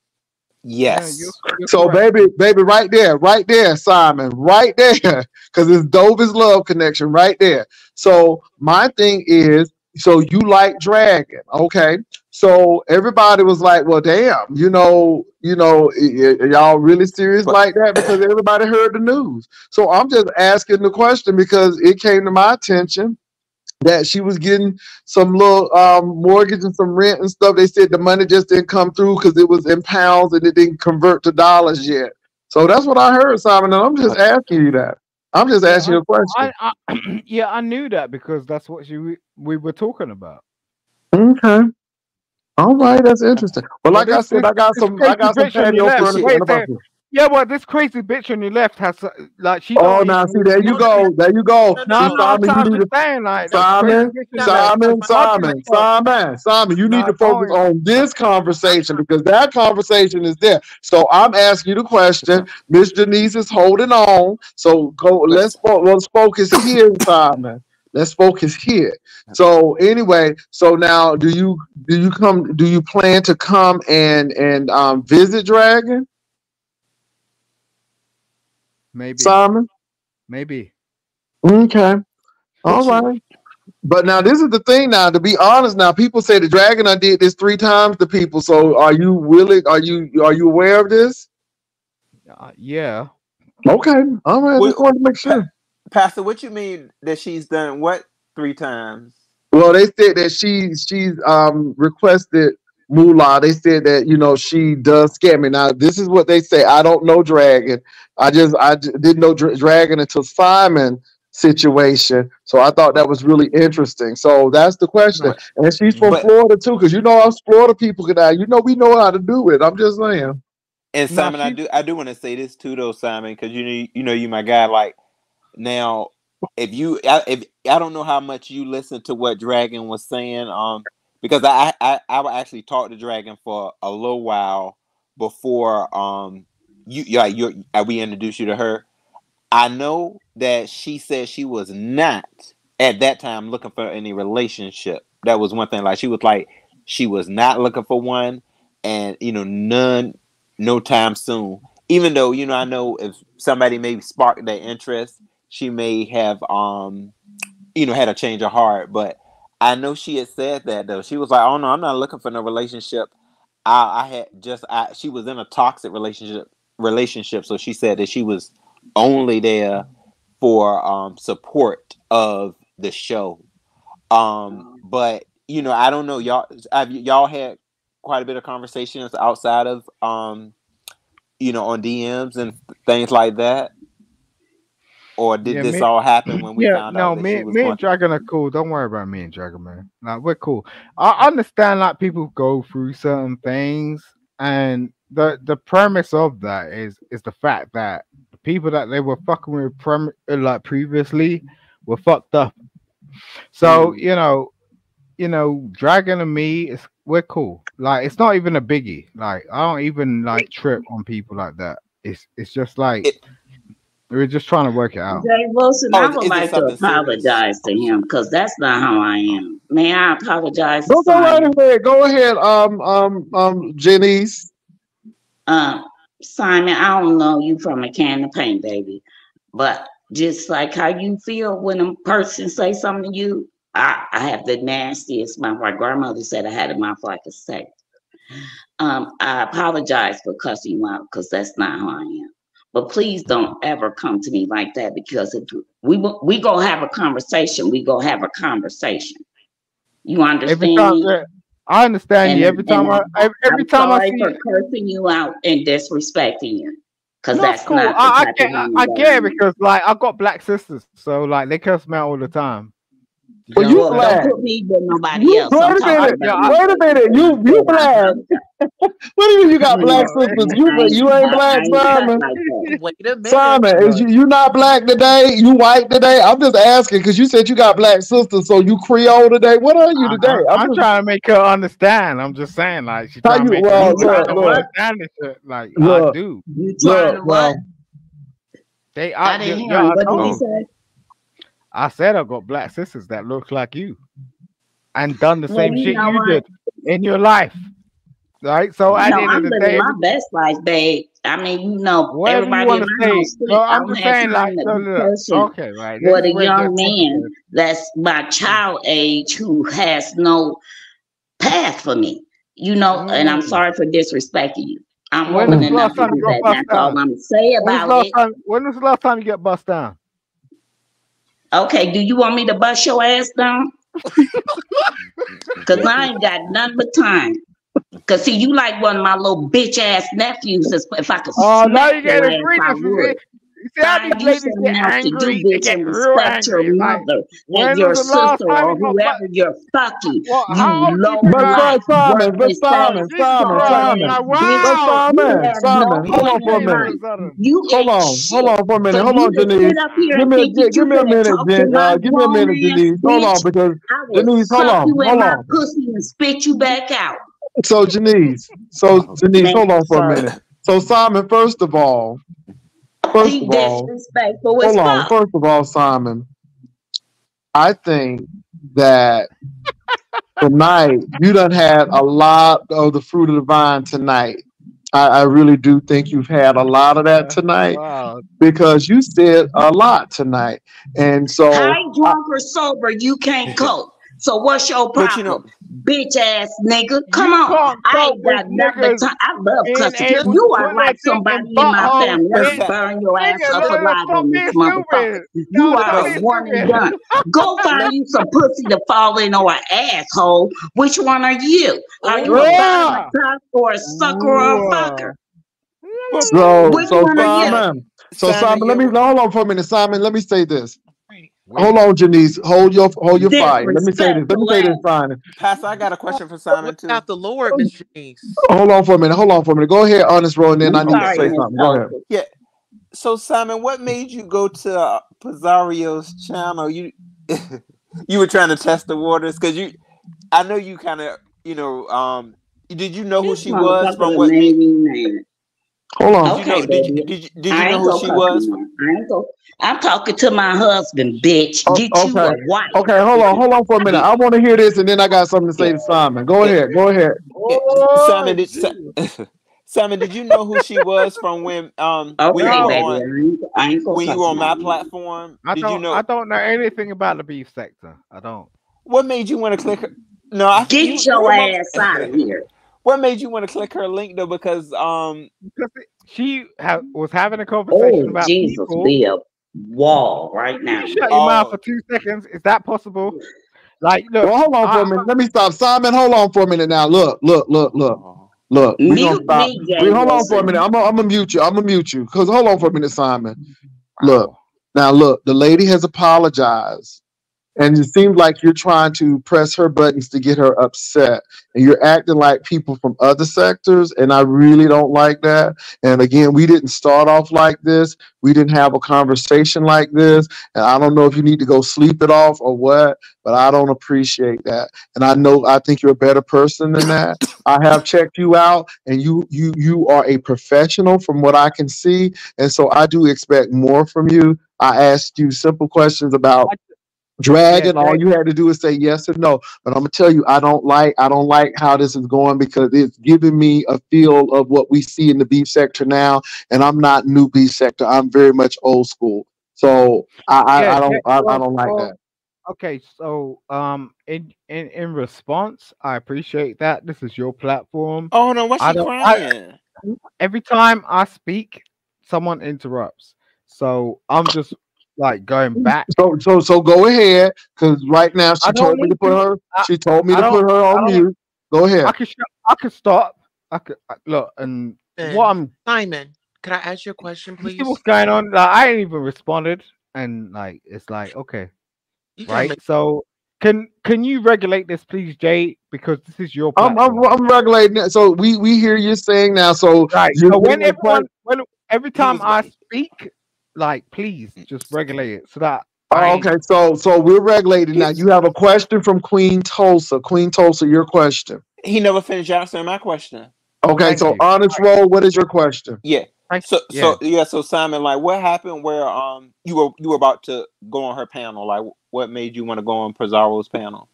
yeah, you're Yes. you're So correct. baby, baby, right there, right there, Simon, right there, because it's Dover's love connection right there. So my thing is, so you like Dragon, okay? So everybody was like, well, damn, you know, you know, y'all really serious like that because everybody heard the news. So I'm just asking the question because it came to my attention that she was getting some little um, mortgage and some rent and stuff. They said the money just didn't come through because it was in pounds and it didn't convert to dollars yet. So that's what I heard, Simon. And I'm just asking you that. I'm just asking you a question. I, I, yeah, I knew that because that's what she we were talking about. Okay. All right, that's interesting. But But like I said, this I got some I got some bitch on your patio furniture should in Wait, the there, bucket. yeah, well, this crazy bitch on your left has like she Oh don't now see there you No, no, go. There you go. no, No, See, no. no, Simon, you need to saying like this Simon, bitch on No, your left no. has Simon, Simon, Simon, Simon. You need no, to focus on this conversation because that conversation is there. So I'm asking you the question. Miss Denise is holding on. So go. Let's let's focus here, Simon. Let's focus here. So anyway, so now do you do you come do you plan to come and and um visit Dragon, Maybe, Simon? maybe. Okay. but All she right. But now this is the thing. Now, to be honest, now people say the dragon I did this three times to people. So are you willing? Are you are you aware of this? Uh, yeah. Okay. All right. I Wait, just wanted to make sure. Pastor, what you mean that she's done what three times? Well, they said that she she's um requested moolah. They said that you know she does scam me. Now this is what they say. I don't know dragon. I just I didn't know Dra- dragon until Simon situation. So I thought that was really interesting. So that's the question. And she's from But Florida too, because you know us Florida people can. uh, You know we know how to do it. I'm just saying. and Simon, I she. do I do want to say this too though, Simon, because you know you know you my guy. Like now, if you I, if I don't know how much you listened to what Dragon was saying, um, because I I I actually talked to Dragon for a little while before um you yeah you uh, we introduced you to her. I know that she said she was not at that time looking for any relationship. That was one thing. Like she was like she was not looking for one, and you know none, no time soon. Even though you know I know if somebody maybe sparked their interest, she may have um you know had a change of heart. But I know she had said that though. She was like, "Oh no, I'm not looking for no relationship. I, I had just I, she was in a toxic relationship relationship, so she said that she was only there for um support of the show. Um, but you know, I don't know, y'all. Have y'all had quite a bit of conversations outside of um, you know, on DMs and things like that, or did Yeah, this me- all happen when we yeah, found no, out that me, me and Dragon are cool. Don't worry about me and Dragon, man. Like we're cool. I understand like people go through certain things, and the the premise of that is is the fact that the people that they were fucking with prem- like previously were fucked up. So mm. you know, you know, Dragon and me is we're cool. Like it's not even a biggie. Like I don't even like trip on people like that. It's it's just like It- we're just trying to work it out. Jay Wilson, Oh, I would like to something serious? apologize to him because that's not how I am. May I apologize to Go, go right ahead. Go ahead, um, um, um, Janice. Uh, Simon, I don't know you from a can of paint, baby, but just like how you feel when a person say something to you, I, I have the nastiest mouth. My grandmother said I had a mouth like a sack. Um, I apologize for cussing you out because that's not how I am. But please don't ever come to me like that because if we we go have a conversation, we go have a conversation. You Every understand me? I understand you. Every time and I every, every I'm time I sorry see for you, cursing you out and disrespecting you, because no, that's cool. not I, I get I, I get it because like I got black sisters, so like they curse me out all the time. Well, you Well, black. don't put me with nobody You, else. wait a minute. about. Wait a minute. You, you black. What do you mean you got black sisters? You, ain't, you ain't black, Simon. Wait a minute. Simon, is you, you not black today? You white today? I'm just asking because you said you got black sisters, so you Creole today. What are you today? I, I'm I'm just trying to make her understand. I'm just saying, like she's how trying to you. make Well, her You look, trying to look, understand this shit. Like I do. You trying look. to what? Well, They are. I didn't hear yeah, him. I What did he you. say? I said I've got black sisters that look like you and done the Well, same you shit you what? did in your life. Right? So You at know, the end of I'm living day, my best life, babe. I mean, you know, you everybody in want my say. house. No, I I'm just saying, like, time to no, be no, no. cursing okay, right. Let's a young man that's my child age who has no path for me. You know, and I'm Mm. sorry for disrespecting you. I'm When woman enough to do that. That's all? I'm gonna say When was the about it. time? When was the last time you got bust down? Okay, do you want me to bust your ass down? Cause I ain't got none but time. Cause see, you like one of my little bitch ass nephews. If if I could Oh, now you your getting ass, free. I This is would. it. You see how these Find you ladies something get else to angry? They get and real respect your angry. Like, mother and your was the last sister or you got whoever you're fucking. Well, You how low but I but life, Simon, but Simon, Simon, Simon, ass Like, bitch. but wow. Simon, Simon, hold on for a minute. All of life. a sudden. You Hold on, hold on for a minute. Hold on, to Janice. sit up here Give me a think gi- that you give me a minute, talk Jen. Uh, give me a minute, ass Janice. Hold on, because I will Janice, hold on, hold on. pussy and spit you back out. So Janice, so oh, Janice, hold on for a minute. So Simon, first of all, first He of all, disrespectful hold on. First of all, Simon, I think that tonight you done had a lot of the fruit of the vine tonight. I, I really do think you've had a lot of that tonight Wow. because you said a lot tonight. And so High, I, drunk, or sober, you can't cope. So what's your but you know. Bitch ass nigga. Come on. I ain't got nothing but niggas time. I love being cussing. able You are like somebody in in my family. but Let bitch. burn your ass Nigga, up look, look, alive stop in being this motherfucker. You are stop a one and done. Go find you some pussy to fall in or an asshole. Which one are you? Are you a bottom, a Yeah. top, or a sucker or a fucker? but so Which so one are you? Simon, so Simon, Simon, let me hold on for a minute. Simon, let me say this. Wait. Hold on, Janice. Hold your hold your fire. Let me say this. Let me say this, ass. Simon. Pastor. I got a question for Simon too. about the Lord, Miss Janice? Hold on for a minute. Hold on for a minute. Go ahead, honest Ro, and then I I'm need to say something. Go ahead. Yeah. So Simon, what made you go to uh, Pizarro's channel? You you were trying to test the waters because you, I know you kind of, you know, um, did you know who she was from what made me? Me mad. Hold on. Did you know? Okay, Did you did you, did you I know ain't who she was? I ain't go. I'm talking to my husband, bitch. Oh, Get you okay. a wife. Okay, hold on, hold on for a minute. I want to hear this, and then I got something to say to Simon. Go ahead, go ahead. Oh, Simon, did Jesus. Simon, did you know who she was from when um when you Okay, were No, baby. I on ain't, I ain't when you were on my platform? I Did you don't. I know don't know anything about the beef sector. I don't. what made you want to click her? No, I think you Get you your were my ass out of here. What made you want to click her link though? Because um, Because she ha- was having a conversation Oh, about Jesus, people. be a wall right now. Shut your mouth Oh. for two seconds. Is that possible? Like, look, Well, hold on for I- a minute. Let me stop. Simon, hold on for a minute now. Look, look, look, look, oh, look. We gonna Mute stop. me, Jay Wait, hold on for a minute. I'm gonna I'm gonna mute you. I'm gonna mute you. Cause hold on for a minute, Simon. Look, now look, the lady has apologized. And it seems like you're trying to press her buttons to get her upset. And you're acting like people from other sectors. And I really don't like that. And again, we didn't start off like this. We didn't have a conversation like this. And I don't know if you need to go sleep it off or what, but I don't appreciate that. And I know I think you're a better person than that. I have checked you out and you you you are a professional from what I can see. And so I do expect more from you. I asked you simple questions about dragon. All you had to do is say yes or no. But I'm gonna tell you, I don't like I don't like how this is going because it's giving me a feel of what we see in the beef sector now. And I'm not new beef sector. I'm very much old school. So I I, Yeah, I don't I, I don't like that. Okay, so um, in in in response, I appreciate that. This is your platform. oh no, what's I she I- crying? Every time I speak, someone interrupts. So I'm just like going mm. back. So so so go ahead, because right now she told me to put to. her. I- She told me I to put her on mute. Go ahead. I could I could stop. I could I- look and And what I'm Simon, can I ask you a question, you see please? what's going on. Like I ain't even responded, and like it's like okay, right? make- So can can you regulate this, please, Jay? Because this is your I'm. I'm I'm regulating it. So we we hear you saying now. So Right. So when everyone, when every time I speak, like please just regulate it so that. Oh, okay, so so we're regulating now. You have a question from Queen Tulsa. Queen Tulsa, your question. He never finished answering my question. Okay, Thank so you. honest Ro. What is your question? Yeah. Thank- So yeah. so yeah, so Simon, like what happened where um you were you were about to go on her panel? Like what made you want to go on Pizarro's panel?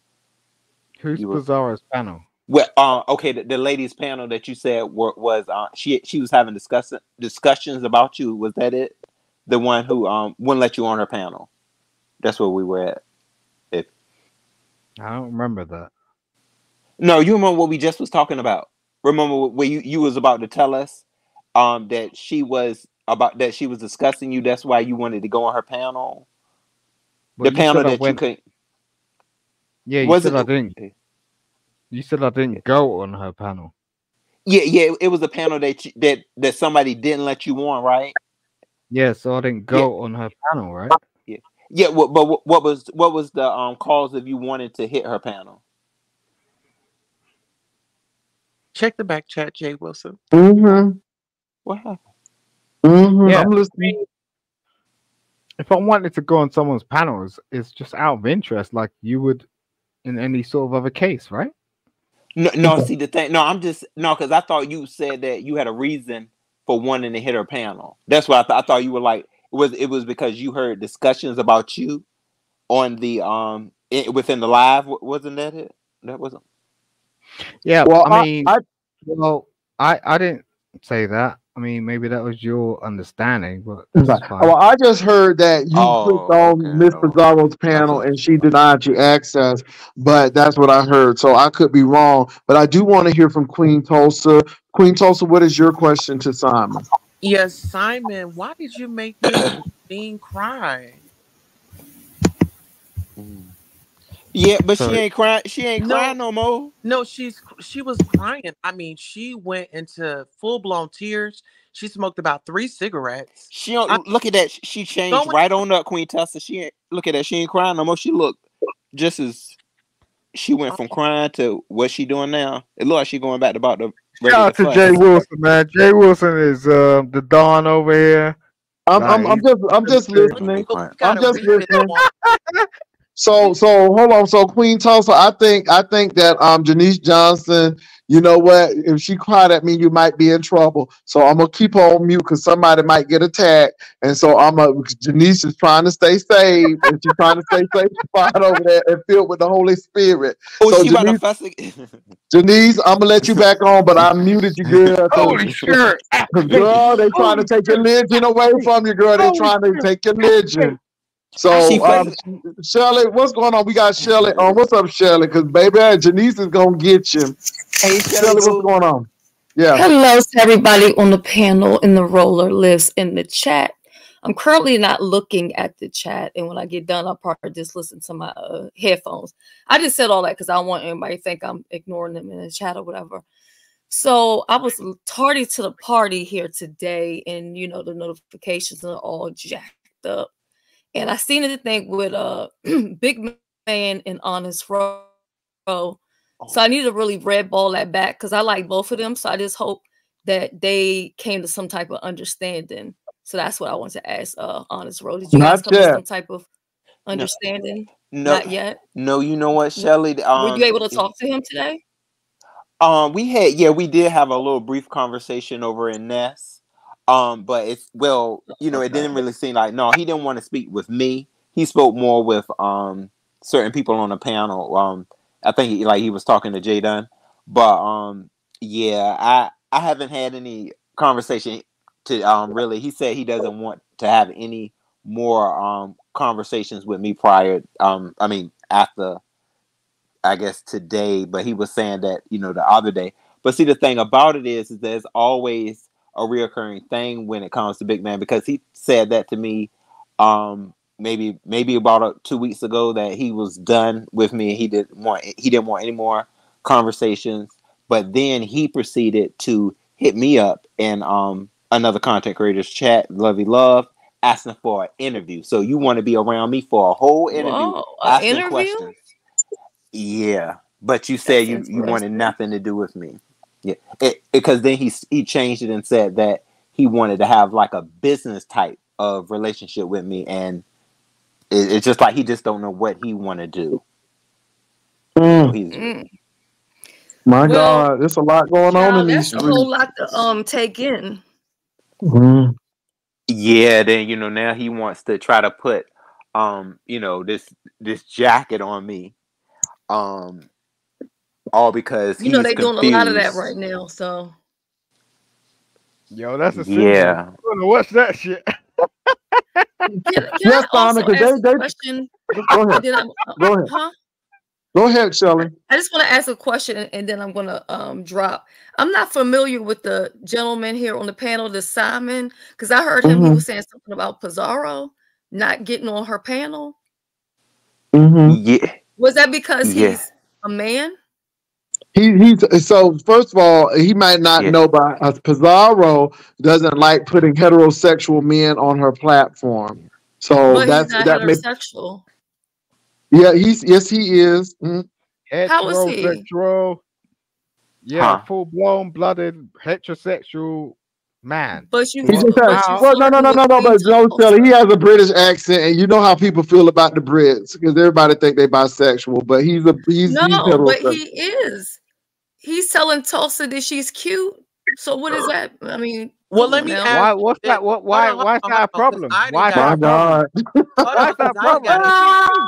Who's were- Pizarro's panel? Well, uh, okay, the, the ladies panel that you said were, was uh, she she was having discuss discussions about you. Was that it? The one who um wouldn't let you on her panel. That's where we were at. If I don't remember that. No, you remember what we just was talking about? Remember where you you was about to tell us um that she was about that she was discussing you. That's why you wanted to go on her panel. But the panel that you couldn't. Yeah, you was said it- I didn't. You said I didn't go on her panel. Yeah, yeah, it was a panel that you, that that somebody didn't let you on, right? Yeah, so I didn't go on her panel, right? Yeah, what, but what, what was what was the um cause of you wanting to hit her panel? check the back chat, Jay Wilson. Mm-hmm. What happened? Mm-hmm. Yeah. I'm listening. If I wanted to go on someone's panel, it's, it's just out of interest, like you would in any sort of other case, right? No, no. See the thing. No, I'm just no, because I thought you said that you had a reason for wanting to hit her panel. That's why I thought. I thought you were like it was. It was because you heard discussions about you on the um i within the live. Wasn't that it? That wasn't. Yeah, Well, I I- mean, I- well, I I didn't say that. I mean, maybe that was your understanding, but fine. Well, I just heard that you Oh, clicked on okay. Miss Oh. Pizarro's panel and she denied you access, but that's what I heard. So I could be wrong, but I do want to hear from Queen Tulsa. Queen Tulsa, what is your question to Simon? Yes, Simon, why did you make this being cry? Yeah, but So- she ain't crying. She ain't No. crying no more. No, she's she was crying. I mean, she went into full blown tears. She smoked about three cigarettes. She don't I- look at that. She changed Going- right on up, Queen Tessa. She ain't look at that. She ain't crying no more. She look just as she went from oh. crying to what she doing now. It look like she going back to about the Shout out to fuss. Jay Wilson, man. Jay Wilson is uh, the Don over here. I'm, I'm, I'm just, I'm just listening. You quiet. gotta I'm just listening. So, so hold on. So Queen Tulsa, I think, I think that um Janice Johnson, you know what? If she cried at me, you might be in trouble. So I'm gonna keep her on mute because somebody might get attacked. And so I'm a Janice is trying to stay safe and she's trying to stay safe spot over there and filled with the Holy Spirit. Oh, So she about to Janice- fuss again. Janice, I'm gonna let you back on, but I muted you, girl. So- Holy shit! Girl, they trying to take your religion away from you, girl. They Holy trying to take your religion. So, She um, Shirley, what's going on? We got Shirley on. What's up, Shirley? Because baby, Janice is gonna get you. Hey, Shelly, Shelly what's going on? Yeah. Hello to everybody on the panel and the roller lives in the chat. I'm currently not looking at the chat, and when I get done, I'll probably just listen to my uh, headphones. I just said all that because I don't want anybody to think I'm ignoring them in the chat or whatever. So I was tardy to the party here today, and you know the notifications are all jacked up. And I seen the thing with uh Big Man and Honest Ro. So I need to really red ball that back because I like both of them. So I just hope that they came to some type of understanding. So that's what I want to ask uh Honest Ro. Did you guys Not come to some type of understanding? No, Not yet. no. You know what, Shelly? Um, Were you able to talk to him today? Um, we had yeah, we did have a little brief conversation over in Ness. Um, but it's well, you know, it didn't really seem like no, he didn't want to speak with me. He spoke more with um certain people on the panel. Um, I think he, like he was talking to Jay Dunn, but um, yeah, I I haven't had any conversation to um really. He said he doesn't want to have any more um conversations with me prior. Um, I mean after I guess today, but he was saying that you know the other day. But see, the thing about it is, is there's always a reoccurring thing when it comes to Big Man because he said that to me, um, maybe maybe about uh two weeks ago that he was done with me. He didn't want he didn't want any more conversations. But then he proceeded to hit me up in um another content creators chat, Lovey Love, asking for an interview. So you want to be around me for a whole interview, Whoa, asking interview? questions. Yeah, but you said That's you you wanted nothing to do with me. Yeah, because then he he changed it and said that he wanted to have like a business type of relationship with me, and it, it's just like he just don't know what he want to do. So Mm, he's Mm. my Well, God, there's a lot going on in these that's a whole lot to um take in. Mm. yeah. Then you know now he wants to try to put um you know this this jacket on me, um all because You know they're doing a lot of that right now. So Yo, that's a. Yeah. I'm gonna watch that shit. can, can Yes, I also ask because a they, they question? go ahead. then I'm, uh, Go ahead. huh? Go ahead, Shelly. I just want to ask a question and- and then I'm gonna um drop. I'm not familiar with the gentleman here on the panel, the Simon, because I heard him. He Mm-hmm. was saying something about Pizarro not getting on her panel. Mm-hmm. Yeah, Was that because yeah, he's a man? He he's so first of all, he might not yeah. know, but uh, Pizarro doesn't like putting heterosexual men on her platform. So But he's that's not that makes heterosexual. yeah. He's yes, he is. Mm. How is he? Heterosexual. Yeah, Huh. full blown blooded heterosexual man. But you, He just has, Wow. well, no, no, no, no, no, but no, Tulsa. Shelly, he has a British accent, and you know how people feel about the Brits because everybody think they bisexual, but he's a he's he's No, but he is. He's telling Tulsa that she's cute. So what is that? I mean, Well, let me now. ask Why? What's that? What? hold Why? hold Why is that a hold on, 'cause problem? I didn't Why My that a problem? God. Hold Why is that 'cause a I problem?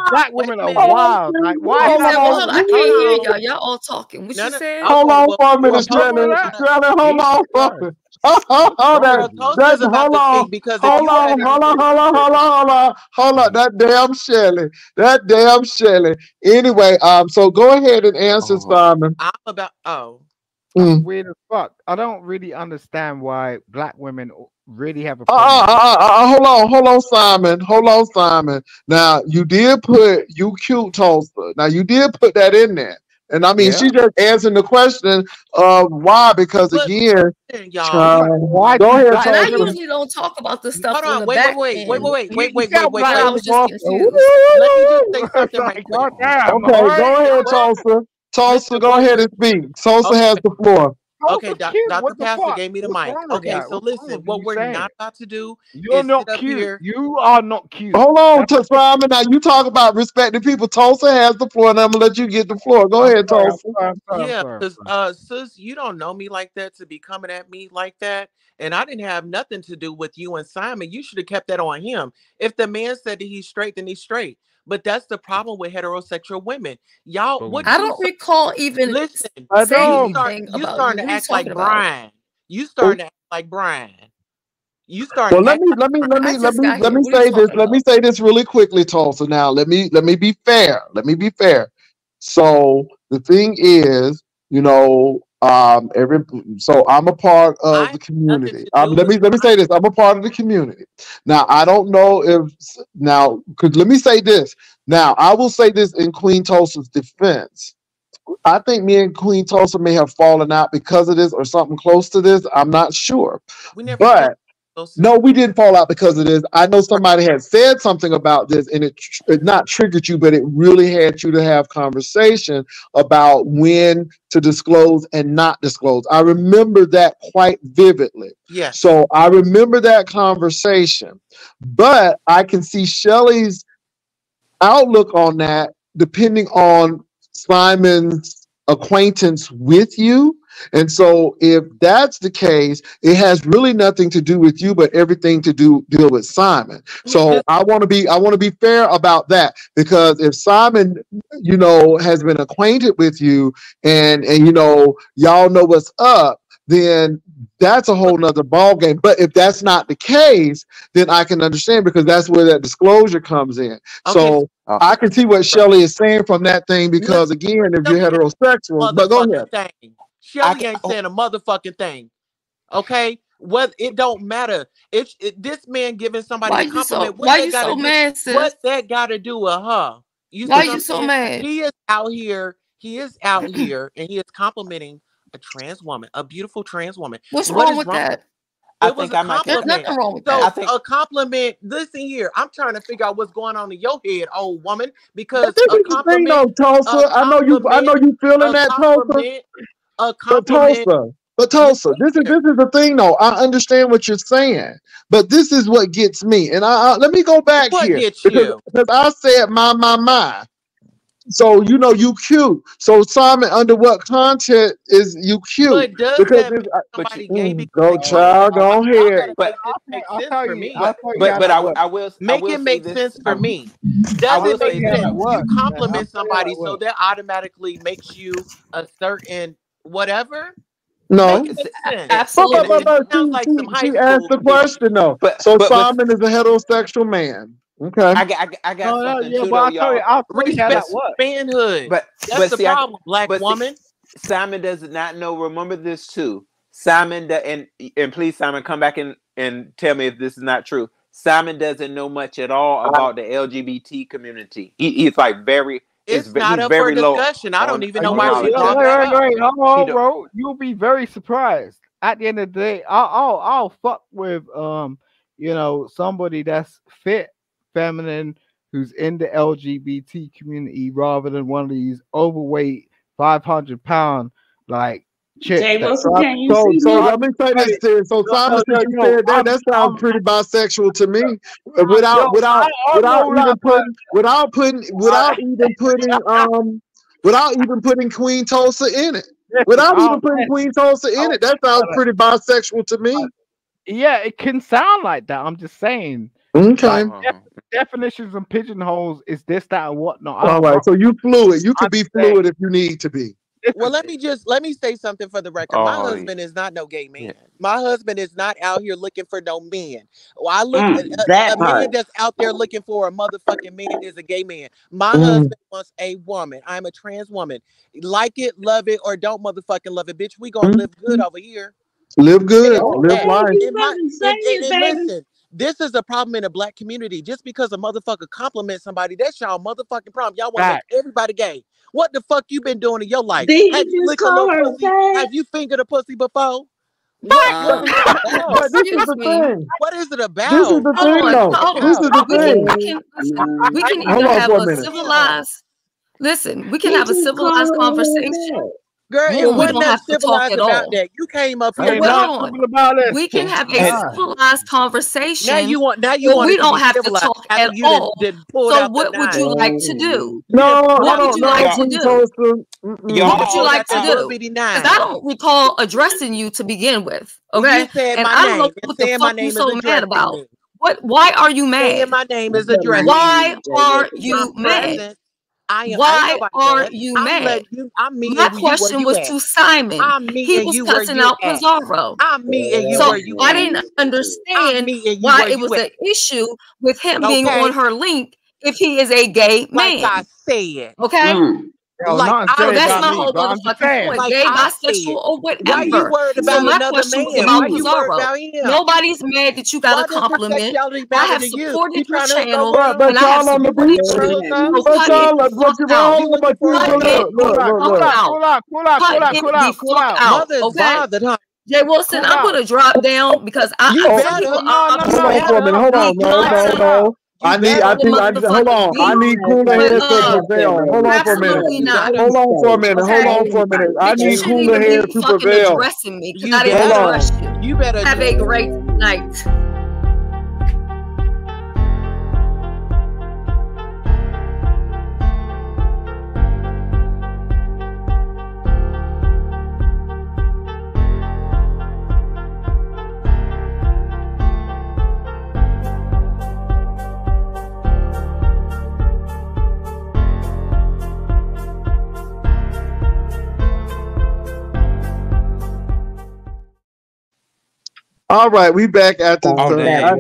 Black women are wild. Like, why Hold said, that? well, on, hold on, I can't hear y'all. Y'all all talking. What No, you no. said? Oh, Hold on for a minute, What's Tulsa wrong Shelly. with is that? gonna. Shelly, hold on for Christ. a Hold on, What's that, wrong Well, with that's, hold on, because hold on, hold on, hold on, hold on, hold on, hold on, that damn Shelly, that damn Shelly. Anyway, um, so go ahead and answer, Oh, Simon. I'm about. Oh, That's Mm. weird as fuck. I don't really understand why black women really have a Uh, problem uh, with uh, uh, uh, hold on, hold on, Simon. Hold on, Simon. Now you did put you cute toaster. Now you did put that in there, and I mean Yeah. she just answering the question of why. Because but again, y'all. Uh, Why go ahead, black And I usually don't talk about the stuff Hold on on. the Wait, back wait, wait, wait, end. wait, wait, wait, wait, wait, wait, I was just go? confused. Let me just say something right quick. Okay, go ahead, What? Tulsa. Tulsa, go ahead and speak. Tulsa Okay, has the floor. Okay. Doc. Dr. What Pastor fuck? gave me the What's mic. Okay, that? so What's listen. What we're saying? not about to do You're is not sit up cute. here. You are not cute. Hold on, That's to Simon. Now you talk about respecting people. Tulsa has the floor, and I'm gonna let you get the floor. Go ahead, Tulsa. sorry. I'm sorry. I'm Yeah, sorry. Because uh, sis, you don't know me like that to be coming at me like that, and I didn't have nothing to do with you and Simon. You should have kept that on him. If the man said that he's straight, then he's straight. But that's the problem with heterosexual women. Y'all, what I don't start, recall even listen? I You don't. start, you about you. starting to act like about? Brian. You starting to act like Brian. You start. Well, let me like let me let Brian. I me let me let me What are you say this. talking Let me say this really quickly, Tulsa. Now, let me let me be fair. Let me be fair. So the thing is, You know, um, every so I'm a part of the community. Um, let me let me say this. I'm a part of the community. Now I don't know if now could let me say this. Now I will say this in Queen Tulsa's defense. I think me and Queen Tulsa may have fallen out because of this or something close to this. I'm not sure. We never But. No, we didn't fall out because of this. I know somebody had said something about this and it, tr- it not triggered you, but it really had you to have conversation about when to disclose and not disclose. I remember that quite vividly. Yes. So I remember that conversation, but I can see Shelley's outlook on that depending on Simon's acquaintance with you. And so if that's the case, it has really nothing to do with you, but everything to do deal with Simon. So I want to be I want to be fair about that because if Simon, you know, has been acquainted with you and and you know y'all know what's up, then that's a whole nother ball game. But if that's not the case, then I can understand because that's where that disclosure comes in. So Oh. I can see what Shelley is saying from that thing because again, if you're heterosexual, but go ahead. Thing. Shelly can- ain't saying a motherfucking thing. Okay, what it don't matter. It's it, this man giving somebody Why a you compliment. so what why that you gotta so do- mad, sis? What that got to do with her? You see Why you so saying? mad? He is out here. He is out here, and he is complimenting a trans woman, a beautiful trans woman. What's What wrong with wrong? that? I It was think a I might There's compliment. nothing wrong with So that. I think- a compliment. Listen here, I'm trying to figure out what's going on in your head, old woman, because But this a is the thing, though, Tulsa. a I know you. I know you feeling that, Tulsa. Compliment, But. Tulsa, but Tulsa, this is this is the thing, though. I understand what you're saying, but this is what gets me. And I, I let me go back What here gets because, you? because I said my my my. So you know you cute. So Simon, under what content is you cute? But does because that it's, make somebody gay? Mm, Because go they child, go Y'all ahead. But make this make I'll tell you. me. I'll but tell you but how but that I. I will I Make will it make this. sense I, for me. I Does it make say how this. sense? You works. man. I'll compliment tell you how somebody so that automatically makes you a certain whatever. No. Make it make sense. But, Absolutely. but, but, but she, like she, she asked the question though. But So but but Simon is a heterosexual man. Okay. I got I got, I got oh, No, no, something yeah, too but though, I'll tell you. y'all. I'll tell you how that Respect works. manhood. But That's but the see, I, problem, black but see, woman. Simon does not know. Remember this too. Simon da- and and please Simon come back and and tell me if this is not true. Simon doesn't know much at all about the LGBT community. He, he's like very it's, It's not he's up for very low discussion. I don't even know why you, she knowledge yeah, of brought it. wait, that wait, up. wait, hold He on, don't, bro. You'll be very surprised. At the end of the day, I'll, I'll, I'll fuck with um, you know, somebody that's fit, feminine, who's in the LGBT community, rather than one of these overweight, five hundred pound like chicks. Jay Wilson, try- can you So, see so me? let me say this. Hey, Sid. So no, Simon, no, you no, said that. That sounds pretty bisexual to me. Yo, Without, without, I, I without even that, putting, without putting, without even putting, um, without even putting Queen Tulsa in it. Without even putting man, Queen Tulsa in oh, it, that sounds pretty bisexual to me. yeah, it can sound like that. I'm just saying, Okay. like def- definitions and pigeonholes is this, that, and whatnot. I All don't right. know. So you fluid. You could be fluid if you need to be. Well, let me just let me say something for the record. My Oh yeah. husband is not no gay yeah. man. My husband is not out here looking for no men. Well, I look Mm, a, a, that a part. man that's out there looking for a motherfucking man is a gay man. My Mm. husband wants a woman. I'm a trans woman. Like it, love it, or don't motherfucking love it, bitch. We gonna live good over here. Live good. Live life. You In my better say and, and, it, and baby. listen, this is a problem in the black community. Just because a motherfucker compliments somebody, that's y'all motherfucking problem. Y'all want to make everybody gay. What the fuck you been doing in your life? Did Have he you just licked a call little her pussy? fag? Have you fingered a pussy before? What what is Uh, it about? this is the thing. What is it This is the Hold thing, though. hold This on. is the We can, thing. we can, we can either have a a civilized, listen, we can He have a civilized called her a conversation, fag. Girl, it or we wasn't don't nothing have civilized about all. that. You came up here well, trying nothing hold on. civil about this. We can have a and civilized now conversation, you want now you want we don't be have to talk after at all. So what would you like to do? No, done pulled hold What would you like to do? What would you like to that do? little bitty Because I don't recall addressing you to begin with. Well, you Okay. said And my I don't know what the fuck you name is so mad about. What why are you Saying mad? my name is You addressing Why me. name, Jay are you mad? Present. I am. Why nobody are mad. you I'm mad? letting you. I'm My meeting you where question you was at. to Simon. I'm He was you cussing out at. Pizarro. I'm meeting you So where you I at. didn't I'm understand why it was at. an issue with him being on her link if he is a gay man. like I man. said. Okay? Mm. Yo, Like, nothing I- So said that's my me, whole but I'm just motherfucking saying. point. Like Gay, I bisexual, said, or Why you whatever. worried So my another question was man? about Why you worried Pizarro. about him? Nobody's mad that you got Why a does your compliment. sexuality I have to you? supported You your trying to go channel, But but and I have y'all on the supported beach you. trip now. So But cut y'all it like, the but fuck you out. You wrong. But you looking for Cut look it look the look Cool out, look cool fuck look. out, out. cool out, cool out, Cut cool out, it cool the out, cool fuck out. out. Mother's Okay. bothered, huh? Jay Wilson, Cool I'm out. gonna drop down because I You some better. people No, are no, Hold no, on for a minute. Hold on. Be No, no, content no. I need. I think. I hold on. I need cooler But heads to uh, prevail. Hold on for a minute. not. Hold on for a minute. Hold on for a minute. I Bitch, need shouldn't cooler even heads to prevail. me You I didn't Hold better. on. you. You better. Have a great night. All right, we back at the. Oh, so dang. I,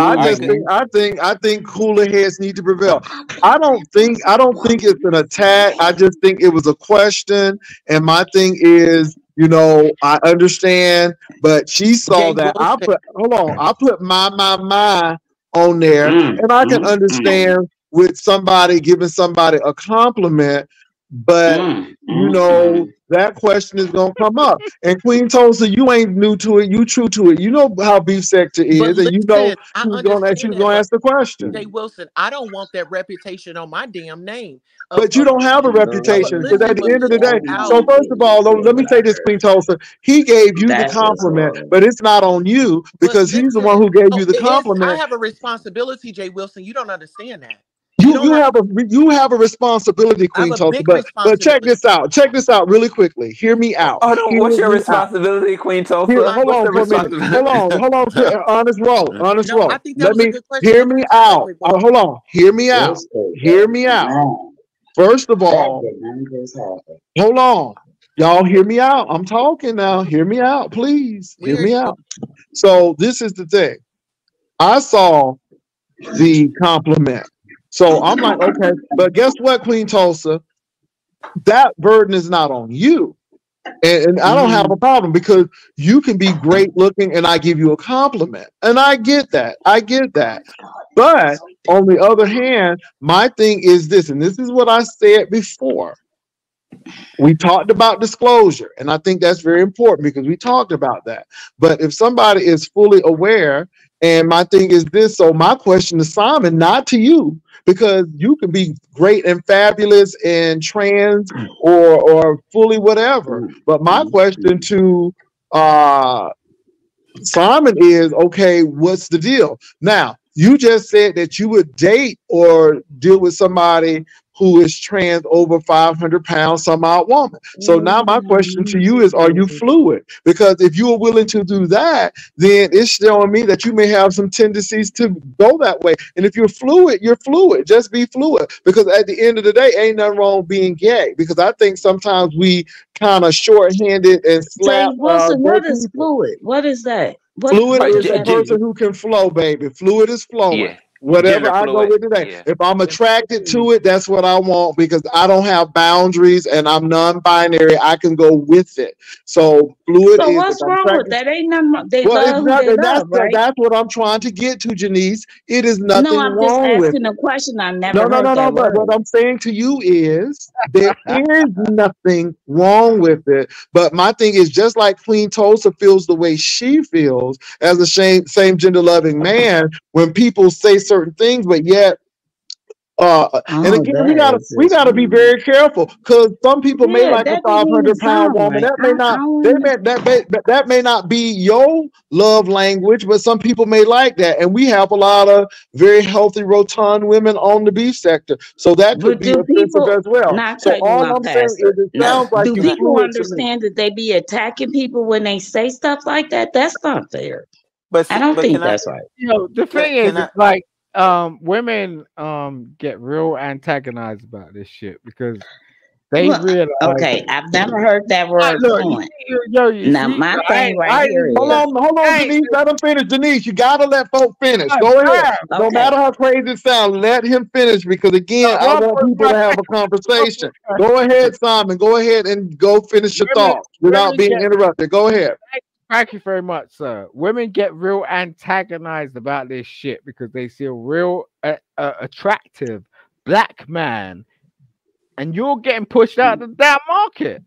I I just think I think I think cooler heads need to prevail. I don't think I don't think it's an attack. I just think it was a question. And my thing is, you know, I understand, but she saw that. I put hold on, I put my my my on there, Mm, and I can mm, mm. understand with somebody giving somebody a compliment, but Mm, you mm, know mm. That question is gonna come up. And Queen Tulsa, you ain't new to it. You true to it. You know how beef sector is, But and you know listen, I she was gonna she understand gonna ask the question. Jay Wilson, I don't want that reputation on my damn name. But you don't have a reputation because at the end of the day, so first of all, let me say this, Queen Tulsa, he gave you the That's what's compliment, but it's not on you because he's the one who gave you the it is. I have a responsibility, Jay Wilson. You don't understand that. You You you have. have a you have a responsibility, Queen a Tulsa. But but check this out. Check this out really quickly. Hear me out. Hold on. Hear What's your me out. responsibility, Queen Here, hold on the for a minute. responsibility? Hold on, hold on. Honest Ro, honest No, Ro. Let me hear me me answer it out. quick, Uh, hold on. Hear me out. This is Hear me out. wrong. First of all, did not just happen. hold on. Y'all hear me out. I'm talking now. Hear me out, please. We Hear hear me out. So this is the thing. I saw the compliment. So I'm like, okay, but guess what, Queen Tulsa? That burden is not on you. And, and I don't have a mm. problem because you can be great looking and I give you a compliment. And I get that. I get that. But on the other hand, my thing is this, and this is what I said before. We talked about disclosure, and I think that's very important because we talked about that. But if somebody is fully aware, and my thing is this, so my question to Simon, not to you, because you can be great and fabulous and trans or or fully whatever. But my question to uh Simon is okay, what's the deal? Now, you just said that you would date or deal with somebody who is trans over 500 pounds, some odd woman. So now my question to you is, are you fluid? Because if you are willing to do that, then it's showing me that you may have some tendencies to go that way. And if you're fluid, you're fluid. Just be fluid. Because at the end of the day, ain't nothing wrong being gay. Because I think sometimes we kind of shorthanded and Jay slap uh, Wilson, gay what is people. fluid? What is that? What, Fluid what is does a J- that J- person who can flow, baby. Fluid is flowing. yeah. Whatever I go with today. Yeah. If I'm attracted to it, that's what I want because I don't have boundaries and I'm non-binary. I can go with it. So fluid So is what's wrong with that? Ain't nothing. They Well, it's love who not, they that's love, right? that's what I'm trying to get to, Janice. It is nothing No, nothing I'm just wrong with asking it. a question. I never No, no, heard no, no. that But word. what I'm saying to you is there is nothing wrong with it. But my thing is just like Queen Tulsa feels the way she feels as a same same gender loving man when people say certain things, but yet uh and Oh, again we gotta we gotta be very careful because some people may like a five hundred pound woman right. that may I, I not they may that may that that may not be your love language but some people may like that and we have a lot of very healthy rotund women on the beef sector so that could be offensive as well so all off, i'm saying is Pastor? it No, like do you people fluid to me understand that they be attacking people when they say stuff like that? That's not fair. But I don't but think can I that's right. You know, the can, thing is, I like um women um get real antagonized about this shit because they Well, realize okay, I've never heard that word look, you fluent. yo, yo, you Now, see, my thing ain't- right I ain't- here is- Hold on, hold on, Hey, Denise. Let him finish. Denise, you gotta let folk finish. Go ahead. damn. No matter how crazy it sounds, let him finish because again, No, I want more people to have a conversation. Go ahead, Simon. Go ahead and go finish your Women- thoughts without being get- interrupted. Go ahead. Thank you very much, sir. Women get real antagonized about this shit because they see a real uh, uh, attractive black man, and you're getting pushed out of that market.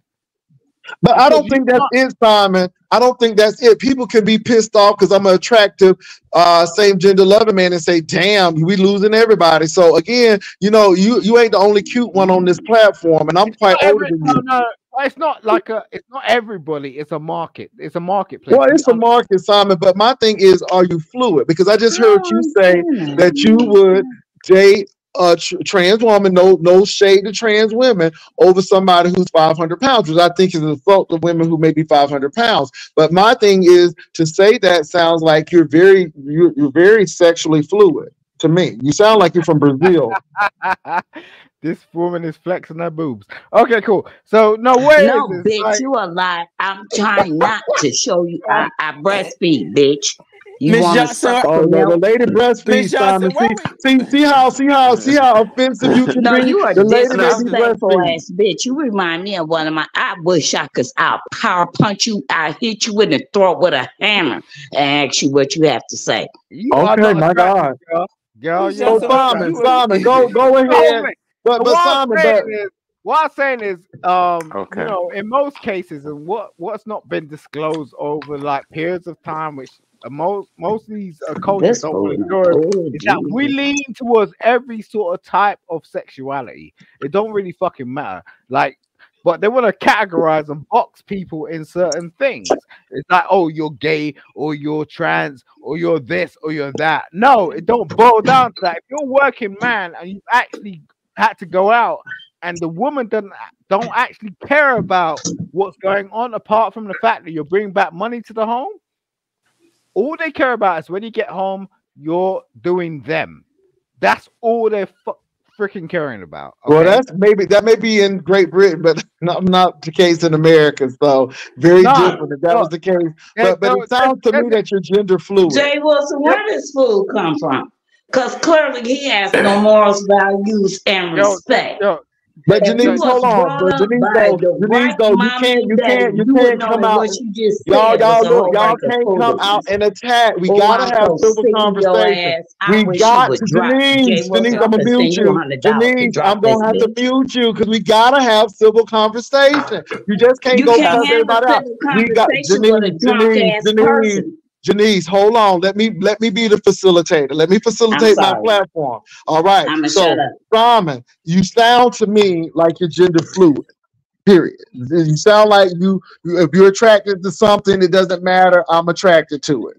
But I don't think that's it, Simon. I don't think that's it. People can be pissed off because I'm an attractive, uh, same gender loving man and say, "Damn, we losing everybody." So again, you know, you you ain't the only cute one on this platform, and I'm quite older every- than no, you. no, it's not like a. It's not everybody. It's a market. It's a marketplace. Well, it's a market, Simon. But my thing is, are you fluid? Because I just heard you say that you would date a tr- trans woman, no no shade to trans women, over somebody who's 500 pounds, which I think is an assault to women who may be 500 pounds. But my thing is to say that sounds like you're very you're, you're very sexually fluid to me. You sound like you're from Brazil. this woman is flexing her boobs. Okay, cool. So no way. No, is bitch, like- you a lie. I'm trying not to show you I, I breastfeed, bitch. You Miss Johnson, Oh no, the lady breastfeeds, Johnson, Simon. See, see, see how see how see how offensive you can No, be. you are the lady that disrespectful ass bitch. You remind me of one of my. I wish I could. I'll power punch you. I hit you in the throat with a hammer and ask you what you have to say. You Okay, my God. girl. Girl, Miss you're So Johnson, not Simon, Simon, go go ahead. Attractive. But But but what Simon, I'm but saying is, what I'm saying is, um, Okay. you know, in most cases, and what what's not been disclosed over like periods of time, which uh, most most of these uh, cultures don't fool. want Oh, is that we lean towards every sort of type of sexuality. It don't really fucking matter, like. But they want to categorize and box people in certain things. It's like, oh, you're gay, or you're trans, or you're this, or you're that. No, it don't boil down to that. If you're a working man and you've actually had to go out and the woman doesn't don't actually care about what's going on apart from the fact that you're bringing back money to the home all they care about is when you get home you're doing them that's all they're fu- freaking caring about well, okay? that's maybe that may be in Great Britain, but not, not the case in America. So very No, different if that no. was the case. But but they- it sounds to me that you're gender fluid. Jay Wilson, where does food come from? Because clearly he has no morals, values, and respect. yo, But If you Denise, was hold on. brought But up Denise, by though, the Denise, right though, you can't, you can't, you you can't come out. you just said Y'all, y'all, look, y'all can't come out and attack. We Oh, gotta have so civil sick of your conversation. We wish got you would to drop Jay Denise. I'm I'm gonna gonna mute you you. hundred dollars to Denise, I'm gonna have to mute you because we gotta have civil conversation. You just can't go can't cuss have a everybody out. civil We got conversation with a Denise, drunk Denise, ass Denise, person. Janice, hold on. Let me let me be the facilitator. Let me facilitate my platform. All right. I'ma so shut. Simon, you sound to me like you're gender fluid. Period. You sound like you, you if you're attracted to something, it doesn't matter. I'm attracted to it.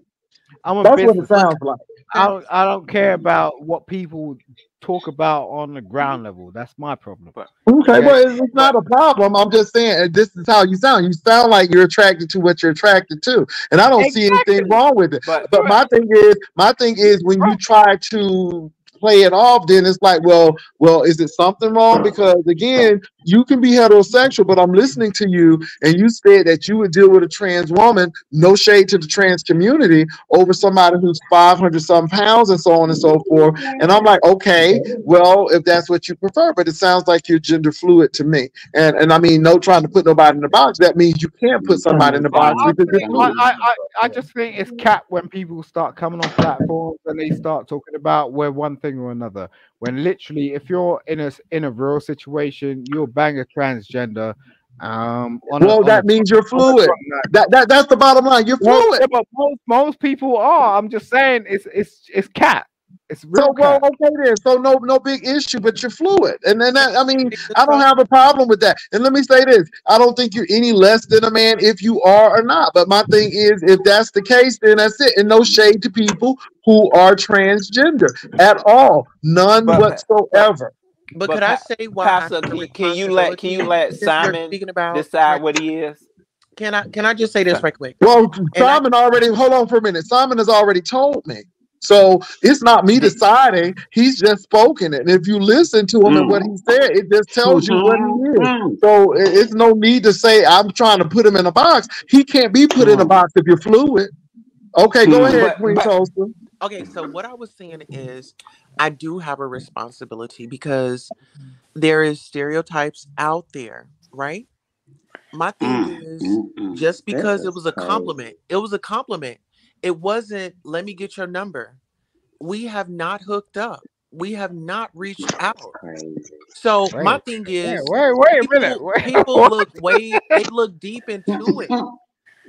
i'm a That's what it sounds like. I don't, I don't care about what people talk about on the mm-hmm. ground level that's my problem Okay, Okay. well, it's, it's not a problem. I'm just saying this is how you sound. You sound like you're attracted to what you're attracted to, and I don't see anything wrong with it. But But my thing is, my thing is when you try to play it off, then it's like, well, well, is it something wrong? Because again, you can be heterosexual, but I'm listening to you, and you said that you would deal with a trans woman, no shade to the trans community, over somebody who's 500 some pounds and so on and so forth. And I'm like, okay, well, if that's what you prefer, but it sounds like you're gender fluid to me. And and I mean, no trying to put nobody in the box. That means you can't put somebody in the box I, I, I, I just think it's cap when people start coming on platforms and they start talking about where one thing or another. When literally, if you're in a in a real situation, you'll bang a transgender. Um, a- Well, on that a- means you're fluid. That, that that's the bottom line. You're Well, fluid. yeah, but most most people are. I'm just saying, it's it's it's cat. It's real So well, cat. okay then. So no no big issue, but you're fluid. And then that I mean, I don't have a problem with that. And let me say this: I don't think you're any less than a man if you are or not. But my thing is, if that's the case, then that's it. And no shade to people who are transgender at all, none But- whatsoever. But, But could I say why? I Pastor, can, can you let can you let Simon about decide what he is? Can I can I just say this Sorry. right quick? Well, And I- Simon already. Hold on for a minute. Simon has already told me. So it's not me deciding. He's just spoken it. And if you listen to him and what he said, it just tells you what he is. Mhm. So it's no need to say I'm trying to put him in a box. He can't be put in a box if you're fluid. Okay, go Mm. ahead, But- Queen but- Tulsa. Okay, so what I was saying is I do have a responsibility because there is stereotypes out there, right? My thing Mm, is mm, mm. just because it was a compliment, it was a compliment. It wasn't let me get your number. We have not hooked up. We have not reached out. So my Wait, thing Wait, is wait, wait a minute. people Wait, people look way they look deep into it.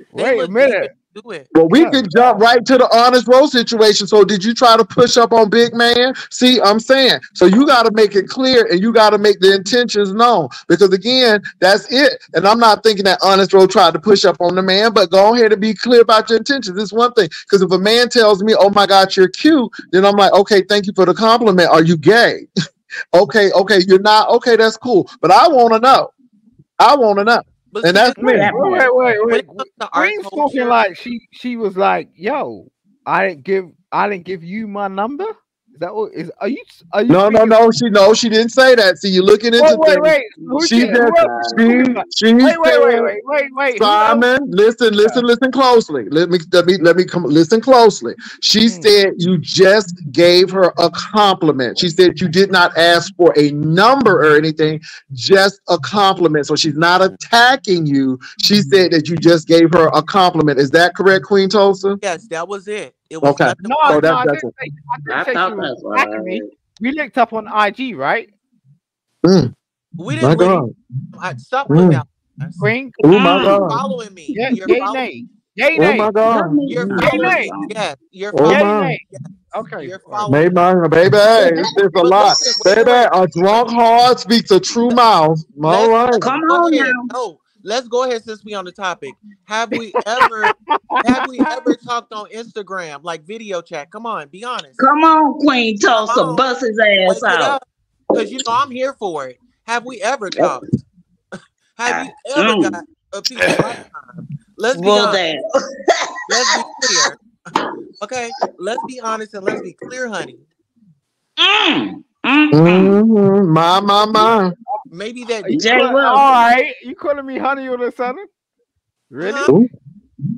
They wait a minute. Into it. Well, we Yeah. could jump right to the honest Ro situation. So, did you try to push up on Big Man? See, I'm saying, so you got to make it clear and you got to make the intentions known because, again, that's it. And I'm not thinking that honest Ro tried to push up on the man, but go ahead and be clear about your intentions. It's one thing because if a man tells me, "Oh my God, you're cute," then I'm like, "Okay, thank you for the compliment. Are you gay?" okay, okay, you're not. Okay, that's cool. But I want to know. I want to know. But And that's me. thing That Wait, wait, wait, when wait. it comes to our Queen spoken culture, like she she was like, "Yo, I didn't give I didn't give you my number." Is that what is? Are you are you? No, no, no. She no, she didn't say that. See, you're looking into Wait, wait, wait. She she? just she she Wait, wait, wait, wait, wait, wait. Simon, listen, listen, listen closely. Let me let me let me come listen closely. She Hmm. said you just gave her a compliment. She said you did not ask for a number or anything, just a compliment. So she's not attacking you. She Hmm. said that you just gave her a compliment. Is that correct, Queen Tulsa? yes, that was it. It was Okay. nothing no, Oh, that- no, I that's didn't say, I I didn't say she was that's what I attacking me. heard. We linked up on IG, right? Mm, We my didn't link. God. I, stop putting Mm. out. lies. Queen. Oh my. You're God. following me. Yeah, You're yay, following. nay. Yay, Oh nay. my God. me You're use Yay, following nay. me. this. Yes, you're Oh following. Yay, my. Yes, Okay. you're following. Baby, my- baby, hey, it's a lot. Baby, a drunk heart speaks a true mouth. All Let's right. let's Come on now. No, let's go ahead since we on the topic. Have we ever have we ever talked on Instagram like video chat? Come on, be honest. Come on, Queen Come Tulsa. on, Bust his ass out. because you know I'm here for it. Have we ever talked? Have you ever mm. got a piece of my time? Let's be Well, honest. damn. Let's be clear. Okay, let's be honest and let's be clear, honey. Mm. Mm-hmm. My, my, my. Maybe that Jay calling, Will. all right. You calling me honey all of a sudden? Really? Ooh.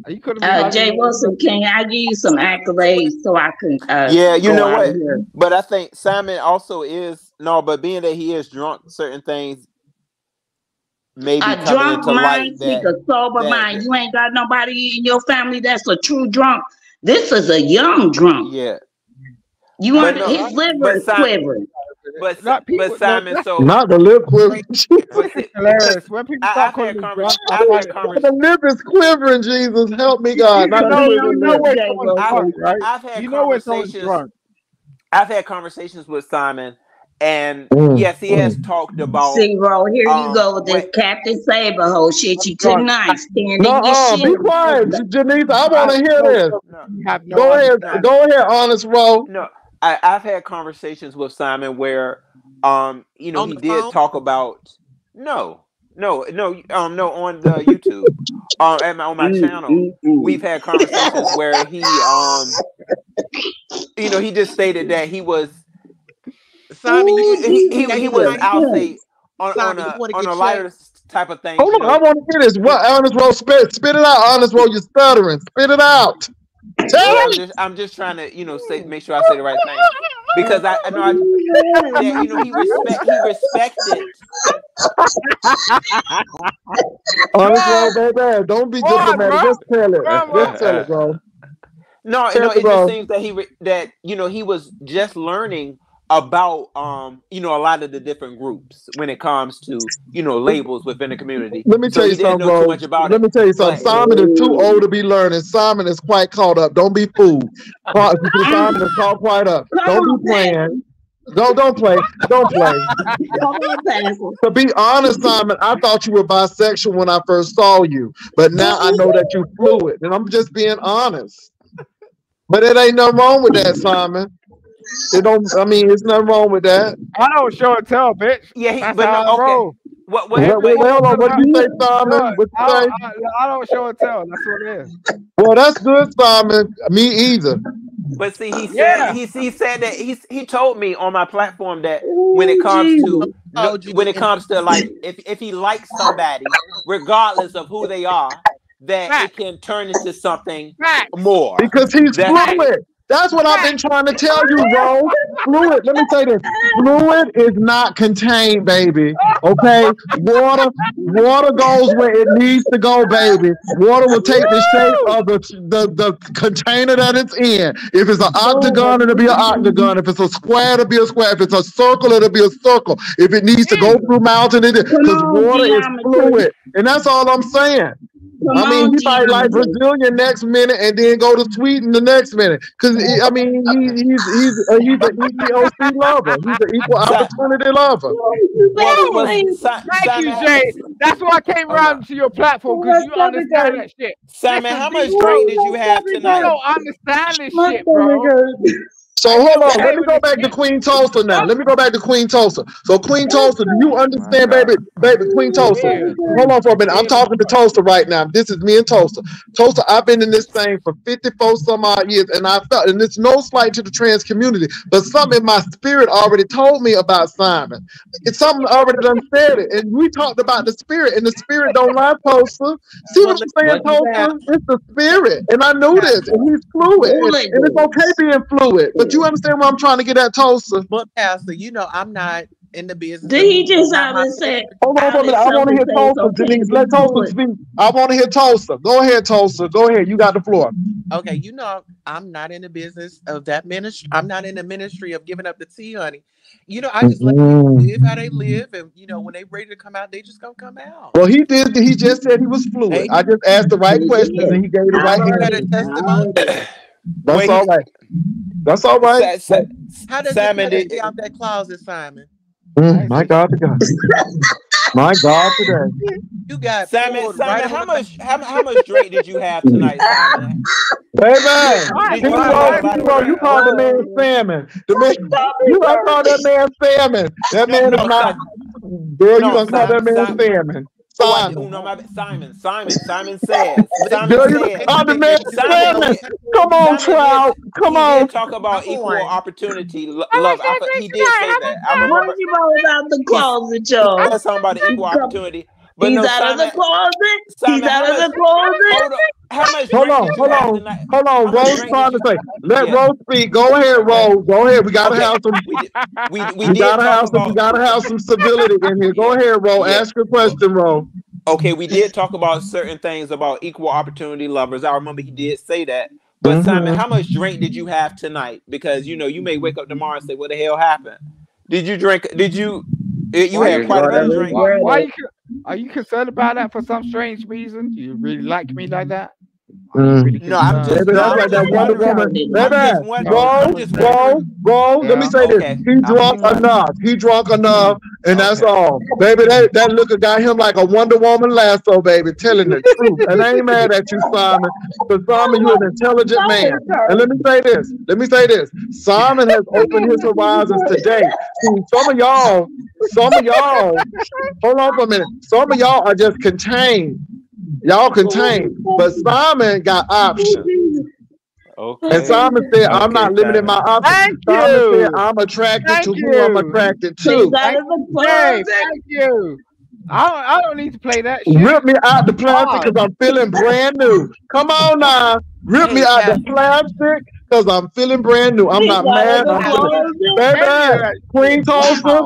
Are you calling me Uh, honey? Jay all of a sudden? Wilson, can I give you some accolades so I can uh, Yeah, you know what? here? But I think Simon also is no, but being that he is drunk, certain things maybe A coming drunk light mind speak that a sober that, mind. You ain't got nobody in your family that's a true drunk. This is a young drunk. yeah. You But under no, his liver but is Simon, quivering. but Not people. but Simon, that's so Not the lip quiver. Great. but that's see, because hilarious. When people I, start calling me convers drunk, I I've find had it convers The lip is quivering, Jesus. Help me, God. you Not So a know, you you quivering don't know lip. know when Jay someone's I've drunk, right? I've had You know when someone's conversations drunk. I've had conversations with Simon, and Mm, yes, he has mm. talked about See, bro, here you um go with this Captain Saber whole shit. You drunk. tonight, standing No, uh, be quiet, No, Janice. I want to hear this. no you have no Go ahead, no go ahead, honest Ro. no I, I've had conversations with Simon where um you know on he did phone. talk about no no no um no on the YouTube um my, on my Mm, channel mm, mm. we've had conversations where he um you know he just stated that he was Simon, Ooh, he he he, he was I'll say on on Simon, a on a lighter type of things Hold on, I want to hear this. What, honest Ro? Spit, spit it out, honest Ro. You're stuttering. Spit it out. Tell yeah I'm just I'm just trying to you know say make sure I say the right thing because I, I know I that you know he respect he respected Honest Ro, ah. baby. Don't be Go on, diplomatic. bro. Just tell it. Bro. Just tell it, bro. No, Tell no, it, it just seems that he re- that you know he was just learning about um you know a lot of the different groups when it comes to you know labels within the community. Let me So tell he you something, bro. much about Let it. me tell you something. But Simon is too old to be learning. Simon is quite caught up. Don't be fooled. Quite- Simon is caught quite up. Come Don't be playing. Don't don't play. Don't play. Come. To be honest, Simon, I thought you were bisexual when I first saw you, but now I know that you're fluid, and I'm just being honest. But it ain't no wrong with that, Simon. It don't. I mean, it's nothing wrong with that. I don't show and tell, bitch. Yeah, he, That's but how no, I okay. roll. What what Wait, wait, wait, hold on. What you say, Simon? Look, What I you say? don't, I, I don't show and tell. That's what it is. Well, that's good, Simon. Me either. But see, he said Yeah. he he said that he he told me on my platform that when it comes to no, told you when it comes to like if if he likes somebody, regardless of who they are, that Right. it can turn into something Right. more. Because he's That- fluid. That's what I've been trying to tell you, bro. Fluid. Let me say this. Fluid is not contained, baby. Okay? Water, water goes where it needs to go, baby. Water will take the shape of the, the, the container that it's in. If it's an octagon, it'll be an octagon. If it's a square, it'll be a square. If it's a circle, it'll be a circle. If it needs to go through mountain, it because water is fluid. And that's all I'm saying. Come I mean, on, he might like. Brazilian next minute and then go to Sweden the next minute. Because I mean, he, he's he's uh, he's an EEOC lover. He's an equal opportunity lover. Exactly. Thank you, Jay. That's why I came around to your platform because you understand that shit. Simon, how much drink did you have You tonight? don't understand this My shit, bro. Stomach hurts. So hold on, let me go back to Queen Tulsa now. Let me go back to Queen Tulsa. So Queen Tulsa, do you understand, baby, baby, Queen Tulsa? Hold on for a minute. I'm talking to Tulsa right now. This is me and Tulsa. Tulsa, I've been in this thing for 54 some odd years, and I felt, and it's no slight to the trans community, but something in my spirit already told me about Simon. It's something already done said it, and we talked about the spirit, and the spirit don't lie, Tulsa. See what I'm saying, Tulsa? It's the spirit, and I knew this, and he's fluid, and, and it's okay being fluid. But you understand what I'm trying to get at, Tulsa? But Pastor, you know I'm not in the business. Did he just not out my- and say? Hold on for a minute. I want to hear Sullivan Tulsa. says, okay, Denise, let Tulsa it. speak. I want to hear Tulsa. Go ahead, Tulsa. Go ahead. You got the floor. Okay, you know I'm not in the business of that ministry. I'm not in the ministry of giving up the tea, honey. You know, I just let people Mhm. live how they live, and you know when they ready to come out, they just gonna come out. Well, he did. He just said he was fluid. Hey. I just asked the right questions and he gave the I right heard answer. a testimony. That's Wait, all right. That's all right. Sa- sa- How does Simon, it feel to out that closet, Simon? Mm, my God, to God. My God, today. You got Simon, Simon, right how much how, how much drink did you have tonight, Simon? Baby, Did you Hero, have Hero, you called the man salmon. The man, you done called that man salmon. That man No, is not. Simon. Girl, you No, done called that Simon, man Simon. salmon. Oh, I, Simon. no, my. Simon, Simon, Simon said. Simon Girl, you said. done called the man Simon salmon. Come on, Trout. Come he on. did talk about Come equal on. opportunity lo- love. I, he did say that. I What remember you wrote out the closet, he y'all? said something about the equal opportunity. But He's no, out of the closet. Simon, He's how out of the closet. hold on. Hold on, hold on, tonight? hold on. Rose trying to say, let Yeah. Rose speak. Go ahead, Rose. Go ahead. We gotta Okay. have some. We we, we We gotta talk have some. We gotta have some civility in here. Go ahead, Ro. Yeah. Ask your question, Ro. okay, we did talk about certain things about equal opportunity lovers. I remember he did say that. But Mhm. Simon, how much drink did you have tonight? Because you know you may wake up tomorrow and say, "What the hell happened?" Did you drink? Did you? eh, You Why had quite a bit of drink. Why, why you, co- are you concerned about that for some strange reason? Do you really like me like that? Are you Mm. really No, I'm just- Baby, that's I'm like that Wonder. Woman. Baby, just wondering. Ro, I'm just Ro, wondering. Ro. Let me Yeah. say this. Okay. He drunk enough. He drunk enough, and that's Okay. all. Baby, that, that looker got him like a Wonder Woman lasso, baby, telling the truth. And I ain't mad at you, Simon. Because Simon, you're an intelligent man. And let me say this. Let me say this. Simon has opened his horizons today. See, some of y'all, some of y'all, hold on for a minute. Some of y'all are just contained. Y'all contained. But Simon got options. Okay. And Simon said, I'm Okay, not limiting my options. Thank Simon you. said, I'm attracted Thank to who I'm you. attracted He's to. out of the thank you. I don't, I don't need to play that shit. Rip me out the plastic because I'm feeling brand new. Come on now. Rip me out the Pastor. plastic because I'm feeling brand new. I'm not mad. of the I'm feeling closet. Baby, Queen Tulsa,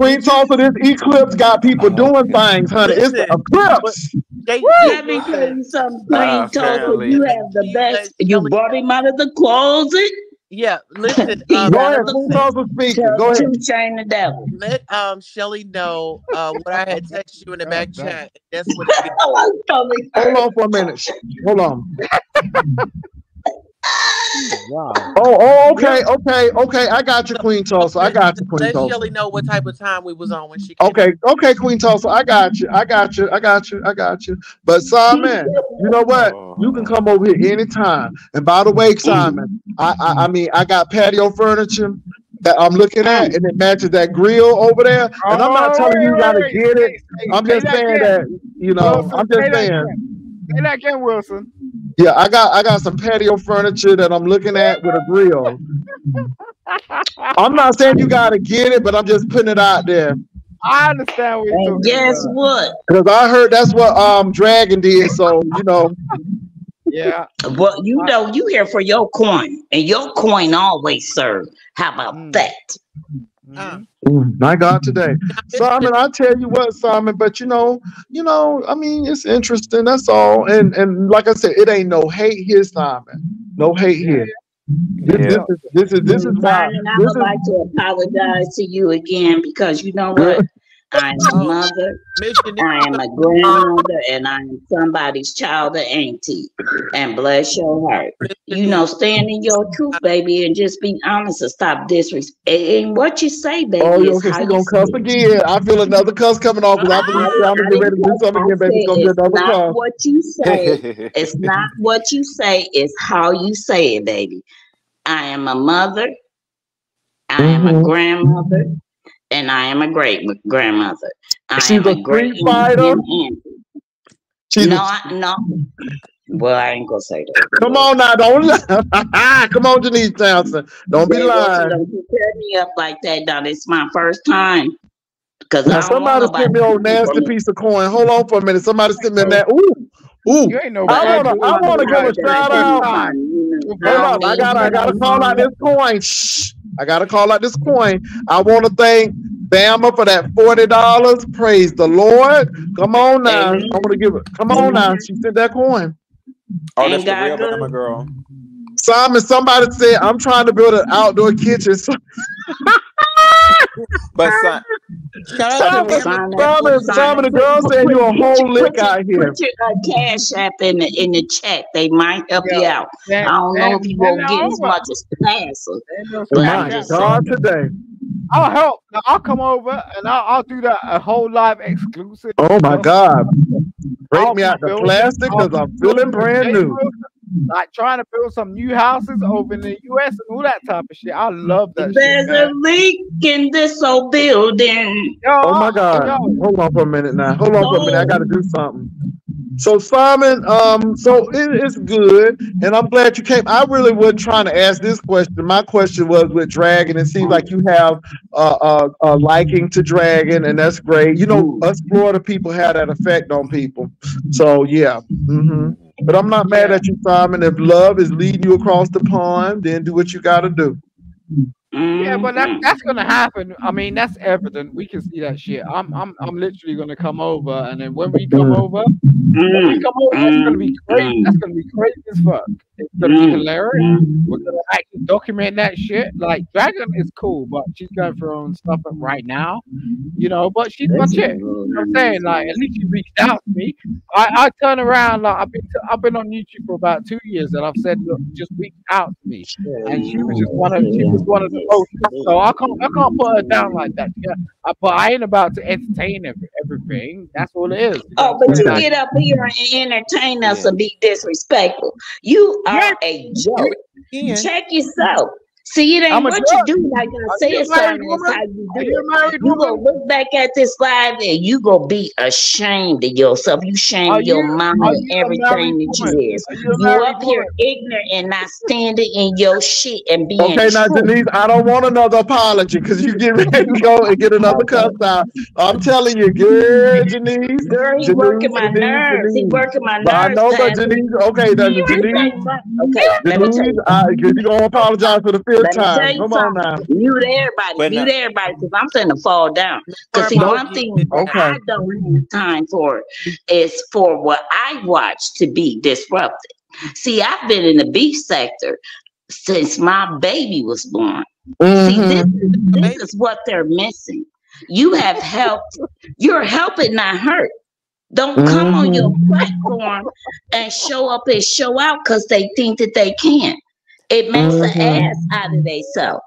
Queen Tulsa, this eclipse got people doing things, honey. It's the Listen, eclipse. They, Let me tell you something, Queen Uh, Tulsa. You have the best. You brought him out of the closet. yeah, listen. Um, Go out ahead, of the Queen Tulsa speaking. Go ahead. Two Chain the devil. let um Shelly know uh what I had texted you in the back damn. chat. That's what it is. I'm coming. Hold on for a minute. Hold on. Oh, wow. Oh, oh, okay, okay, okay. I got you, Queen Tulsa. I got you, Queen Let Tulsa. Shelly know what type of time we was on when she came. Okay, okay, Queen Tulsa, I got you, I got you, I got you, I got you. But Simon, you know what? You can come over here anytime. And by the way, Simon, I, I, I mean, I got patio furniture that I'm looking at, and it matches that grill over there. And I'm not Oh, telling you wait, gotta get it. I'm just saying that, you know, I'm just saying. Again. Say that again, Wilson. Yeah, I got I got some patio furniture that I'm looking at with a grill. I'm not saying you gotta get it, but I'm just putting it out there. I understand what you're And talking guess about. what? Because I heard that's what um Dragon did. So, you know, Yeah. Well, you know, you here for your coin, and your coin always serve. How about Mm. that? Uh, mm, my God today. Simon, I tell you what, Simon, but you know, you know, I mean, it's interesting, that's all. And and like I said, it ain't no hate here, Simon. No hate here. This, Yeah. this is this is this is why Vernon, I this would is like to apologize to you again because you know what? I'm a Oh. mother, I am a grandmother, and I'm somebody's child or auntie. And bless your heart. You know, stand in your truth, baby, and just be honest and stop disrespect. And what you say, baby, Oh, is okay, how she you gonna cuss again. I feel another cuss coming off because I believe I, I'm gonna I get ready to do cuss. something again, baby. It's said gonna be it's another not cuss. what you say. It's not what you say, it's how you say it, baby. I am a mother, I am a Mhm. grandmother, and I am a great grandmother. I She's am a a great street fighter. She's No, a, I, no. Well, I ain't gonna say that. come on now, don't lie. come on, Denise Johnson. Don't be Jay lying. don't you tear me up like that, now. It's my first time. Cause Now I somebody sent me old to nasty for piece of coin. Hold on for a minute. Somebody sent me that. Ooh, ooh. You ain't no I bad wanna, boy. I wanna give a Right shout there. out. Time. Hold I up, I gotta, I gotta call out this coin. Shh. I gotta call out this coin. I want to thank Bama for that forty dollars. Praise the Lord. Come on now. I Amen. want to give it. Come on now. She sent that coin. Oh, that's the God real good? Bama girl. Simon, somebody said I'm trying to build an outdoor kitchen. So- But son, shout out to Simon, Bama. Simon, Simon, the girl said you a whole lick out here. put your uh, cash app in the in the chat. They might help you Yeah. out. I don't know if you damn, won't get as much as Pastor. Ain't But I'm My just bro. God, today. I'll help. Now, I'll come over and I'll, I'll do that a whole live exclusive. Oh my. God. Break I'll me out the plastic because I'm feeling brand new. Wilson, Like trying to build some new houses over in the US and all that type of shit. I love that shit, There's a man. leak in this old building. Yo, Oh my God. yo, Hold on for a minute now. Hold on for a minute. I gotta do something. So Simon, um, so it, it's good, and I'm glad you came. I really wasn't trying to ask this question. My question was with Dragon. It seems like you have uh, uh, a liking to Dragon, and that's great. You know, us Florida people have that effect on people. So yeah. hmm But I'm not mad at you, Simon. If love is leading you across the pond, then do what you got to do. Yeah, but that, Mhm. that's gonna happen. I mean, that's evident. We can see that shit. I'm I'm I'm literally gonna come over, and then when we come mm-hmm. over, when we come over, it's gonna be mm-hmm. crazy. That's gonna be crazy as fuck. It's gonna be mm-hmm. hilarious. We're gonna actually document that shit. Like Dragon is cool, but she's going through her own stuff right now, you know. But she's my chick. You know what I'm saying, like, at least she reached out to me. I, I turn around, like, I've been to, I've been on YouTube for about two years, and I've said, look, just reach out to me. And she was just one of, she was one of the most. Oh, so I can't, I can't put her down like that. Yeah, I, but I ain't about to entertain every, everything. That's what it is. Oh, but you get up here and entertain us Yeah. and be disrespectful. You are Yeah. a joke. Ian, Check yourself. See, it ain't I'm what you do, like I Are said, you a son, it's how you do it. You gonna look back at this live and you gonna be ashamed of yourself. You shame Are your you mama and you everything that woman? you is. Are you You up here woman? ignorant and not standing in your shit and being Okay, now true. Denise, I don't want another apology because you get ready to go and get another cuss out. I'm telling you, good, Denise. Girl, he Denise, working my Denise, nerves. He working my But I know, but. Denise, okay, then You ain't Denise. Okay, let me tell Denise, you I, you gonna apologize for the fifth Let me tell time. you Come on now. something. Mute everybody. but Mute no, everybody because I'm finna fall down. Because see, Don't- one thing that Okay. I don't have time for is for what I watch to be disrupted. See, I've been in the beef sector since my baby was born. See, mm-hmm. this is this is what they're missing. You have helped. You're helping, not hurt. Don't come on your mm-hmm. platform and show up and show out because they think that they can. It makes Mhm. an ass out of themselves.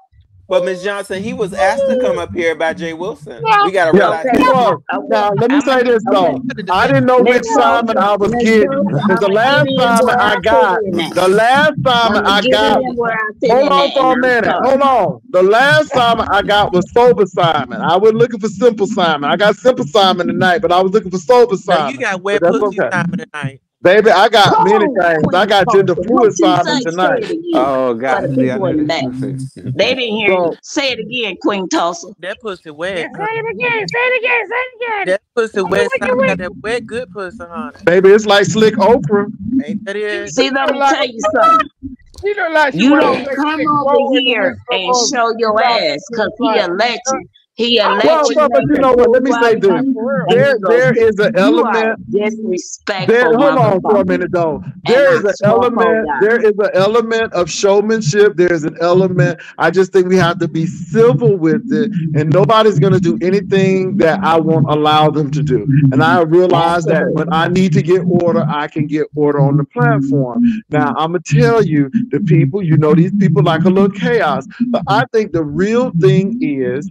but Miss Johnson, he was asked to come up here by Jay Wilson. We gotta Yeah, realize Okay. he Okay. Now, let me I'm say this though. I didn't know which Simon I was getting because the last Simon I I got, fit in at. the last Simon I'ma I get got in where I fit Hold on for a minute. Hold on. The last Simon I got was sober Simon. I was looking for simple Simon. I got simple Simon tonight, but I was looking for sober no, Simon. you got wet pussy okay. Simon tonight. Baby, I got many Boom, things. I got gender Tulsa. fluid What you Simon say? Oh, say tonight. Oh for God, the see, I people know in the this back. pussy. They didn't hear you. Say it again, Queen Tulsa. That pussy wet. Say it again. Say it again. Say it again. That pussy Do wet. it, got that wet, good pussy, honey. baby, it's like slick okra. Ain't that it? See, let me tell you something. She look like You don't come over roll in the here and show your ass because he like, a legend. He a I Well, legend. but, but you know what? Let me say out this. here, for real. and There, there is an You are element disrespectful, There, hold on for a minute, though. And There I is an element. There is an element of showmanship. There is an element. I just think we have to be civil with it, and nobody's going to do anything that I won't allow them to do. And I realize that when I need to get order, I can get order on the platform. Now, I'm gonna tell you, the people, you know, these people like a little chaos, but I think the real thing is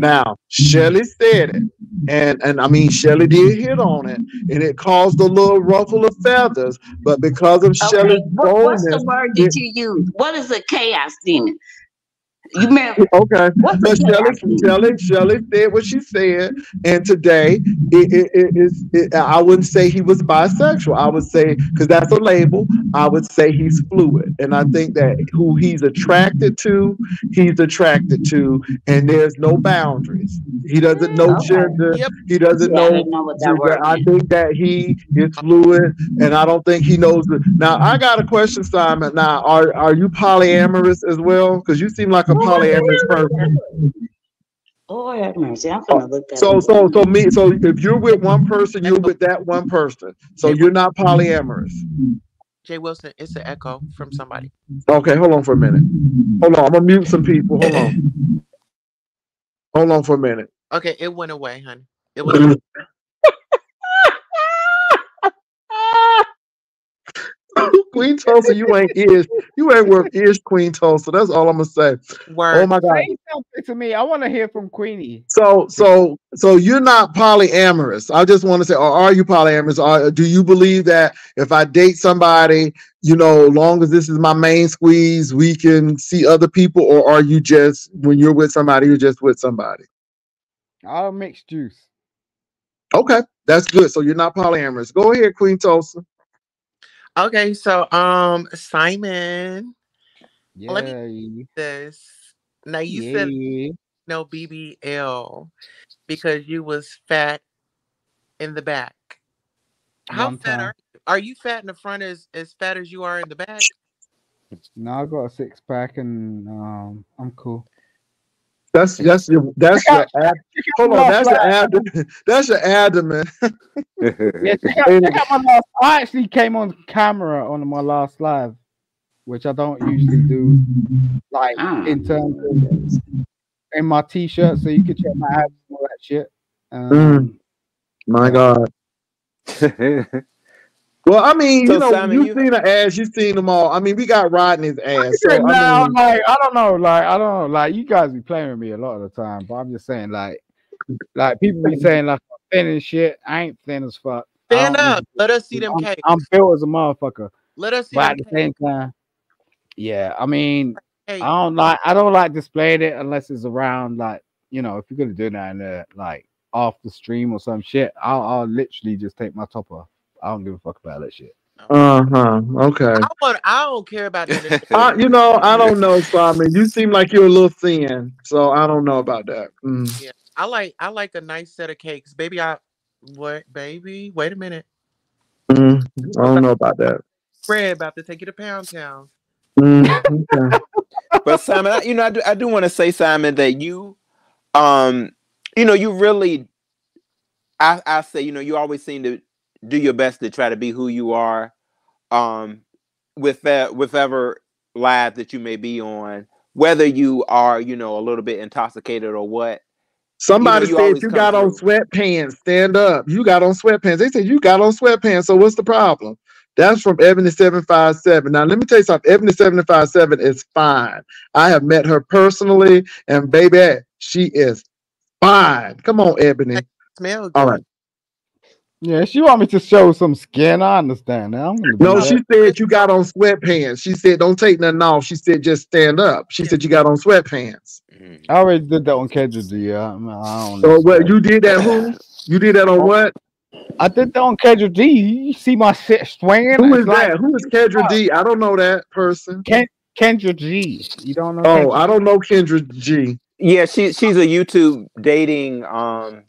now. Shelly said it, and and I mean, Shelly did hit on it and it caused a little ruffle of feathers. But because of Okay, Shelley's what, what's the boldness, word it, that you use? What is a chaos demon? You remember okay. what's a But Shelley, chaos demon? Shelley, Shelley said what she said, and today it, it, it is. It, I wouldn't say he was bisexual. I would say because that's a label. I would say he's fluid, and I think that who he's attracted to, he's attracted to, and there's no boundaries. He doesn't know Okay. gender. Yep. He doesn't See, I know didn't know what that So word that I think that he is fluid, and I don't think he knows. The, now, I got a question, Simon. Now, are are you polyamorous as well? Because you seem like a Well, what the polyamorous hell is person. that? Lord have mercy. I'm Oh, gonna look that So, up. so, so me. So, if you're with one person, you're with that one person. So you're not polyamorous. Jay Wilson, it's an echo from somebody. Okay, hold on for a minute. Hold on, I'm gonna mute some people. Hold on. Hold on for a minute. Okay, it went away, honey. It went away. Queen Tulsa, you ain't ish. You ain't worth ish, Queen Tulsa. That's all I'm gonna say. Oh my God. Say something to me. I want to hear from Queenie. So, so, so you're not polyamorous. I just want to say, or are you polyamorous? Or do you believe that if I date somebody, you know, long as this is my main squeeze, we can see other people, or are you just when you're with somebody, you're just with somebody? I'll mix juice. Okay, that's good. So you're not polyamorous. Go ahead, Queen Tulsa. Okay, so um, Simon, let me this. Now you said no BBL because you was fat in the back. How One fat time. are you? Are you fat in the front as as fat as you are in the back? No, I got a six pack and um, I'm cool. That's that's your that's your ab- hold on. That's your abdomen. That's your abdomen. Yeah, check out, check out my last. I actually came on camera on my last live, which I don't usually do. Like Ah. in terms of in my t-shirt, so you can check my abs and all that shit. Um, Mm. My God. Well, I mean, So, you know, Simon, you've you- seen the ass, you've seen them all. I mean, we got Rodney's ass. So Yeah, I mean, like I don't know, like I don't know, like you guys be playing with me a lot of the time, but I'm just saying, like, like people be saying like I'm thin and shit. I ain't thin as fuck. Stand up. usually- Let us see them I'm, cakes. I'm built as a motherfucker, Let us see but them at the cakes. same time, yeah. I mean, I don't like I don't like displaying it unless it's around like you know if you're gonna do that in the like off the stream or some shit. I'll I'll literally just take my top off. I don't give a fuck about that shit. uh huh. Okay. I want. I don't care about that. Uh, you know, I don't know, Simon. You seem like you're a little thin, so I don't know about that. Mm. Yeah, I like. I like a nice set of cakes, baby. I what, baby? Wait a minute. Mm. I don't know about that. Fred about to take you to Pound Town. Mm. Okay. but Simon, I- you know, I do, I do want to say, Simon, that you, um, you know, you really, I, I say, you know, you always seem to do your best to try to be who you are, um, with that, with ever live that you may be on, whether you are, you know, a little bit intoxicated or what. Somebody you said you come got on through. sweatpants. Stand up. You got on sweatpants. They said you got on sweatpants. So what's the problem? That's from Ebony seven five seven. Now let me tell you something. Ebony seven five seven is fine. I have met her personally, and baby, she is fine. Come on, Ebony. Smell good. All right. Yeah, she want me to show some skin. I understand. Now I'm gonna do No, that. she said you got on sweatpants. She said don't take nothing off. She said just stand up. She said you got on sweatpants. I already did that on Kendra. Yeah, I don't So know. what you did that who? You did that on what? I did that on Kendra D. You see my shit swinging? Who It's is like that? Who is Kendra D? I don't know that person. Ken, Kendra G. You don't know? Oh, Kendra? I don't know Kendra G. Yeah, she she's a YouTube dating um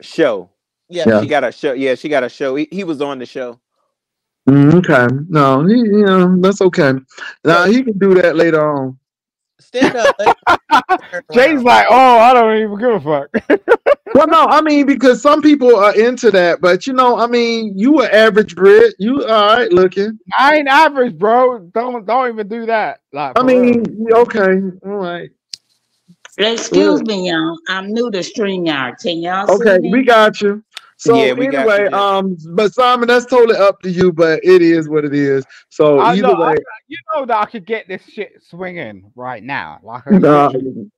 show. Yeah. Yeah. She got a show. Yeah, she got a show. He, he was on the show. Mm, okay, no, he, you know that's okay. Now he can do that later on. Stand up. Jay's like, oh, I don't even give a fuck. Well, no, I mean because some people are into that, but you know, I mean, you an average Brit, you all right looking. I ain't average, bro. Don't don't even do that. Like, I for real. mean, okay, all right, Excuse me, y'all. I'm new to StreamYard. Can y'all okay, see me? we got you. So Yeah, we got you, anyway, um, but Simon, that's totally up to you, but it is what it is. So I either know, I- way, you know that I could get this shit swinging right now. Like, I nah, literally-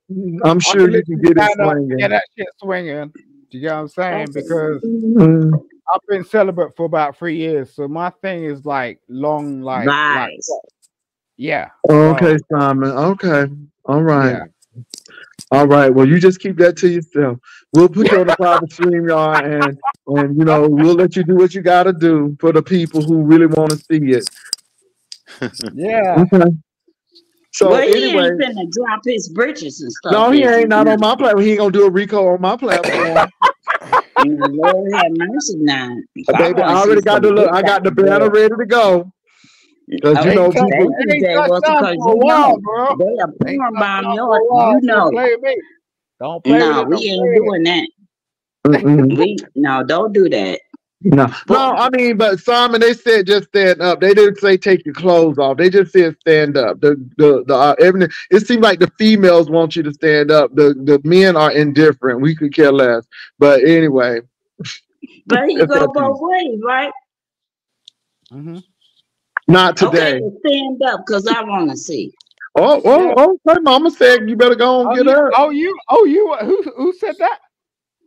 I'm sure you can get it swinging. Get that shit swinging. Do you get what I'm saying? Because Mm, I've been celibate for about three years, so my thing is like long, like, like yeah. Okay, Simon. Okay, all right. Yeah. All right. Well, you just keep that to yourself. We'll put you on the private StreamYard and and you know, we'll let you do what you gotta do for the people who really want to see it. Yeah. Okay. So well, he anyway, ain't finna drop his britches and stuff. no, he is ain't not on my platform. He ain't gonna do a Rico on my platform. Lord have mercy now. Baby, I already got the look. I got the banner ready to go. Because you know, thank people, you, Ain't Jay touched Wilson, down because you while, know bro. they are Ain't porn touched bomb down your, for you know. play me. Don't play No, with we Don't ain't play with it. doing that. We no, don't do that. No, no, I mean, but Simon, they said just stand up. They didn't say take your clothes off. They just said stand up. The the the uh, everything. It seems like the females want you to stand up. The the men are indifferent. We could care less. But anyway, But he It's go up to you. both ways, right? Mhm. Not today. Okay, stand up because I want to see. Oh, oh, oh, okay, Mama said you better go and Oh, get you, up. oh, you, oh, you, who, who said that?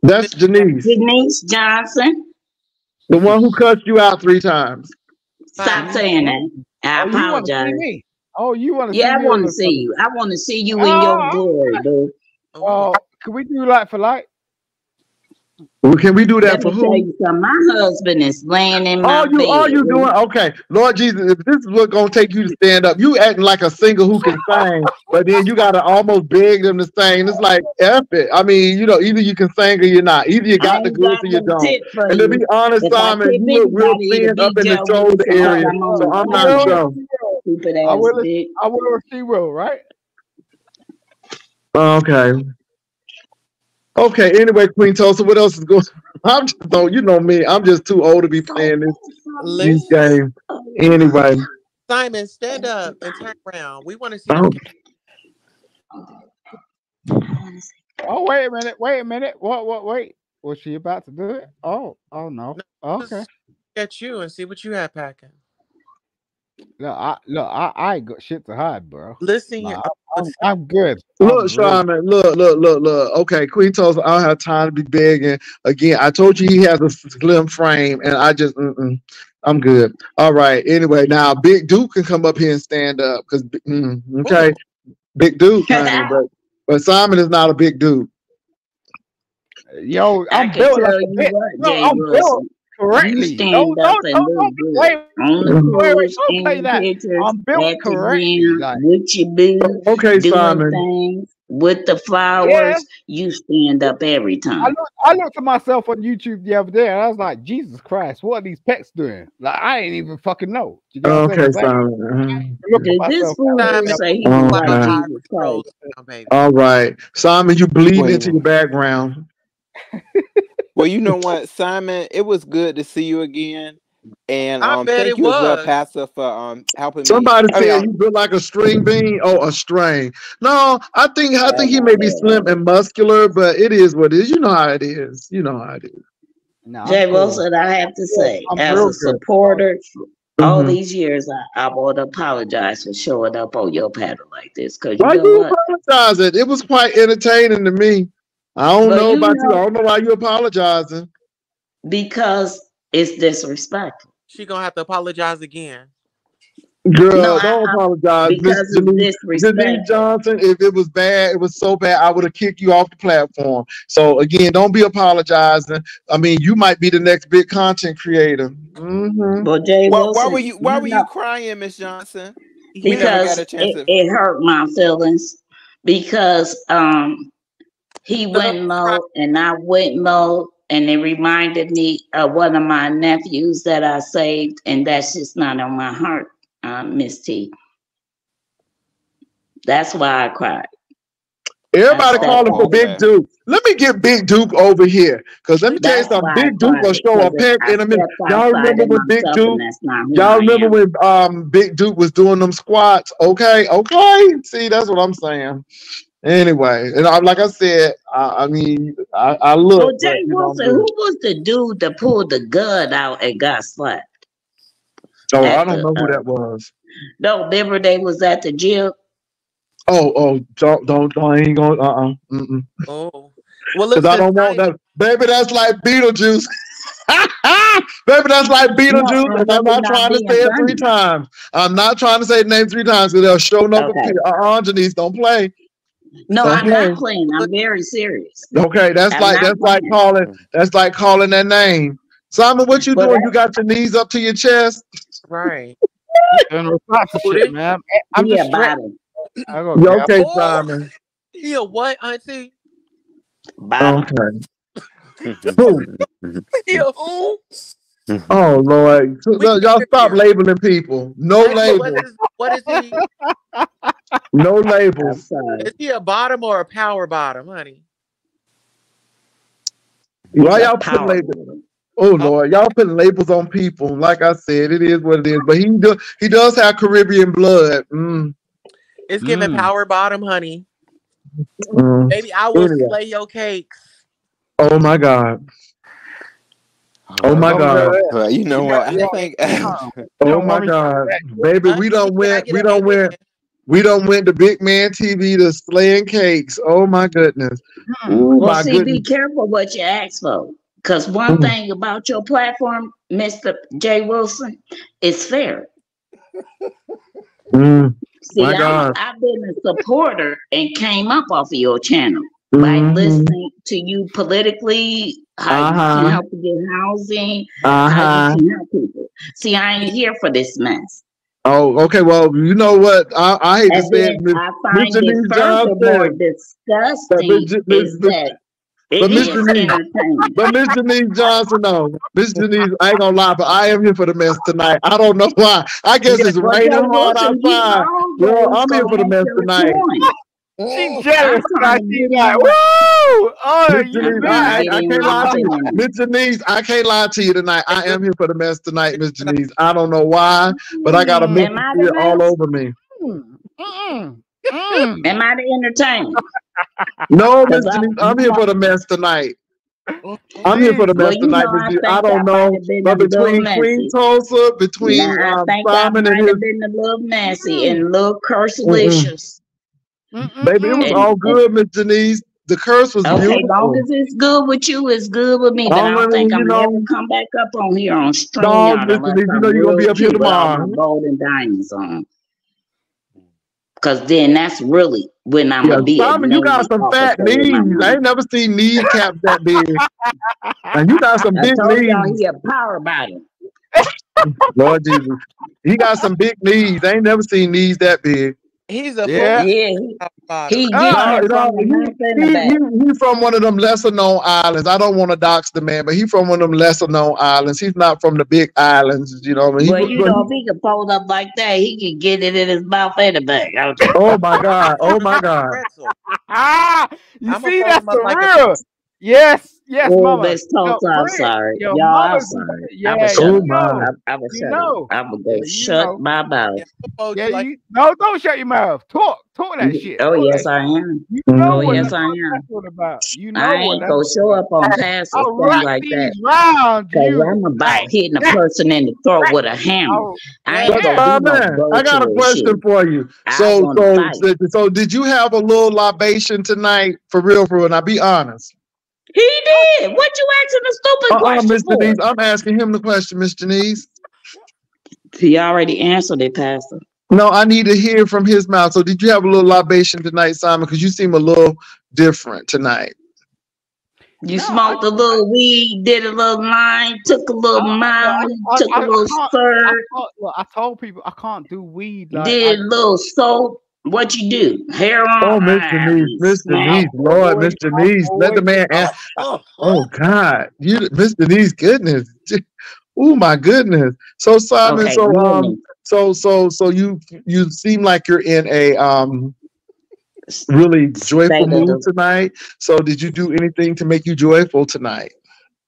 That's Janice, Denise Johnson, the one who cussed you out three times. stop saying that. I Oh, you want to see apologize. me? Oh, you want to Yeah, I see me? want to see you. I want to see you in Oh, your glory, dude. Oh, can we do like for like? Well, can we do that Let for who? My husband is laying in my All you, bed. all you doing? Okay, Lord Jesus, if this is what gonna take you to stand up, you acting like a singer who can sing, but then you gotta almost beg them to sing. It's like F it. I mean, you know, either you can sing or you're not. Either you got the goods or you don't. And to be honest, If Simon, you look real thin up in the shoulder area, so I'm not sure. I will. I will, she will, right? Okay. Okay. Anyway, Queen Tulsa, what else is going? I'm just don't you know me. I'm just too old to be playing this these Listen, games. Anyway. Simon, stand up and turn around. We want to see. Oh, Oh, wait a minute, wait a minute. What, what, wait. Was she about to do it? Oh, oh no. Oh, okay. Just At you and see what you have packing. Look, I, look, I, I ain't got shit to hide, bro. Listen, Nah. I'm, I'm, I'm good. I'm Look, really- Sharman, look, look, look, look. Okay, Queen Tulsa, I don't have time to be begging. Again, I told you he has a slim frame, and I just, mm-mm, I'm good. All right. Anyway, now Big Duke can come up here and stand up because, mm, okay, Big Duke, honey, but but Simon is not a big dude. Yo, I I'm can built like a you bitch. what, No, Jay I'm built correctly. You stand Don't, don't, don't, look don't good. play. Wait, wait, don't play that. pictures, I'm built at the correctly. Like, with your boots, Okay, doing Simon. things with the flowers. Yeah. You stand up every I time. I looked at myself on YouTube the other day, and I was like, Jesus Christ, what are these pets doing? Like, I ain't even fucking know. You know Okay, Simon. look at Did this myself. Simon, say he was Wow, like okay. high Jesus controls Christ? now, baby. All right, Simon, you bleeding Wait. into your background. Well, you know what, Simon? It was good to see you again, and I um, bet thank it you as well, was. Pastor, for um helping me. Somebody I mean, said you built like a string bean. Oh, a string. No, I think I think he may be slim and muscular, but it is what it is. You know how it is. You know how it is. Nah, I'm Jay cool. Wilson, I have to say, I'm as a good. supporter, all Mhm. these years, I, I want to apologize for showing up on your panel like this. Because Why you know you what? apologizing? It was quite entertaining to me. I don't But know you about you. I don't know why you're apologizing. Because it's disrespectful. She gonna have to apologize again. Girl, No, don't I- apologize, Miss because of Denise. Denise. Johnson, if it was bad, it was so bad, I would have kicked you off the platform. So again, don't be apologizing. I mean, you might be the next big content creator. Mm-hmm. But Jay Why, why were you Why were know, you crying, Miss Johnson? We never because got a chance it, to. it hurt my feelings because um he went low and I went low and it reminded me of one of my nephews that I saved and that's just not on my heart, uh, Miss T. That's why I cried. Everybody That's calling for Big okay. Duke. Let me get Big Duke over here. Cause let me tell you something. Big Duke will cried show a because pimp in a minute. Y'all remember when Big Duke and that's not who Y'all remember when um Big Duke was doing them squats? Okay, okay. See, that's what I'm saying. Anyway, and I, like I said, I, I mean, I, I So look. but, Jay know, Wilson, who was the dude that pulled the gun out and got slapped? oh, I don't the know who uh, that was. no, remember they was at the gym. Oh, oh, don't, don't, don't I ain't going. Uh, uh-uh, mm, Oh, well, because I don't want that, baby. That's like Beetlejuice. baby, that's like No, Beetlejuice, I'm and I'm not not trying to say it three times. I'm not trying to say the name three times because they'll show up. Okay. Uh, uh, Janice, don't play. No, Don't I'm play. not playing. I'm very serious. Okay, that's I'm like not that's like calling that's like calling that name. Simon, what you But doing? that, You got your knees up to your chest? right. Doing all types shit, man. I'm he just stressed. I go okay, Oh, Simon? yeah, what, Auntie? About him. Okay. Who? Yeah, who? Oh Lord. So, no, y'all stop labeling people. No Hey, but what labels. is what is he? No I'm labels. Is he a bottom or a power bottom, honey? He's Why y'all putting labels? Oh Oh, Lord, y'all putting labels on people. Like I said, it is what it is. But he do he does have Caribbean blood. Mm, it's giving Mm. power bottom, honey. mm. Baby, I will Anyway. slay your cakes. Oh my God. Oh my Don't God. do you know You what? I think Oh my want me to God. Baby, we don't win. We don't win. We don't went the Big Man TV to slaying cakes. Oh my goodness. Hmm. Oh Well, my see, be careful what you ask for. Because one Mm, thing about your platform, Mr. Jay Wilson, is fair. mm, See, my I'm a, God. I've been a supporter and came up off of your channel by hmm listening to you politically, how you can Uh-huh. help to get housing, Uh-huh. you can help people. See, I ain't here for this mess. Oh, okay. Well, you know what? I, I hate to And say it, I find it Denise furthermore Johnson. But disgusting is that but it Miss Denise, but Miss Denise Johnson, no. Miss Denise, I ain't gonna lie, but I am here for the mess tonight. I don't know why. I guess Yeah, it's raining hard outside. Always I'm here for the mess tonight. point. She I'm jealous. Now trying to she like, in. woo! Oh, Miss you I'm Denise, trying I, I, I get in can't lie to you. Miss Denise, I can't lie to you tonight. I am here for the mess tonight, Miss listen, Denise. I don't know why, but I got a Miss Am I the Spirit all over me. mm, mm, mm. Am I the entertainer? No, Miss Because I, Denise, I'm here for the mess tonight. I'm here for the Jesus. well, mess tonight, know, Miss I I don't I know, but between Queen. Tulsa, between I um, think I Simon and might his have been a little messy and a little mm-mm. Cursalicious. mm, baby, it was And, all good, Miss Denise. The curse was okay, long beautiful. as it's good with you, it's good with me. But I I don't think I'm gonna ever come back up on here on no, StreamYard Miss Denise, you know you're gonna be up here cute with all my tomorrow. gold and diamonds on. Cause then that's really when I'm Yeah, gonna be Simon, you got some fat here with my knees. I ain't never seen knees cap that big, and you got some I big told y'all knees. he a power body. Lord Jesus, he got some big knees. I ain't never seen knees that big. He's a Yeah. Yeah, he, he Uh, getting you from know, the front and the he, he, he from one of them lesser known islands. I don't want to dox the man, but he from one of them lesser known islands. He's not from the big islands, you know. what I mean, Well, he, you but know, he, if he could fold up like that, he can get it in his mouth and the back. I'll tell you. oh my God, oh my God. Ah, you I'm see, that's him up the like real. Pretzel. Yes, yes, Oh, mama. Miss Your Tulsa, I'm sorry. your Y'all, I'm mama's. sorry. I Yeah, will shut you up. my. know, I, I will you shut know, up. I will go you shut know. my mouth. Yeah, I'm gonna fold Yeah, you like you no, don't shut your mouth. Talk, talk that Y- shit. Oh, Talk yes, that. I am. You Mhm. know Oh, what yes, I am. that's about. You know I ain't that's gonna what show up on passive I'll thing like that. round Cause. I'm about hitting a person in the throat with a hammer. Oh, I ain't But gonna do no Simon, I got a bullshit shit. question for you. So, so, so, so did you have a little libation tonight, for real, for real? Now, be honest. He did. What you asking the stupid Uh-uh, question Miss for? Denise. I'm asking him the question, Miss Denise. He already answered it, Pastor. No, I need to hear from his mouth. So, did you have a little libation tonight, Simon? Because you seem a little different tonight. You No, smoked a little weed, did a little line, took a little oh, I, I, mound, I, took I, a I little can't. I, spur, can't look, I told people I can't do weed. Like I, did a little soap. What you do? Hair Oh, on Mr. iron, Niece, Mr. smack. Niece, Lord, always, Mr. I Niece, let the man I, answer. Oh God, you, Mr. Niece, goodness. Oh my goodness. So Simon, Okay, so um, so so so you you seem like you're in a um really joyful State mood tonight. So did you do anything to make you joyful tonight?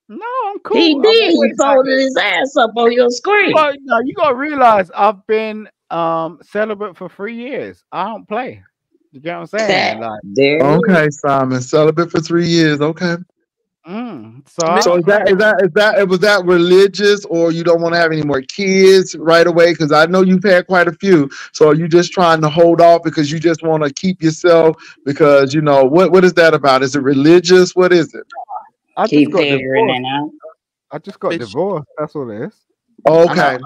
no, I'm cool. I'm did. He always like folded his ass up on your screen. Well, no, you gotta realize I've been um celibate for three years. I don't play. You get what I'm saying? Like, There. Okay, Simon, celibate for three years. Okay. mm, so So is that is that is that was that religious, or you don't want to have any more kids right away? Because I know you've had quite a few. So are you just trying to hold off because you just want to keep yourself? Because you know what what is that about? Is it religious? What is it? I just got figuring divorced. I just got Bitch. divorced. That's what it is. Okay.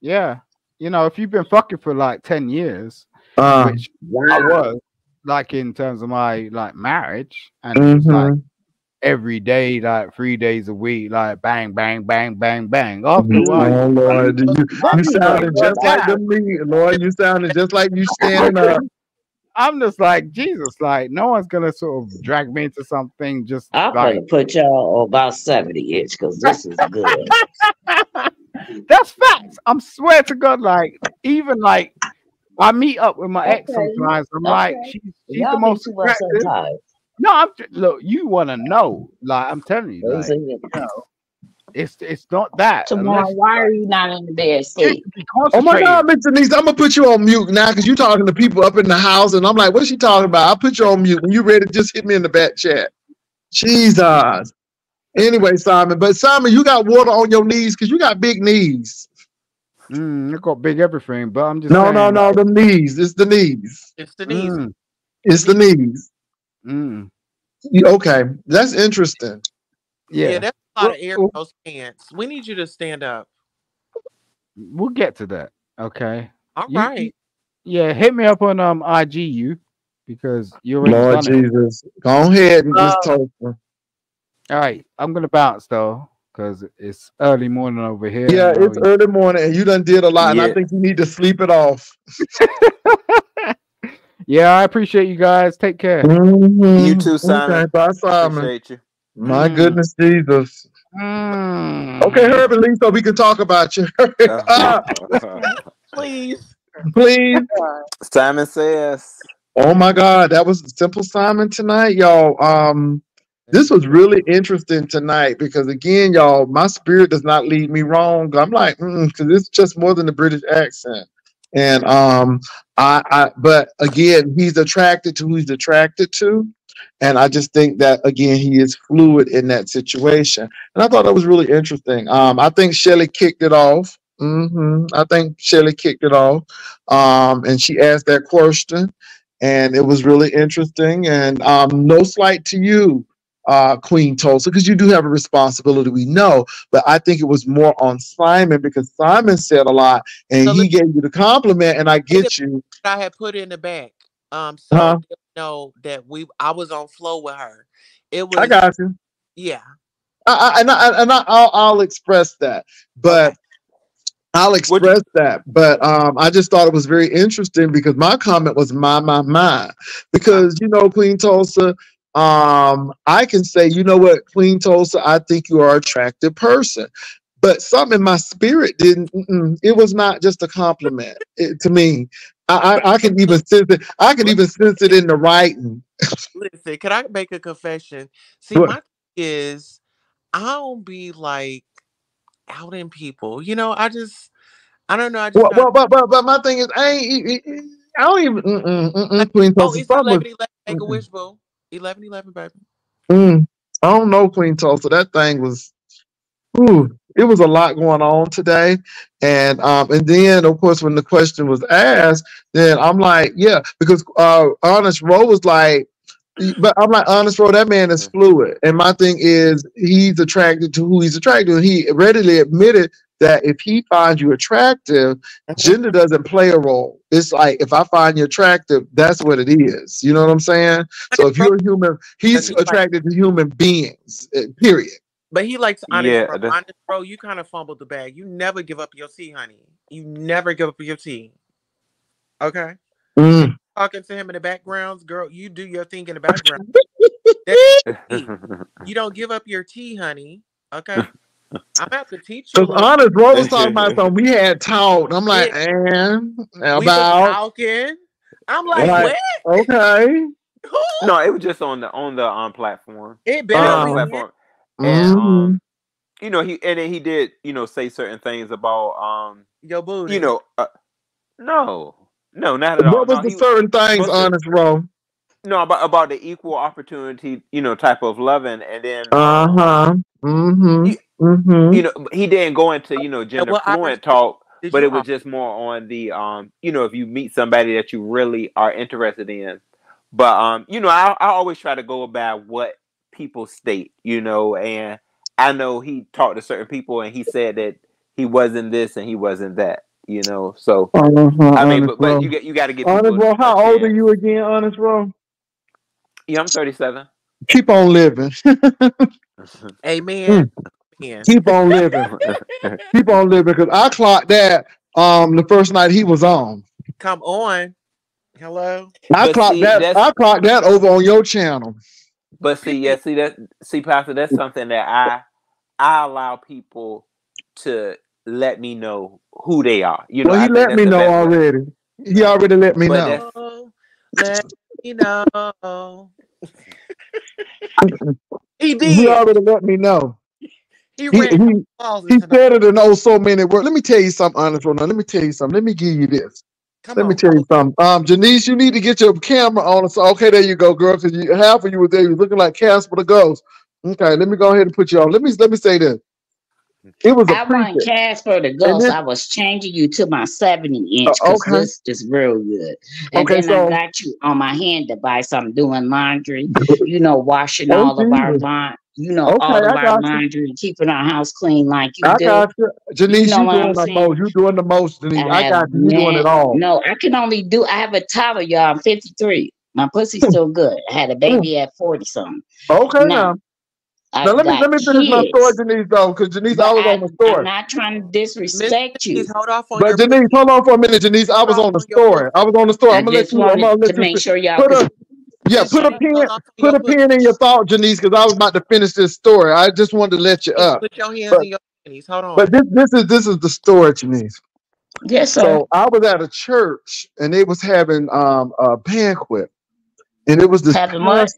Yeah. You know, if you've been fucking for like 10 years, Uh, which I was, like in terms of my like marriage, and it was like every day, like three days a week, like bang, bang, bang, bang, bang. After a Oh while, you- Lord, you you sounded like just like that. them me, Lord. You sounded just like you standing up. I'm just like Jesus, like no one's gonna sort of drag me into something just I like better put y'all about 70 inch because this is good. that's facts. I'm swear to God, like even like I meet up with my ex sometimes. I'm like, okay. she's, she's the Y'all be most too much attractive. No, I'm ju- look. You want to know? Like I'm telling you, like you know, it's it's not that. Tomorrow, Unless why are you not in the bed you Oh my. God, Mr. Niece, I'm gonna put you on mute now because you're talking to people up in the house, and I'm like, what is she talking about? I'll put you on mute. When you ready, just hit me in the back chat. Jesus. Anyway, Simon, but Simon, you got water on your knees because you got big knees. Mm, I got big everything, but I'm just No, saying, no, no, like, the knees. It's the knees. It's the knees. mm, It's the knees. mm, Okay, that's interesting. Yeah, yeah, that's a lot Well, of air in those pants. We need you to stand up. we'll get to that. Okay. All You- right. yeah, hit me up on um IGU because you already Lord done it. Jesus. Go ahead and just Uh, talk. All right, I'm gonna bounce though because it's early morning over here. Yeah, you it's early morning and you done did a lot, and I think you need to sleep it off. yeah, I appreciate you guys. Take care. Mhm. You too, Simon. Okay, bye, Simon. Appreciate you. My Mm. goodness, Jesus. Mm. Okay, Herbert Lee, so we can talk about you. Ah, Please. Please. Simon says. Oh my God, that was Simple Simon tonight, y'all. Um, this was really interesting tonight because again, y'all, my spirit does not lead me wrong. I'm like, because it's just more than the British accent. And um, I, I, but again, he's attracted to who he's attracted to, and I just think that again, he is fluid in that situation. And I thought that was really interesting. Um, I think Shelley kicked it off. Mm-hmm. I think Shelley kicked it off, um, and she asked that question and it was really interesting. And um, no slight to you, uh, Queen Tulsa, because you do have a responsibility, we know. But I think it was more on Simon because Simon said a lot, and So he gave you the compliment. And I get you. I had put in the back. Um, so Huh? know that we I was on flow with her. It was I got you. yeah. I, I, and I, and I, I'll, I'll express that, but. I'll express that, but um, I just thought it was very interesting because my comment was my my my, because you know Queen Tulsa, um, I can say you know what Queen Tulsa, I think you are an attractive person, but something in my spirit didn't. it was not just a compliment it, to me. I, I I can even sense it. I can even sense it in the writing. Listen, can I make a confession? See, What? my thing is I don't be like out in people. You know, I just I don't know. I just Well, well, but, but but my thing is, I ain't. I don't even. Mm-mm, mm-mm, Queen oh, Tulsa. it's something was- eleven eleven. Make a wish, boo. Eleven eleven, baby. Mm, I don't know, Queen Tulsa. That thing was, ooh, it was a lot going on today, and um, and then of course when the question was asked, then I'm like, yeah, because uh, Honest Ro was like, but I'm like, Honest Ro, that man is fluid, and my thing is he's attracted to who he's attracted to. And he readily admitted that if he finds you attractive, gender doesn't play a role. It's like if I find you attractive, that's what it is. You know what I'm saying? So if you're a human, he's But he like- attracted to human beings. uh, Period. But he likes honest, Yeah, bro. honest, bro. You kind of fumbled the bag. You never give up your tea, honey. You never give up your tea. Okay. Mm. Talking to him in the backgrounds, girl. You do your thing in the background. You don't give up your tea, honey. Okay. I'm gonna have to teach you. Because honest, bro was talking about something we had talked. I'm like, and we was about talking. I'm like, Right. what? okay. No, it was just on the on the um platform. It You better know, the be. platform. And Mhm. um, you know, he and then he did, you know, say certain things about um, Your booty. you know, uh, no, no, not at all. What was No, the certain things, was the- honest, bro? No about about the equal opportunity, you know, type of loving, and then Uh huh. Mm-hmm. You- Mm-hmm. you know, he didn't go into you know gender well, fluent respect- talk, but it was just more on the um, you know, if you meet somebody that you really are interested in. But um, you know, I I always try to go about what people state, you know, and I know he talked to certain people and he said that he wasn't this and he wasn't that, you know. So Uh-huh, I mean, but, but you get you got to get honest, people bro. How old are you again, honest, bro? Yeah, I'm 37. Keep on living. Amen. Amen. Keep on living. Keep on living. Because I clocked that um the first night he was on. Come on. Hello. I But clocked see, that. I clocked that over on your channel. But see, yeah, see that, see, Pastor, that's something that I I allow people to let me know who they are. You know, well, he think let me know best way. already. He already let me But know. Let me know. he did. He already let me know. He He, he, he said it in oh so many words. Let me tell you something, honest, bro. Now, let me tell you something. Let me give you this. Come Let me tell you something. Um, Janice, you need to get your camera on. So, okay, there you go, girl. Because half of you were there. You looking like Casper the Ghost. Okay, let me go ahead and put you on. Let me let me say this. It was a I want. Casper the Ghost. then- I was changing you to my 70 inch Uh, because okay. this is real good. And Okay, then so- I got you on my hand device. I'm doing laundry, you know, washing Oh, all of our laundry, you know, Okay, all of I our got you. laundry keeping our house clean like you I do. got you. Janice, know you, doing the saying? most. You doing the most, Janice. I, have got you. You doing it all. No, I can only do. I have a toddler, y'all. I'm 53. My pussy's still good. I had a baby at 40 something. Okay, Now, now. I Now let me let me finish my story, Janice, though, because Janice, but I was I, on the story. I'm not trying to Miss disrespect you. Denise, hold off on But your Janice, hold on for a minute, Janice. I was on the on story. I was on the story. I I'm gonna let you. I'm wanted gonna let to you make sure y'all put a yeah, put a Denise, pin, hold off on put a pussy. pin in your thought, Janice, because I was about to finish this story. I just wanted to let you up. Put your hands But- in your panties. Hold on. But this this is this is the story, Janice. Yes, sir. So I was at a church and they was having um a banquet, and it was this Having what?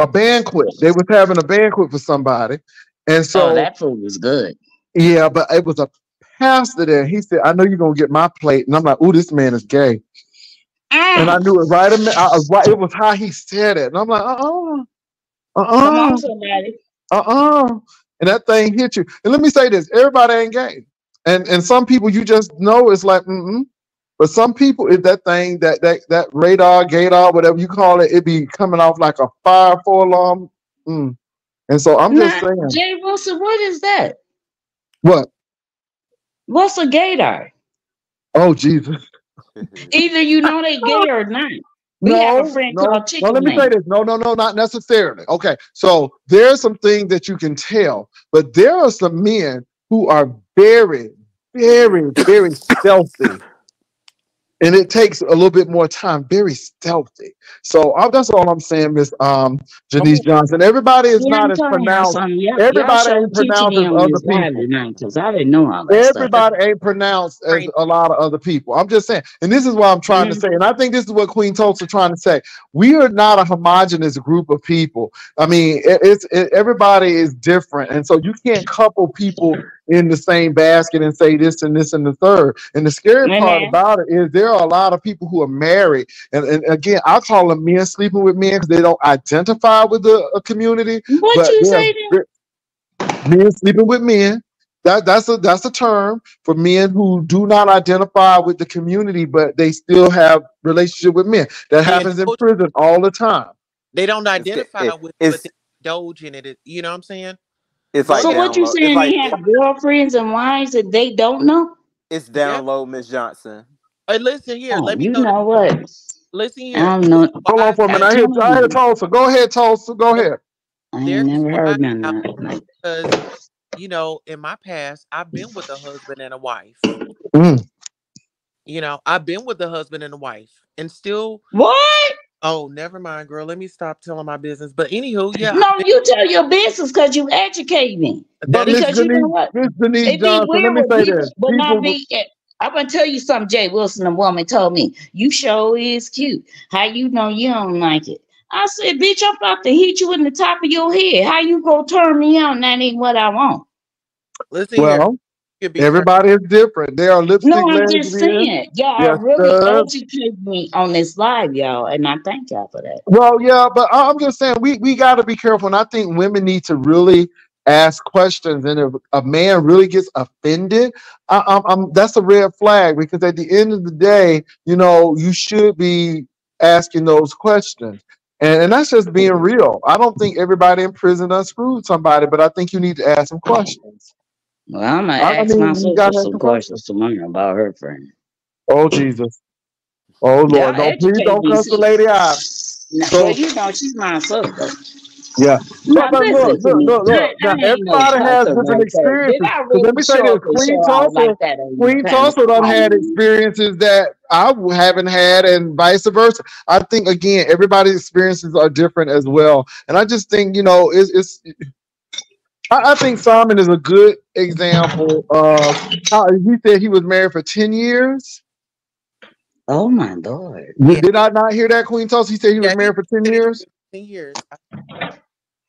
A banquet. They was having a banquet for somebody, and so oh, that food was good. yeah, but it was a pastor there. He said, "I know you're gonna get my plate," and I'm like, "Oh, this man is gay," and I Mm. knew it right. I, I- it was how he said it, and I'm like, "Uh, uh-uh, uh, uh, uh, uh," and that thing hit you. And let me say this: everybody ain't gay, and and some people you just know it's like, mm but some people, if that thing, that that that radar, gator, whatever you call it, it be coming off like a fire for alarm. Mm. And so I'm just Now, saying, Jay Wilson, what is that? what? What's a gator? Oh Jesus! Either you know they gay or not. We have a friend no, called no, Chicken let me Man. say this. No, no, no, not necessarily. Okay, so there's some things that you can tell, but there are some men who are very, very, very stealthy. And it takes a little bit more time, very stealthy. So uh, that's all I'm saying, Miss um, Janice Johnson. Everybody is Yeah, not as pronounced. Y'all, Everybody ain't pronounced as other people. because I didn't know all that stuff. Everybody ain't pronounced as a lot of other people. I'm just saying, and this is what I'm trying to Mhm. say, and I think this is what Queen Tulsa trying to say. We are not a homogenous group of people. I mean, it, it's it, everybody is different, and so you can't couple people in the same basket and say this and this and the third. And the scary part about it is there are a lot of people who are married, and, and again, I call them men sleeping with men because they don't identify with the community. What you say then? Men sleeping with men. That, that's a that's a term for men who do not identify with the community, but they still have relationship with men. That happens in prison all the time. They don't It's- identify it- with, but it's- they indulge in it. You know what I'm saying? It's like so what you download. It's saying? like he have girlfriends and wives that they don't know? it's Yeah. download Miss Johnson. Hey, listen here. Oh, Let me you know. know what? Listen here. I here. don't know. Hold on for a minute. I hear, I hear Tulsa. Go ahead, Tulsa. Go ahead. I There's never why heard none of that. Because you know, in my past, I've been with a husband and a wife. Mm. You know, I've been with a husband and a wife, and still. what? Oh, never mind, girl. Let me stop telling my business. But anywho, yeah. No, you tell your business because you educate me. But Miss Because you know Denise, what? Miss Denise It be Johnson, let me say people, this. but not be. I'm gonna tell you something. Jay Wilson, a woman, told me you show is cute. How you know you don't like it? I said, bitch, I'm about to hit you in the top of your head. How you gonna turn me on? That ain't what I want. Listen well, You could be everybody is different. There are lipstick No, I'm just lesbians. saying, y'all Yes, really sir. educate me on this live, y'all, and I thank y'all for that. Well, yeah, but I- I'm just saying we we got to be careful, and I think women need to really ask questions. And if a man really gets offended, I, I'm, I'm that's a red flag because at the end of the day, you know, you should be asking those questions. And, and that's just being real. I don't think everybody in prison unscrewed somebody, but I think you need to ask some questions. Well, I'm gonna I- I ask mean, my sister gotta ask some some questions tomorrow about her friend. Oh Jesus! Oh Lord! Y'all Don't please don't me, cuss the lady out. Now, So- well, you know, she's my sister. Yeah. Now, But, but listen look, look, look, look. Now, ain't no everybody has different like experiences. Did I 'Cause really let me say show this: Queen show out Tulsa, like that on Queen panel? Tulsa done had experiences that I haven't had, and vice versa. I think again, everybody's experiences are different as well, and I just think you know, it's. it's I, I think Simon is a good example of how he said he was married for ten years. Oh my lord! Yeah. Did I not hear that, Queen Tulsa? He said he was Yeah, he married for ten years. Ten years.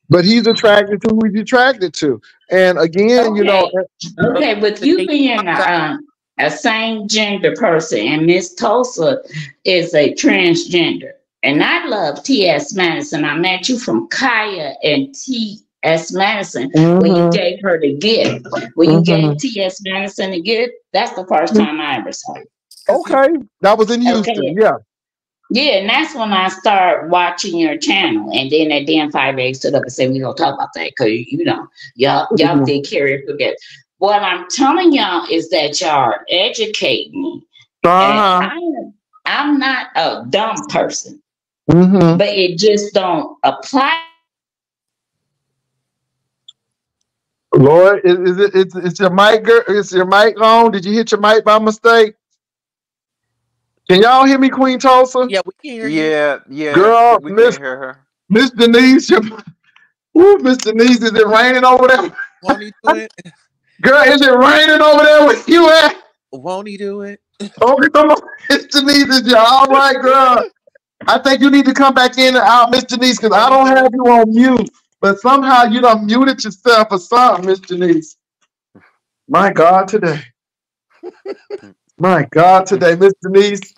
but he's attracted to who he's attracted to. And again, you know, Okay, with you being a, um, a same gender person, and Miss Tulsa is a transgender, and I love T.S. Madison. I met you from Kaya and T.S. Madison when you Mhm. gave her the gift. When you gave Mhm. T.S. Madison the gift, that's the first time I ever saw you. okay, that was in Houston. Okay. Yeah. Yeah, and that's when I started watching your channel. And then that damn five eggs stood up and said, we gonna talk about that because you know, y'all y'all Mhm. did carry forget. What I'm telling y'all is that y'all are educating me. Uh-huh. I am, I'm not a dumb person, hmm but it just don't apply. Lord, is, is it it's, it's your mic girl? Is your mic on? Did you hit your mic by mistake? Can y'all hear me, Queen Tulsa? Yeah, we can hear you. Yeah, yeah. Girl, we Miss- can't hear her. Miss Denise, your, ooh, Miss Denise, is it raining over there? Won't he do it? Girl, is it raining over there with you at? Won't he do it? Okay, come on, Miss Denise, is you all right, girl? I think you need to come back in and out, Miss Denise, because I don't have you on mute. But somehow you done muted yourself or something, Miss Denise. My God, today. My God, today, Miss Denise.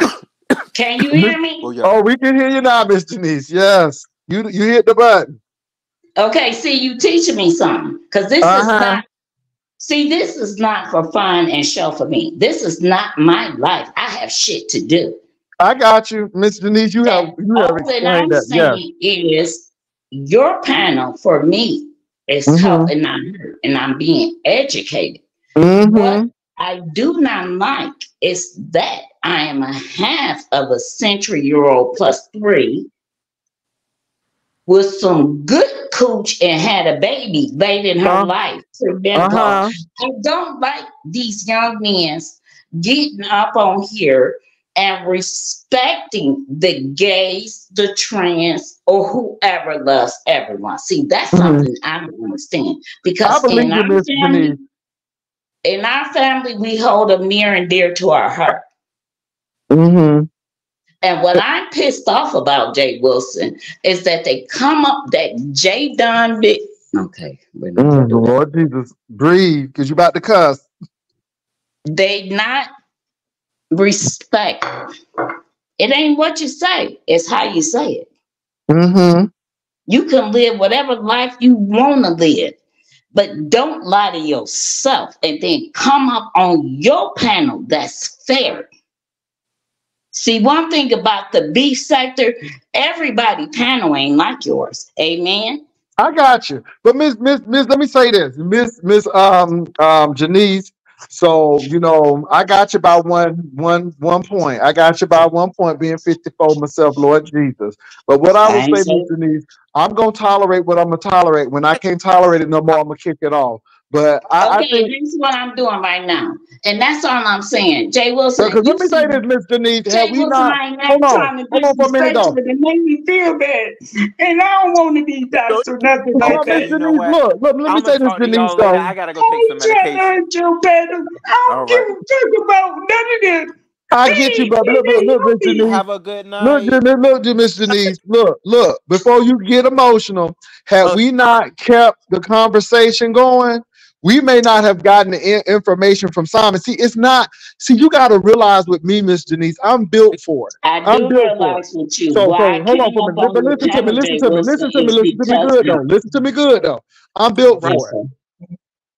Can you hear me? Oh yeah. Oh, we can hear you now, Miss Denise. Yes. You you hit the button. Okay, see, you teaching me something. Because this is Uh-huh. not see, this is not for fun and show for me. This is not my life. I have shit to do. I got you, Miss Denise. You have you have All that I'm explained that. Yes. saying is your panel for me is Mhm. helping her and I'm being educated. Mm-hmm. What I do not like is that I am a half of a century year old plus three with some good cooch and had a baby late in her Uh, life. So. Uh-huh. I don't like these young men getting up on here and respecting the gays, the trans, or whoever loves everyone. See, that's Mhm. something I don't understand because in our family, in our family, we hold a near and dear to our heart. Mm-hmm. And what I'm pissed off about Jay Wilson is that they come up that Jay Dunn bit. Okay, we're not gonna Mm. Lord Jesus. Breathe, because you about to cuss. they not respect. It ain't what you say, it's how you say it. Mm-hmm. You can live whatever life you want to live, but don't lie to yourself and then come up on your panel that's fair. See, one thing about the beef sector, everybody panel ain't like yours. Amen. I got you. But Miss Miss Miss, let me say this, Miss Miss um um Janice. So you know, I got you by one one one point. I got you by one point, being fifty four myself, Lord Jesus. But what I would say, Miss Janice, I'm gonna tolerate what I'm gonna tolerate. When I can't tolerate it no more, I'm gonna kick it off. But I, I Okay, think this is what I'm doing right now. And that's all I'm saying. Jay Wilson, because let me say this, Miss Denise, Jay have we Wilson not? right Hold on, trying hold on for a minute though. it make me feel bad. And I don't want to be doxxed or nothing Hold like on, Miss Okay, you that. know Denise, what? look, look, let me I'm say this, talk Denise, though. I gotta go I take some ain't trying to medication. hurt your bad. I don't give right. a fuck about none of that. I get you, Please, but look, look, look, Miss Denise. Have a good night. Denise, look, look, Miss Denise. Look, look. Before you get emotional, had we not kept the conversation going, we may not have gotten the in- information from Simon. See, it's not. See, you got to realize with me, Miss Denise, I'm built for it. I I'm do built for it. realize with you So, why so hold on for a minute. But listen to me. Listen to me. Listen to me. Listen to me good though. Listen to me good though. I'm built for it.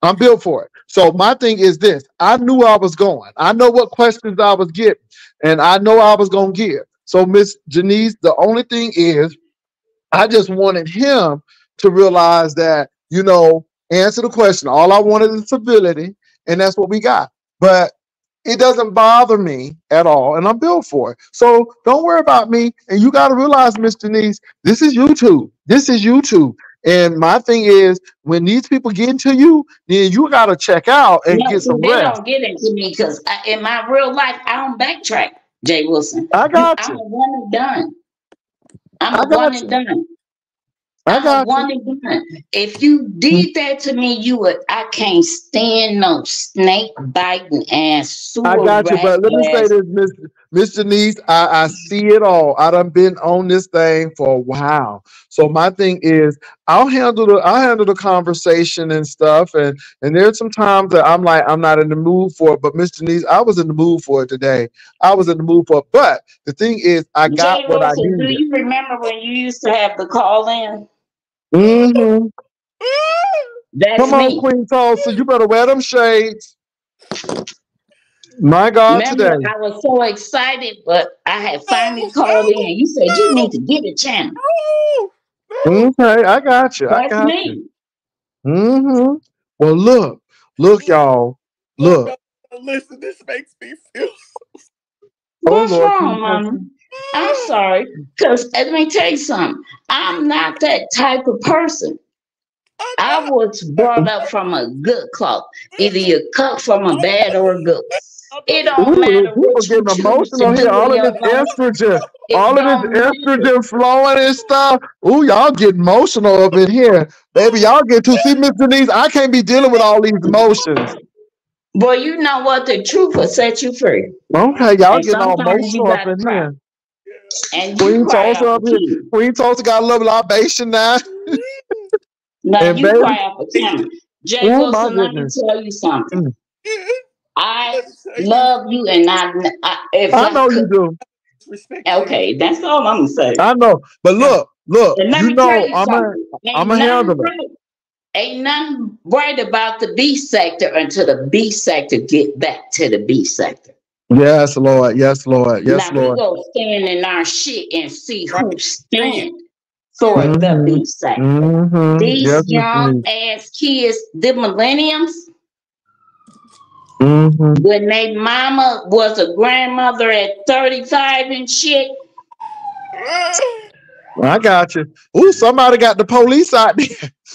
I'm built for it. So my thing is this: I knew I was going. I know what questions I was getting, and I know I was gonna give. So Miss Janice, the only thing is, I just wanted him to realize that you know, answer the question. All I wanted is civility, and that's what we got. But it doesn't bother me at all, and I'm built for it. So don't worry about me. And you got to realize, Miss Denise, this is YouTube. This is YouTube. And my thing is, when these people get into you, then you got to check out and No, get some they rest. don't get into me because in my real life, I don't backtrack, Jay Wilson. I You, got I'm you. a one and done. I'm I a one got and done. I got one done. If you did that to me, you would. I can't stand no snake biting ass, I got you, but let me say this, Miss Miss Denise. I, I see it all. I done been on this thing for a while. So my thing is, I'll handle the I'll handle the conversation and stuff. And and there's some times that I'm like I'm not in the mood for it. But Miss Denise, I was in the mood for it today. I was in the mood for it. But the thing is, I got Jay what I Wilson, do you remember when you used to have the call in? Hmm That's Come on, me. Queen Tulsa. You better wear them shades. My God, Remember, today. I was so excited, but I had finally called in. You said you need to get a channel. Okay, I got you. I That's got you. me. Mm-hmm. Well, look, look, y'all. Look, Look. listen, this makes me feel. Oh What's Lord, wrong, Queen Mama? Tulsa. I'm sorry, because let me tell you something. I'm not that type of person. I was brought up from a good cloth. Either you cut from a bad or a good. It don't Ooh, matter people what getting choose emotional here. All of this estrogen, It all of this estrogen flowing and stuff. Ooh, y'all get emotional up in here, baby. Y'all get to see Miss Denise. I can't be dealing with all these emotions. Boy, you know what? The truth will set you free. Okay, y'all And getting all emotional up in cry. here. And you Queen cry Tulsa up here. Queen Tulsa got a little libation now. Now And you baby, cry out for Cameron. Jay oh Wilson, let me tell you something. I love you, and I, I if I I know you do. Respect okay, that's all I'm gonna say. I know. But look, look, And let you me tell know you I'm a something. Ain't I'm a nothing handle it. right. Ain't nothing right about the B sector until the B sector get back to the B sector. Yes, Lord. Yes, Lord. Yes, now we Lord. go stand in our shit and see who stand for the Mm-hmm. B sector. Mm-hmm. These Yes, Mr. young Denise. ass kids, the millenniums, Mm-hmm. when they mama was a grandmother at 35 and shit, I got you. Ooh, somebody got the police out there.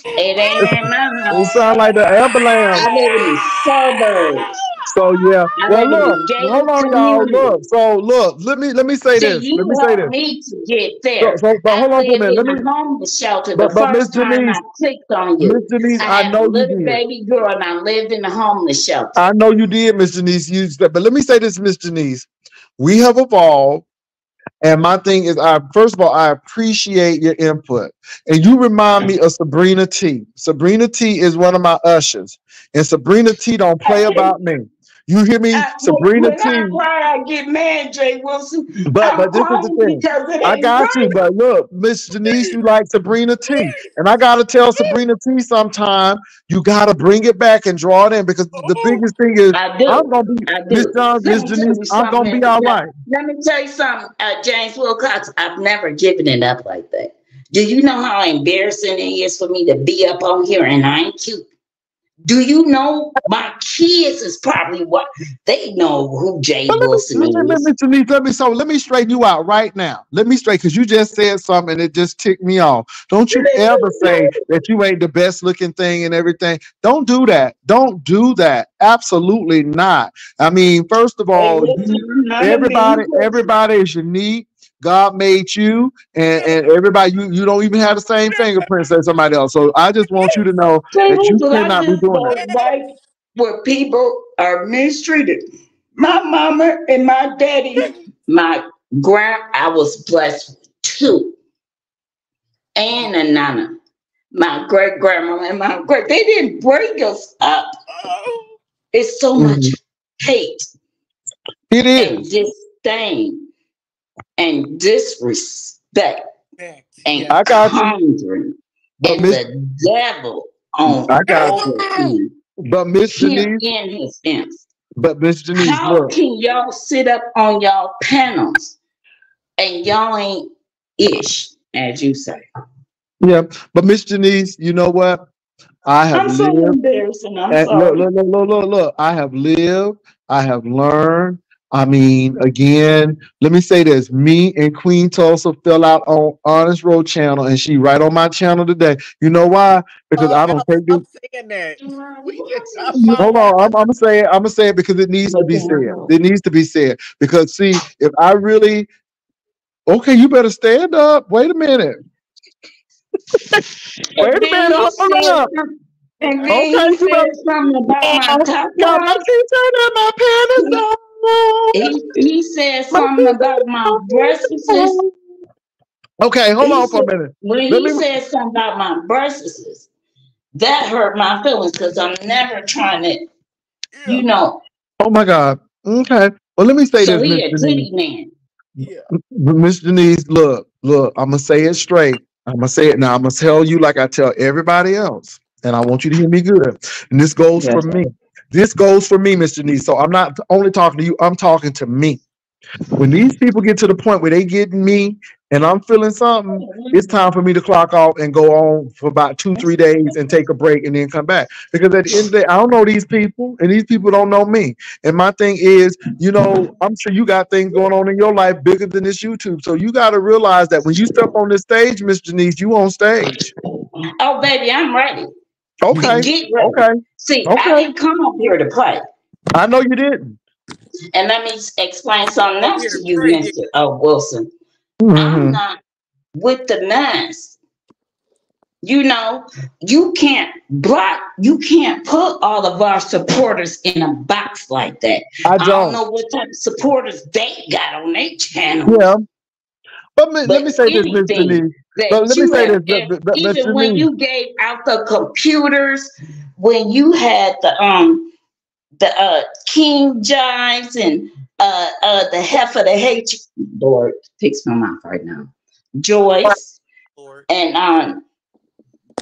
it ain't in my It sound like the ambulance. I live in the suburbs. So yeah. I Well, look. Hold on, y'all. Look. So look. Let me let me say this. you Let me say this. to get So, there. so but I hold on for a minute. Let me. homeless shelter But but Miss time I Denise, clicked on Miss you. Denise, I I know you little did. baby girl and I lived in a homeless shelter. I know you did, Miss Denise. You said, but let me say this, Miss Denise. We have evolved. And my thing is, I first of all, I appreciate your input. And you remind me of Sabrina T. Sabrina T is one of my ushers. And Sabrina T don't play about me. You hear me? I, Sabrina when T. I cry, I get mad, Jay Wilson. But I'm but this is the thing. I got you, but look, Miss Denise, you like Sabrina T. And I gotta tell Sabrina T sometime you gotta bring it back and draw it in because the biggest thing is I I'm gonna be I Miss do. John, Miss me tell Denise, you I'm gonna be all Let, right. let me tell you something, uh, James Wilcox. I've never given it up like that. Do you know how embarrassing it is for me to be up on here and I ain't cute? Do you know my kids is probably what they know who Jay But let me, Wilson let me, let me, let me, so let me straighten you out right now. Let me straight, because you just said something and it just ticked me off. Don't you ever say that you ain't the best looking thing and everything. Don't do that. Don't do that. Absolutely not. I mean, first of all, listen, you, I'm not a everybody, everybody is unique. God made you, and, and everybody, you, you don't even have the same fingerprints as somebody else. So I just want you to know that you cannot be doing that. like where people are mistreated. My mama and my daddy, my grand, I was blessed with two, and a nana. My great grandma and my great, they didn't break us up. It's so much Mhm. hate It and disdain and disrespect and Yes. I got you. conjuring But and Miss, the devil on I got over him, But Miss him Denise, in his imps. but Miss Denise, How look, can y'all sit up on y'all panels and y'all ain't ish, as you say? yeah, but Miss Denise, you know what? I have I'm so lived, embarrassed and I'm and look, sorry. look, look, look, look, look. I have lived. I have learned. I mean, again, let me say this: me and Queen Tulsa fell out on Honest Road channel, and she right on my channel today. You know why? Because Oh, I don't take this. stop saying that. We just not Hold on, I'm, I'm gonna say it. I'm gonna say it because it needs to be said. It needs to be said because see, if I really, okay, you better stand up. Wait a minute. Wait a minute. Hold said, up. and then Okay, he you said better. something about my top God, my line. feet turn up, my panties down. He, he said something about my down. breasts. Okay, hold He on for a minute. when Let he me. said something about my breasts, that hurt my feelings because I'm never trying to, Yeah. you know. Oh my God. Okay. Well, let me say So this, he Miss a Denise. titty man. Yeah. Miss Denise, look, look. I'm gonna say it straight. I'm gonna say it now. I'm gonna tell you like I tell everybody else, and I want you to hear me good. And this goes Yes. for me. This goes for me, Miss Denise. So I'm not only talking to you. I'm talking to me. When these people get to the point where they getting me and I'm feeling something, it's time for me to clock off and go on for about two, three days and take a break and then come back. Because at the end of the day, I don't know these people and these people don't know me. And my thing is, you know, I'm sure you got things going on in your life bigger than this YouTube. So you got to realize that when you step on this stage, Miss Janice, you on stage. Oh, baby, I'm ready. Okay. Get ready. Okay. See, I didn't come up here to play. I know you didn't. And let me explain something else to to you, Mr. Uh, Wilson. I'm Mhm. not with the mask. You know, you can't block, you can't put all of our supporters in a box like that. I I don't don't. know what type of supporters they got on their channel. Yeah. But me- let me say this, Miss anything Denise. But that let me you say have, this, even when Denise. you gave out the computers, when you had the um the uh King Jives and uh uh the heifer the hate Lord fix my mouth right now. Joyce Lord. and um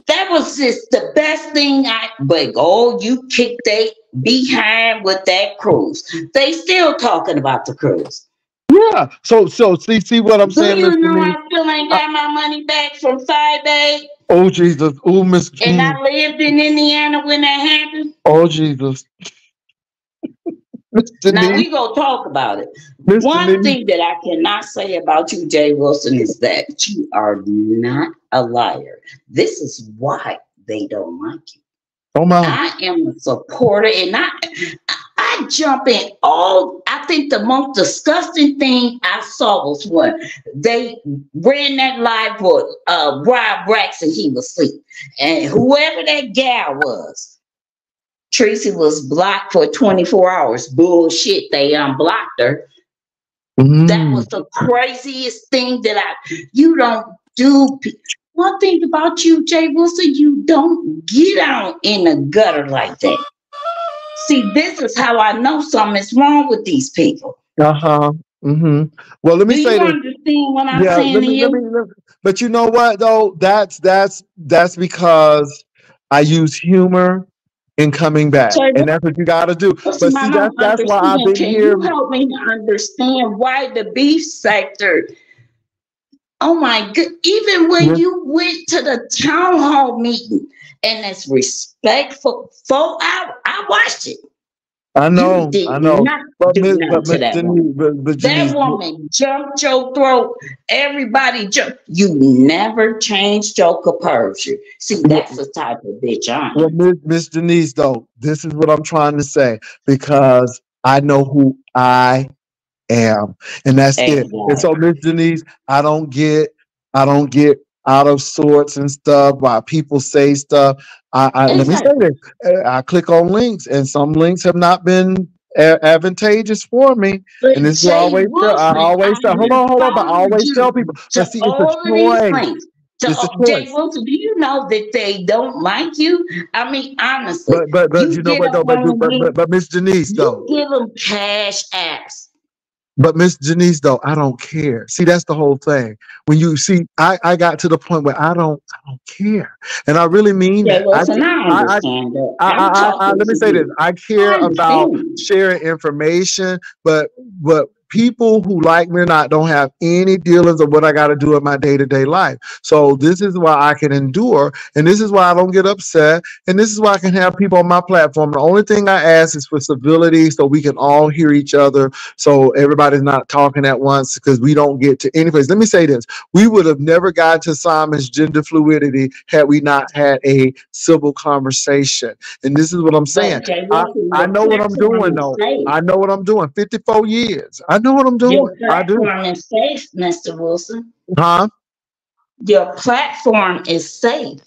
that was just the best thing I but oh you kicked they behind with that cruise. They still talking about the cruise. Yeah. So so see see what I'm Do saying, you Miss know. I still ain't uh, got my money back from eight? Oh Jesus. Oh Miss. And I lived in Indiana when that happened. Oh Jesus. Now we gonna talk about it. Miss One Denise. thing that I cannot say about you, Jay Wilson, is that you are not a liar. This is why they don't like you. Oh my. I am a supporter, and I I jump in all. I think the most disgusting thing I saw was when they ran that live with uh Rob Braxton. He was asleep, and whoever that gal was. Tracy was blocked for 24 hours. Bullshit, they unblocked her. That Mm. was the craziest thing that I, you don't do. One thing about you, Jay Wilson, you don't get out in the gutter like that. See, this is how I know something's wrong with these people. Uh-huh. Mm-hmm. Well, let me Do say you this. understand what I'm Yeah, saying let to me, let you? me, let me- but you know what though? That's that's that's because I use humor in coming back. Jay And that's what you gotta do. But see, that's that's why I've been Can here. you help me to understand why the beef sector Oh my good. Even when Yes. you went to the town hall meeting and it's respectful four hours, I watched it. I You know, I know. But Miss, but to Miss that Denise, woman. but, but That Denise, woman jumped your throat. Everybody jumped. You never changed your composure. See, that's the type of bitch I well. Miss, Miss Denise, though, this is what I'm trying to say because I know who I am, and that's it. And so, Miss Denise, I don't get, I don't get out of sorts and stuff while people say stuff. I, I let me say this: I click on links, and some links have not been a- advantageous for me. But And this is Jay always tell. I always I tell. Hold on, hold on. But I always tell people. to see, it's a all of these choice. To It's a Jay choice. Wilson, do you know that they don't like you? I mean, honestly, But but but you you know what though? But but but, but Miss Denise though. give them cash apps. But Miss Janice, though, I don't care. See, that's the whole thing. When you see, I, I got to the point where I don't I don't care, and I really mean that. I, I I, let me say this. I care about sharing information, but but people who like me or not don't have any dealings of what I got to do in my day to day life. So this is why I can endure, and this is why I don't get upset, and this is why I can have people on my platform. The only thing I ask is for civility, so we can all hear each other, so everybody's not talking at once, because we don't get to any place. Let me say this: we would have never gotten to Simon's gender fluidity had we not had a civil conversation. And this is what I'm saying. Jay I, I know what I'm doing though. I know what I'm doing. 54 years. I know what I'm doing. Your I do. platform is safe, Mr. Wilson. Huh? Your platform is safe.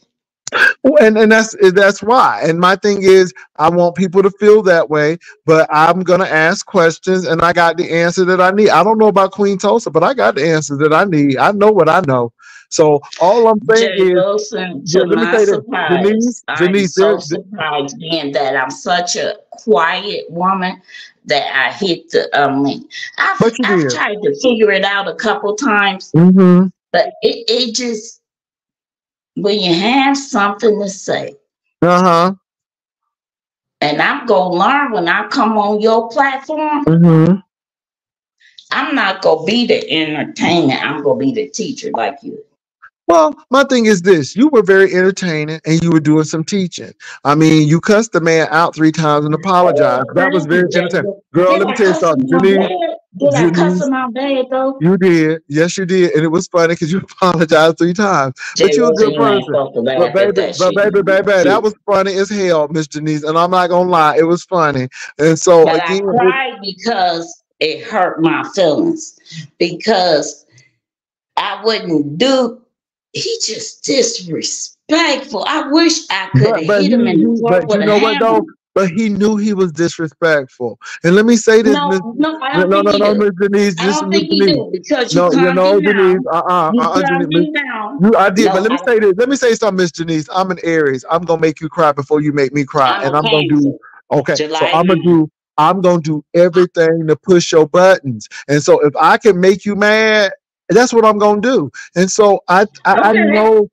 And and that's that's why. And my thing is, I want people to feel that way. But I'm gonna ask questions, and I got the answer that I need. I don't know about Queen Tulsa, but I got the answer that I need. I know what I know. So all I'm saying Jay is, Wilson, yeah, let me say this, surprise, Denise, I'm Denise, so surprised being that I'm such a quiet woman that I hit the um link. I've, I've tried to figure it out a couple times, Mm-hmm. but it, it just, when you have something to say, Uh huh. and I'm gonna learn when I come on your platform, Mm-hmm. I'm not gonna be the entertainer, I'm gonna be the teacher like you. Well, my thing is this: you were very entertaining, and you were doing some teaching. I mean, you cussed the man out three times and apologized. Oh, That was thank you, very entertaining. Girl, Did let me I tell you something, out Denise. bad? Did I cuss Denise, him out bad though? you did. Yes, you did, and it was funny because you apologized three times. But you're a good person. But baby, but shit. baby, baby, that was funny as hell, Miss Denise. And I'm not gonna lie, it was funny. And so But I again, it, cried because it hurt my feelings. Because I wouldn't do he just disrespectful. I wish I could but have hit he, him in the he throat but with you know what though? But he knew he was disrespectful. And let me say this. No, no, I No, don't no, think no, he Miss. Denise. I don't think he Denise. do because you No, you know, Denise. Uh, uh, You uh, uh, calmed Denise. down. You, I did, No, but let me I, say this. Let me say something, Miss Denise. I'm an Aries. I'm gonna make you cry before you make me cry, I'm and I'm gonna do. Okay, so I'm gonna do. I'm gonna do everything to push your buttons, and so if I can make you mad, that's what I'm gonna do. And so I, I, I know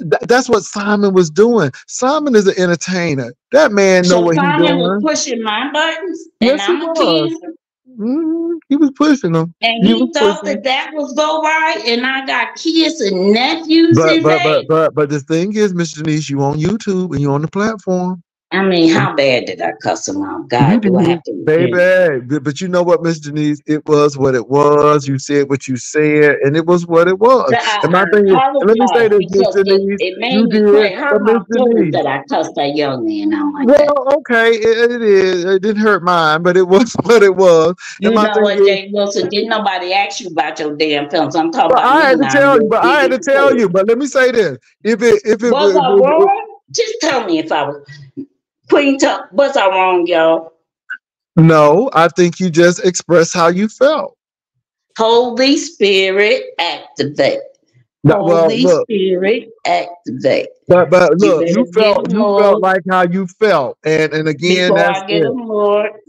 th- that's what Simon was doing. Simon is an entertainer. That man know So what he's doing. Simon was pushing my buttons, and Yes, he I'm was. cancer. Mhm. He was pushing them. And He he thought pushing. that that was go right, and I got kids and nephews But and but but but but the thing is, Miss Denise, you on YouTube and you on the platform. I mean, how bad did I cuss him out? God, do I have to baby. But, you know what, Miss Denise? It was what it was. You said what you said, and it was what it was. That I, And my thing is, and let me say this, Miss it, Denise, it made you did, cry. It hurt but Miss my feelings Denise. that I cussed that young man out like that. Well, okay, it, it is. It didn't hurt mine, but it was what it was. And You my know what, Jay Wilson? Didn't nobody ask you about your damn films? I'm talking but about I had to tell you. But I had to tell you. But let me say this: if it if it Was was I? Just tell me if I was. Queen, was I wrong, y'all? no, I think you just expressed how you felt. Holy Spirit, activate. No, well, Holy look, Spirit, activate. but but look, better you felt you felt like how you felt, and and again, before that's it.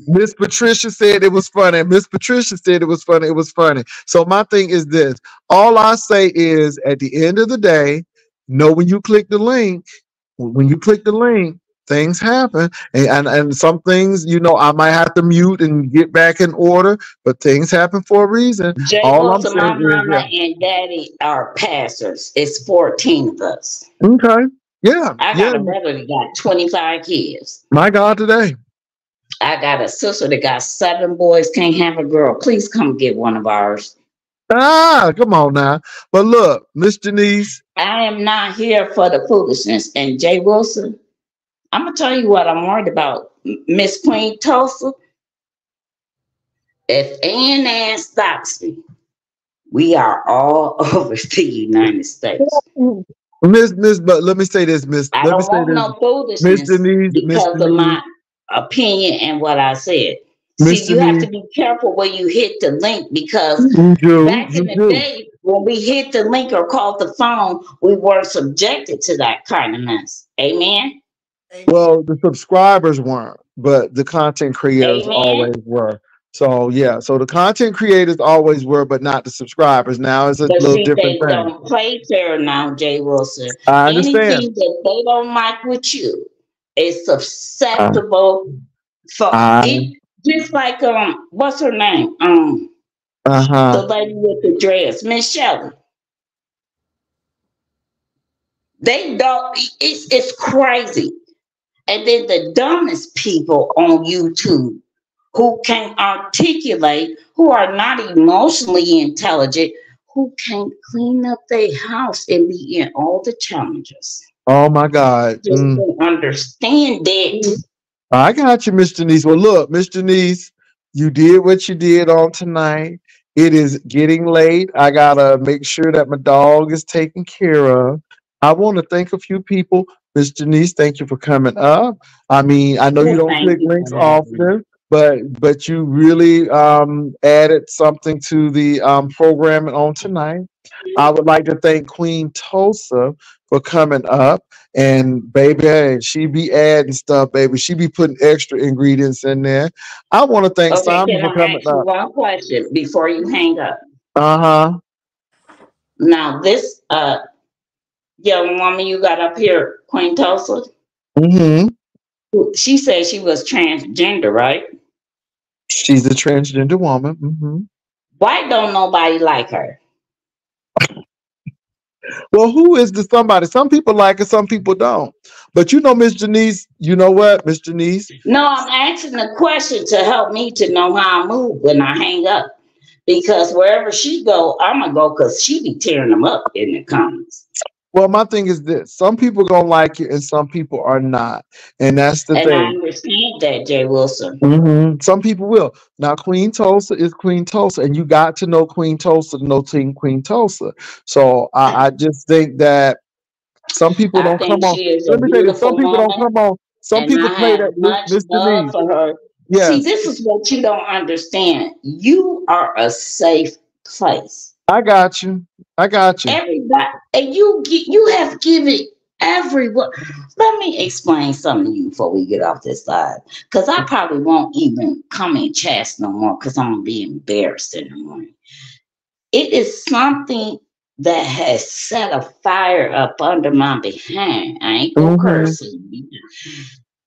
Miss Patricia said it was funny. Miss Patricia said it was funny. It was funny. So my thing is this: all I say is, at the end of the day, know when you click the link, when you click the link, things happen, and, and and some things, you know, I might have to mute and get back in order, but things happen for a reason. Jay All I'm Wilson, my is, mama yeah. and daddy are pastors. It's 14 of us. Okay, yeah, I got yeah. a brother that got 25 kids. My God, today. I got a sister that got seven boys, can't have a girl. Please come get one of ours. Ah, come on now. But look, Miss Denise, I am not here for the foolishness. And Jay Wilson, I'm gonna tell you what I'm worried about. Miss Queen Tulsa. If Ann Ann stops me, we are all over the United States. Miss Miss, but let me say this, Miss. I Let don't say want this, no Miss foolishness Denise, Miss because of my opinion and what I said. Miss See, you have to be careful when you hit the link because do, back in the do. day, when we hit the link or called the phone, we weren't subjected to that kind of mess. Amen. Well, the subscribers weren't, but the content creators Amen. always were. So yeah, so the content creators always were, but not the subscribers. Now it's a But little see, they different thing. don't play fair now, Jay Wilson. I understand. Anything that they don't like with you is susceptible for I- it. Just like um, what's her name? Um, Uh the lady with the dress, Miss Shelley. They don't. It's it's crazy. And then the dumbest people on YouTube who can't articulate, who are not emotionally intelligent, who can't clean up their house and be in all the challenges. Oh my God. Just Mm. don't understand it. I got you, Miss Denise. Well, look, Miss Denise, you did what you did on tonight. It is getting late. I gotta make sure that my dog is taken care of. I want to thank a few people. Miss Denise, thank you for coming up. I mean, I know you don't thank click you links often, but but you really um, added something to the um, programming on tonight. I would like to thank Queen Tulsa for coming up. And baby, she be adding stuff, baby. She be putting extra ingredients in there. I want to thank Okay, Simon for coming ask you up. one question before you hang up? Uh huh. Now, this uh young woman you got up here, Queen Tulsa, hmm she said she was transgender, right? She's a transgender woman. hmm Why don't nobody like her? Well, who is the somebody? Some people like it, some people don't. But you know, Miss Janice, you know what, Miss Janice? No, I'm asking the question to help me to know how I move when I hang up. Because wherever she go, I'm gonna go because she be tearing them up in the comments. Well, my thing is this: some people gonna like it, and some people are not, and that's the and I thing. understand that, Jay Wilson. Mhm. Some people will. Now, Queen Tulsa is Queen Tulsa, and you got to know Queen Tulsa to know Team Queen Tulsa. So I, I just think that some people don't come on. she is a Let me tell you, some people don't come on. Some people I play that, much Miss love for her. Yes, See, this is what you don't understand. You are a safe place. I got you. I got you. Everybody, and you gi- you have given everyone. Let me explain something to you before we get off this live, because I probably won't even come in chats no more, because I'm gonna be embarrassed in the morning. It is something that has set a fire up under my behind. I ain't gonna Mhm. curse it.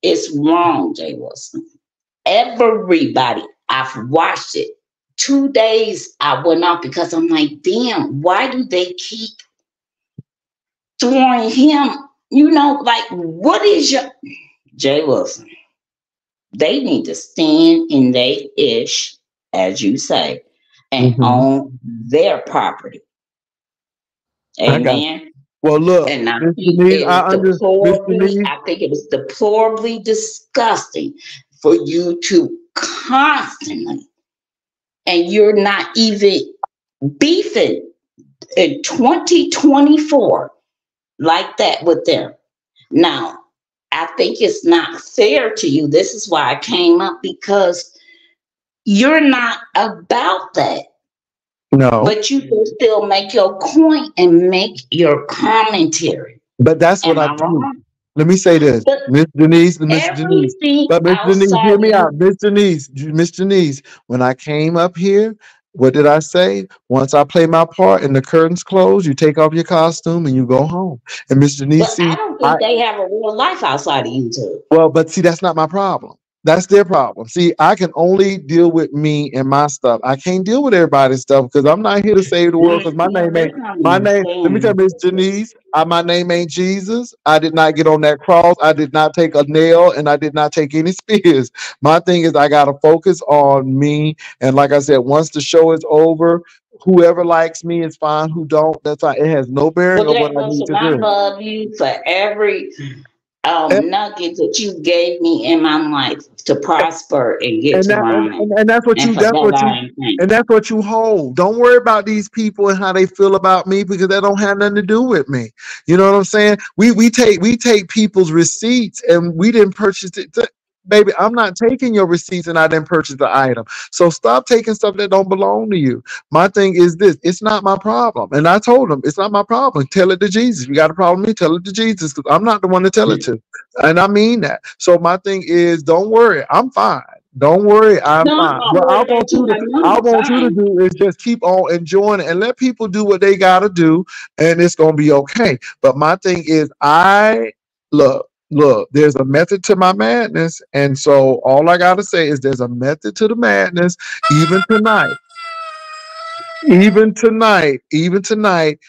It's wrong, Jay Wilson. Everybody, I've watched it. Two days I went off because I'm like, damn, why do they keep throwing him? You know, like, what is your Jay Wilson? They need to stand in their ish, as you say, and Mhm. own their property. Amen. Well, look, And I think Denise, it I is under Miss deplorably, I think it is deplorably disgusting for you to constantly, and you're not even beefing in 2024 like that with them. Now, I think it's not fair to you. This is why I came up because you're not about that No, but you can still make your point and make your commentary. but that's what I I do. wrong? Let me say this, Miss Denise, Miss Denise. But Miss Denise, hear me out. Miss Denise, Miss Denise, when I came up here, What did I say? Once I play my part and the curtains close, you take off your costume and you go home. And Mr. But Nisi, I don't think I, they have a real life outside of YouTube. well, but see, that's not my problem. That's their problem. See, I can only deal with me and my stuff. I can't deal with everybody's stuff because I'm not here to save the world. Because my name ain't my name. Let me tell understanding. Miss Janice, I, my name ain't Jesus. I did not get on that cross. I did not take a nail, and I did not take any spears. My thing is, I gotta focus on me. And like I said, once the show is over, whoever likes me is fine. Who don't, that's fine. It has no bearing Well, on what I need to I love you for every um And, nugget that you gave me in my life to prosper and get and to that, where and, and, that's what you. That's that what you. I am thankful. And that's what you hold. Don't worry about these people and how they feel about me because that don't have nothing to do with me. You know what I'm saying? We we take we take people's receipts and we didn't purchase it. Th- Baby, I'm not taking your receipts and I didn't purchase the item. So stop taking stuff that don't belong to you. My thing is this: it's not my problem. And I told him, it's not my problem. Tell it to Jesus. If you got a problem with me, tell it to Jesus because I'm not the one to tell it to. And I mean that. So my thing is, don't worry, I'm fine. Don't worry, I'm No, fine. I'm What I want you you to I want you to do is just keep on enjoying it and let people do what they gotta do, and it's gonna be okay. But my thing is, I look, look, there's a method to my madness, and so all I gotta say is there's a method to the madness, even tonight, even tonight, even tonight.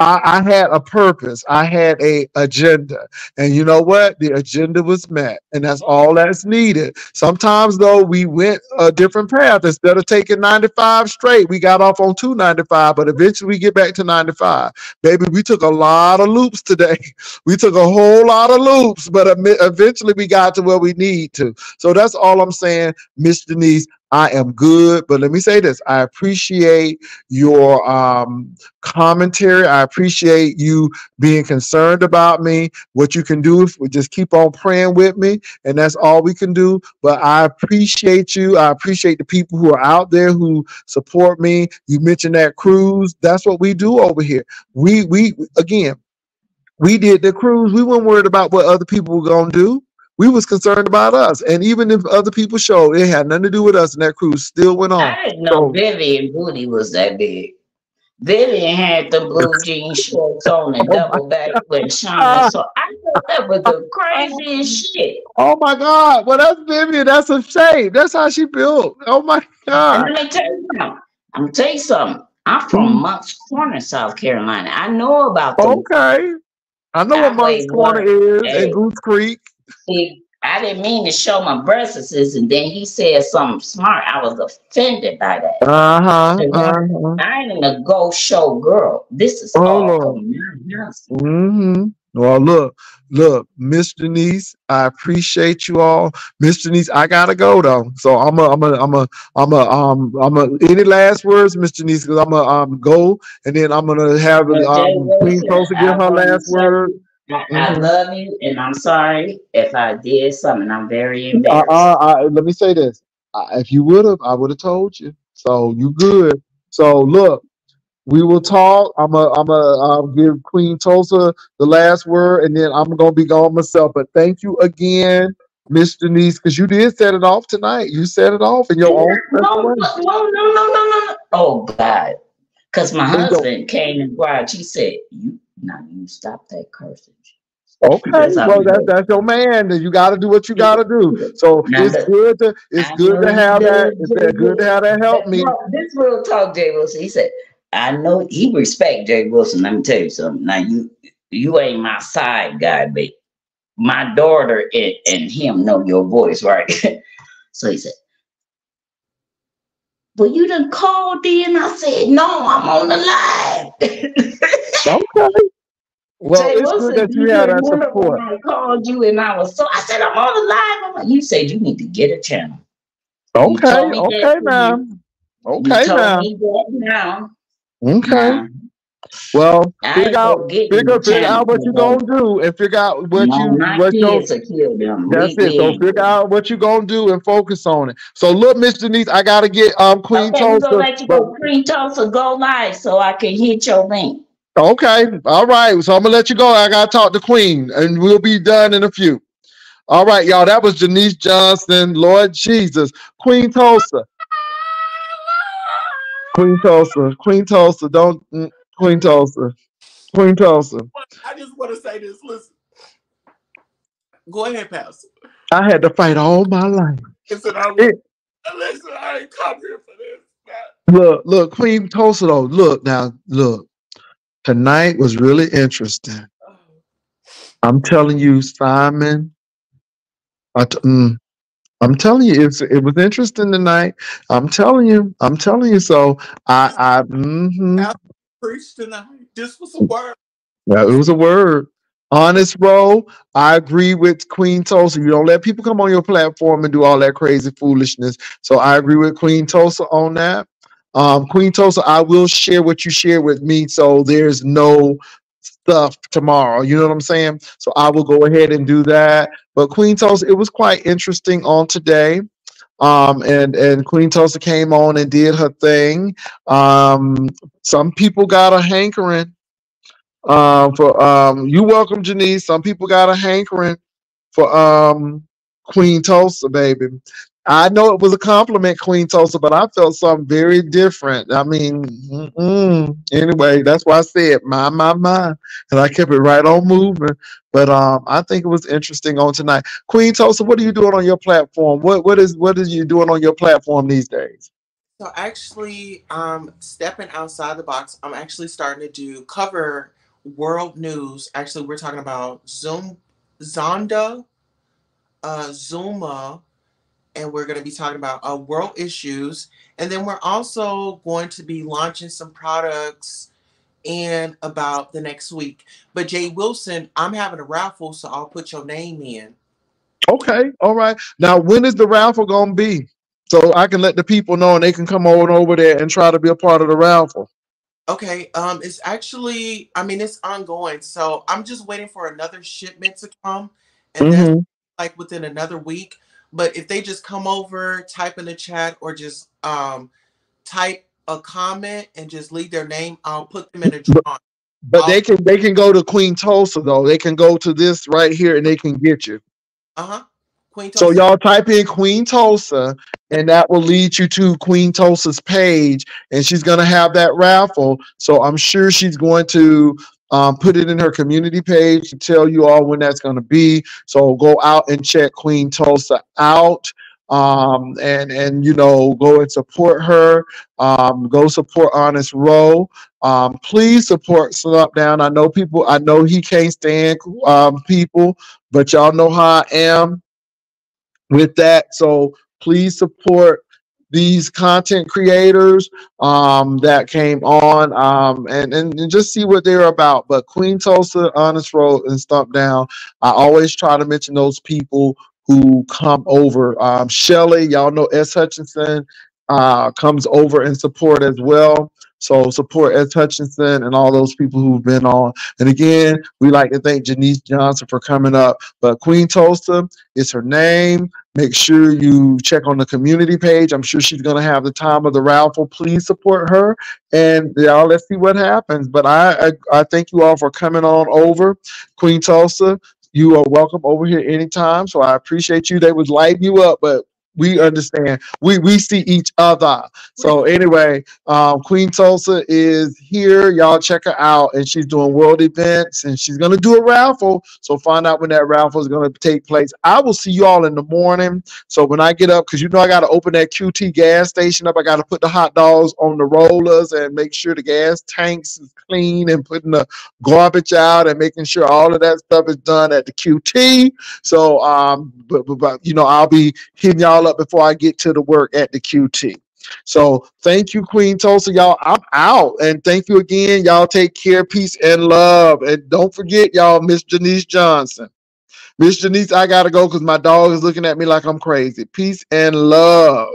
I, I had a purpose. I had a agenda, and you know what? The agenda was met, and that's all that's needed. Sometimes, though, we went a different path. Instead of taking 95 straight, we got off on 295, but eventually we get back to 95. Baby, we took a lot of loops today. We took a whole lot of loops, but eventually we got to where we need to. So that's all I'm saying, Miss Denise. I am good, but let me say this: I appreciate your um, commentary. I appreciate you being concerned about me. What you can do is just keep on praying with me, and that's all we can do. But I appreciate you. I appreciate the people who are out there who support me. You mentioned that cruise. That's what we do over here. We we again, we did the cruise. We weren't worried about what other people were gonna do. We was concerned about us, and even if other people showed, it had nothing to do with us, and that cruise still went on. I didn't know So Vivian booty was that big. Vivian had the blue jean shorts on and oh double back with Shauna. So I thought that was the craziest shit. Oh my God. Well, that's Vivian. That's a shame. That's how she built. Oh my And God. let me tell you something. I'm gonna tell you something. I'm from Mhm. Moncks Corner, South Carolina. I know about them. Okay. I know what Moncks Corner is Hey, and Goose Creek. See, I didn't mean to show my breasts, and then he said something smart. I was offended by that. Uh-huh. And I, Uh-huh. I ain't a go show girl. This is Oh all Lord. from my house. Mm-hmm. Well, look, look, Miss Denise, I appreciate you all. Miss Denise, I gotta go though. So I'm a, I'm a, I'm a, I'm a, um, I'm a. Any last words, Miss Denise? Because I'm a um go, and then I'm gonna have um Queen Wilson, Tulsa I give her last tell word. I, I love you, and I'm sorry if I did something. I'm very Uh, embarrassed. uh, I, let me say this. If you would have, I would have told you. So you good. So look, we will talk. I'm a, I'm a, um, give Queen Tulsa the last word, and then I'm gonna be gone myself. But thank you again, Miss Denise, because you did set it off tonight. You set it off in your own No, no, no, no, no, no, no. Oh God. Because my So you go, husband came and cried. He said, You now you stop that cursing. Okay, That's well we that's that's your man. Then you got to do what you got to do. So it's good to it's good to have that. It's good to have that help me. this real talk, Jay Wilson. He said, I know he respect Jay Wilson. Let me tell you something. Now you you ain't my side guy, but my daughter and, and him know your voice, right? so he said, Well, you done called in. I said, No, I'm on the live. Okay. Well, Jay it's good Wilson, that you you had when support. I called you and I was so I said, I'm on the live. I'm like, you said you need to get a channel. Okay, okay that now. then. You Okay told now. me that now. Okay. Now Well, I figure out figure figure out what you're gonna do and figure out what no, you what your kids will kill them. that's We it. So figure out what you're gonna do and focus on it. So look, Miss Denise, I gotta get um Queen Okay, we're gonna let you go pre Tulsa go live so I can hit your link. Okay, all right. So I'm gonna let you go. I gotta talk to Queen, and we'll be done in a few. All right, y'all. That was Janice Johnson, Lord Jesus, Queen Tulsa. Queen Tulsa, Queen Tulsa, don't mm, Queen Tulsa, Queen Tulsa. I just want to say this. Listen. Go ahead, Pastor. I had to fight all my life. Listen, I, It- listen, I ain't come here for this. man. Look, look, Queen Tulsa though. Look now, look. Tonight was really interesting. I'm telling you, Simon. I t- mm, I'm telling you, it's it was interesting tonight. I'm telling you, I'm telling you. So I, I, mhm. Preach tonight. This was a word. Yeah, it was a word. Honest Ro. I agree with Queen Tulsa. You don't let people come on your platform and do all that crazy foolishness. So I agree with Queen Tulsa on that. Um, Queen Tulsa, I will share what you share with me. So there's no stuff tomorrow. You know what I'm saying? So I will go ahead and do that. But Queen Tulsa, it was quite interesting on today. Um, and and Queen Tulsa came on and did her thing. Um, some people got a hankering um for um you welcome Janice. Some people got a hankering for um Queen Tulsa, baby. I know it was a compliment, Queen Tulsa, but I felt something very different. I mean, mm-mm. anyway, that's why I said my my my, and I kept it right on moving. But um, I think it was interesting on tonight. Queen Tulsa, what are you doing on your platform? What what is what is you doing on your platform these days? So actually, um, stepping outside the box, I'm actually starting to do cover world news. Actually, we're talking about Zoom, Zonda, uh, Zuma, and we're going to be talking about uh, world issues. And then we're also going to be launching some products in about the next week. But Jay Wilson, I'm having a raffle, so I'll put your name in. Okay, all right. Now, when is the raffle gonna be? So I can let the people know and they can come on over there and try to be a part of the raffle. Okay, um, it's actually, I mean, it's ongoing. So I'm just waiting for another shipment to come, and that's Mhm. like within another week. But if they just come over, type in the chat, or just um, type a comment and just leave their name, I'll put them in a drawing. But they can they can go to Queen Tulsa though. They can go to this right here and they can get you. Uh huh. Queen Tulsa. So y'all type in Queen Tulsa, and that will lead you to Queen Tulsa's page, and she's gonna have that raffle. So I'm sure she's going to um, put it in her community page to tell you all when that's gonna be. So go out and check Queen Tulsa out. Um, and and you know go and support her. Um, go support Honest Ro. Um, please support Slump Down. I know people. I know he can't stand um, people, but y'all know how I am with that. So please support these content creators um, that came on um, and, and, and just see what they're about. But Queen Tulsa, Honest Ro, and Stump Down, I always try to mention those people who come over. Um, Shelly, y'all know S. Hutchinson uh, comes over and support as well. So support Ed Hutchinson and all those people who've been on. And again, we like to thank Janice Johnson for coming up. But Queen Tulsa is her name. Make sure you check on the community page. I'm sure she's going to have the time of the raffle. Please support her, and y'all, let's see what happens. But I, I, I thank you all for coming on over, Queen Tulsa. You are welcome over here anytime. So I appreciate you. They was lighting you up, but we understand. We we see each other. So anyway, um, Queen Tulsa is here. Y'all check her out, and she's doing world events, and she's gonna do a raffle. So find out when that raffle is gonna take place. I will see you all in the morning. So when I get up, because you know I got to open that QT gas station up, I got to put the hot dogs on the rollers and make sure the gas tanks is clean and putting the garbage out and making sure all of that stuff is done at the QT. So um, but, but, but you know I'll be hitting y'all up before I get to the work at the QT. So thank you, Queen Tulsa. Y'all, I'm out. And thank you again. Y'all take care, peace, and love. And don't forget, y'all, Miss Janice Johnson. Miss Janice, I gotta go because my dog is looking at me like I'm crazy. Peace and love.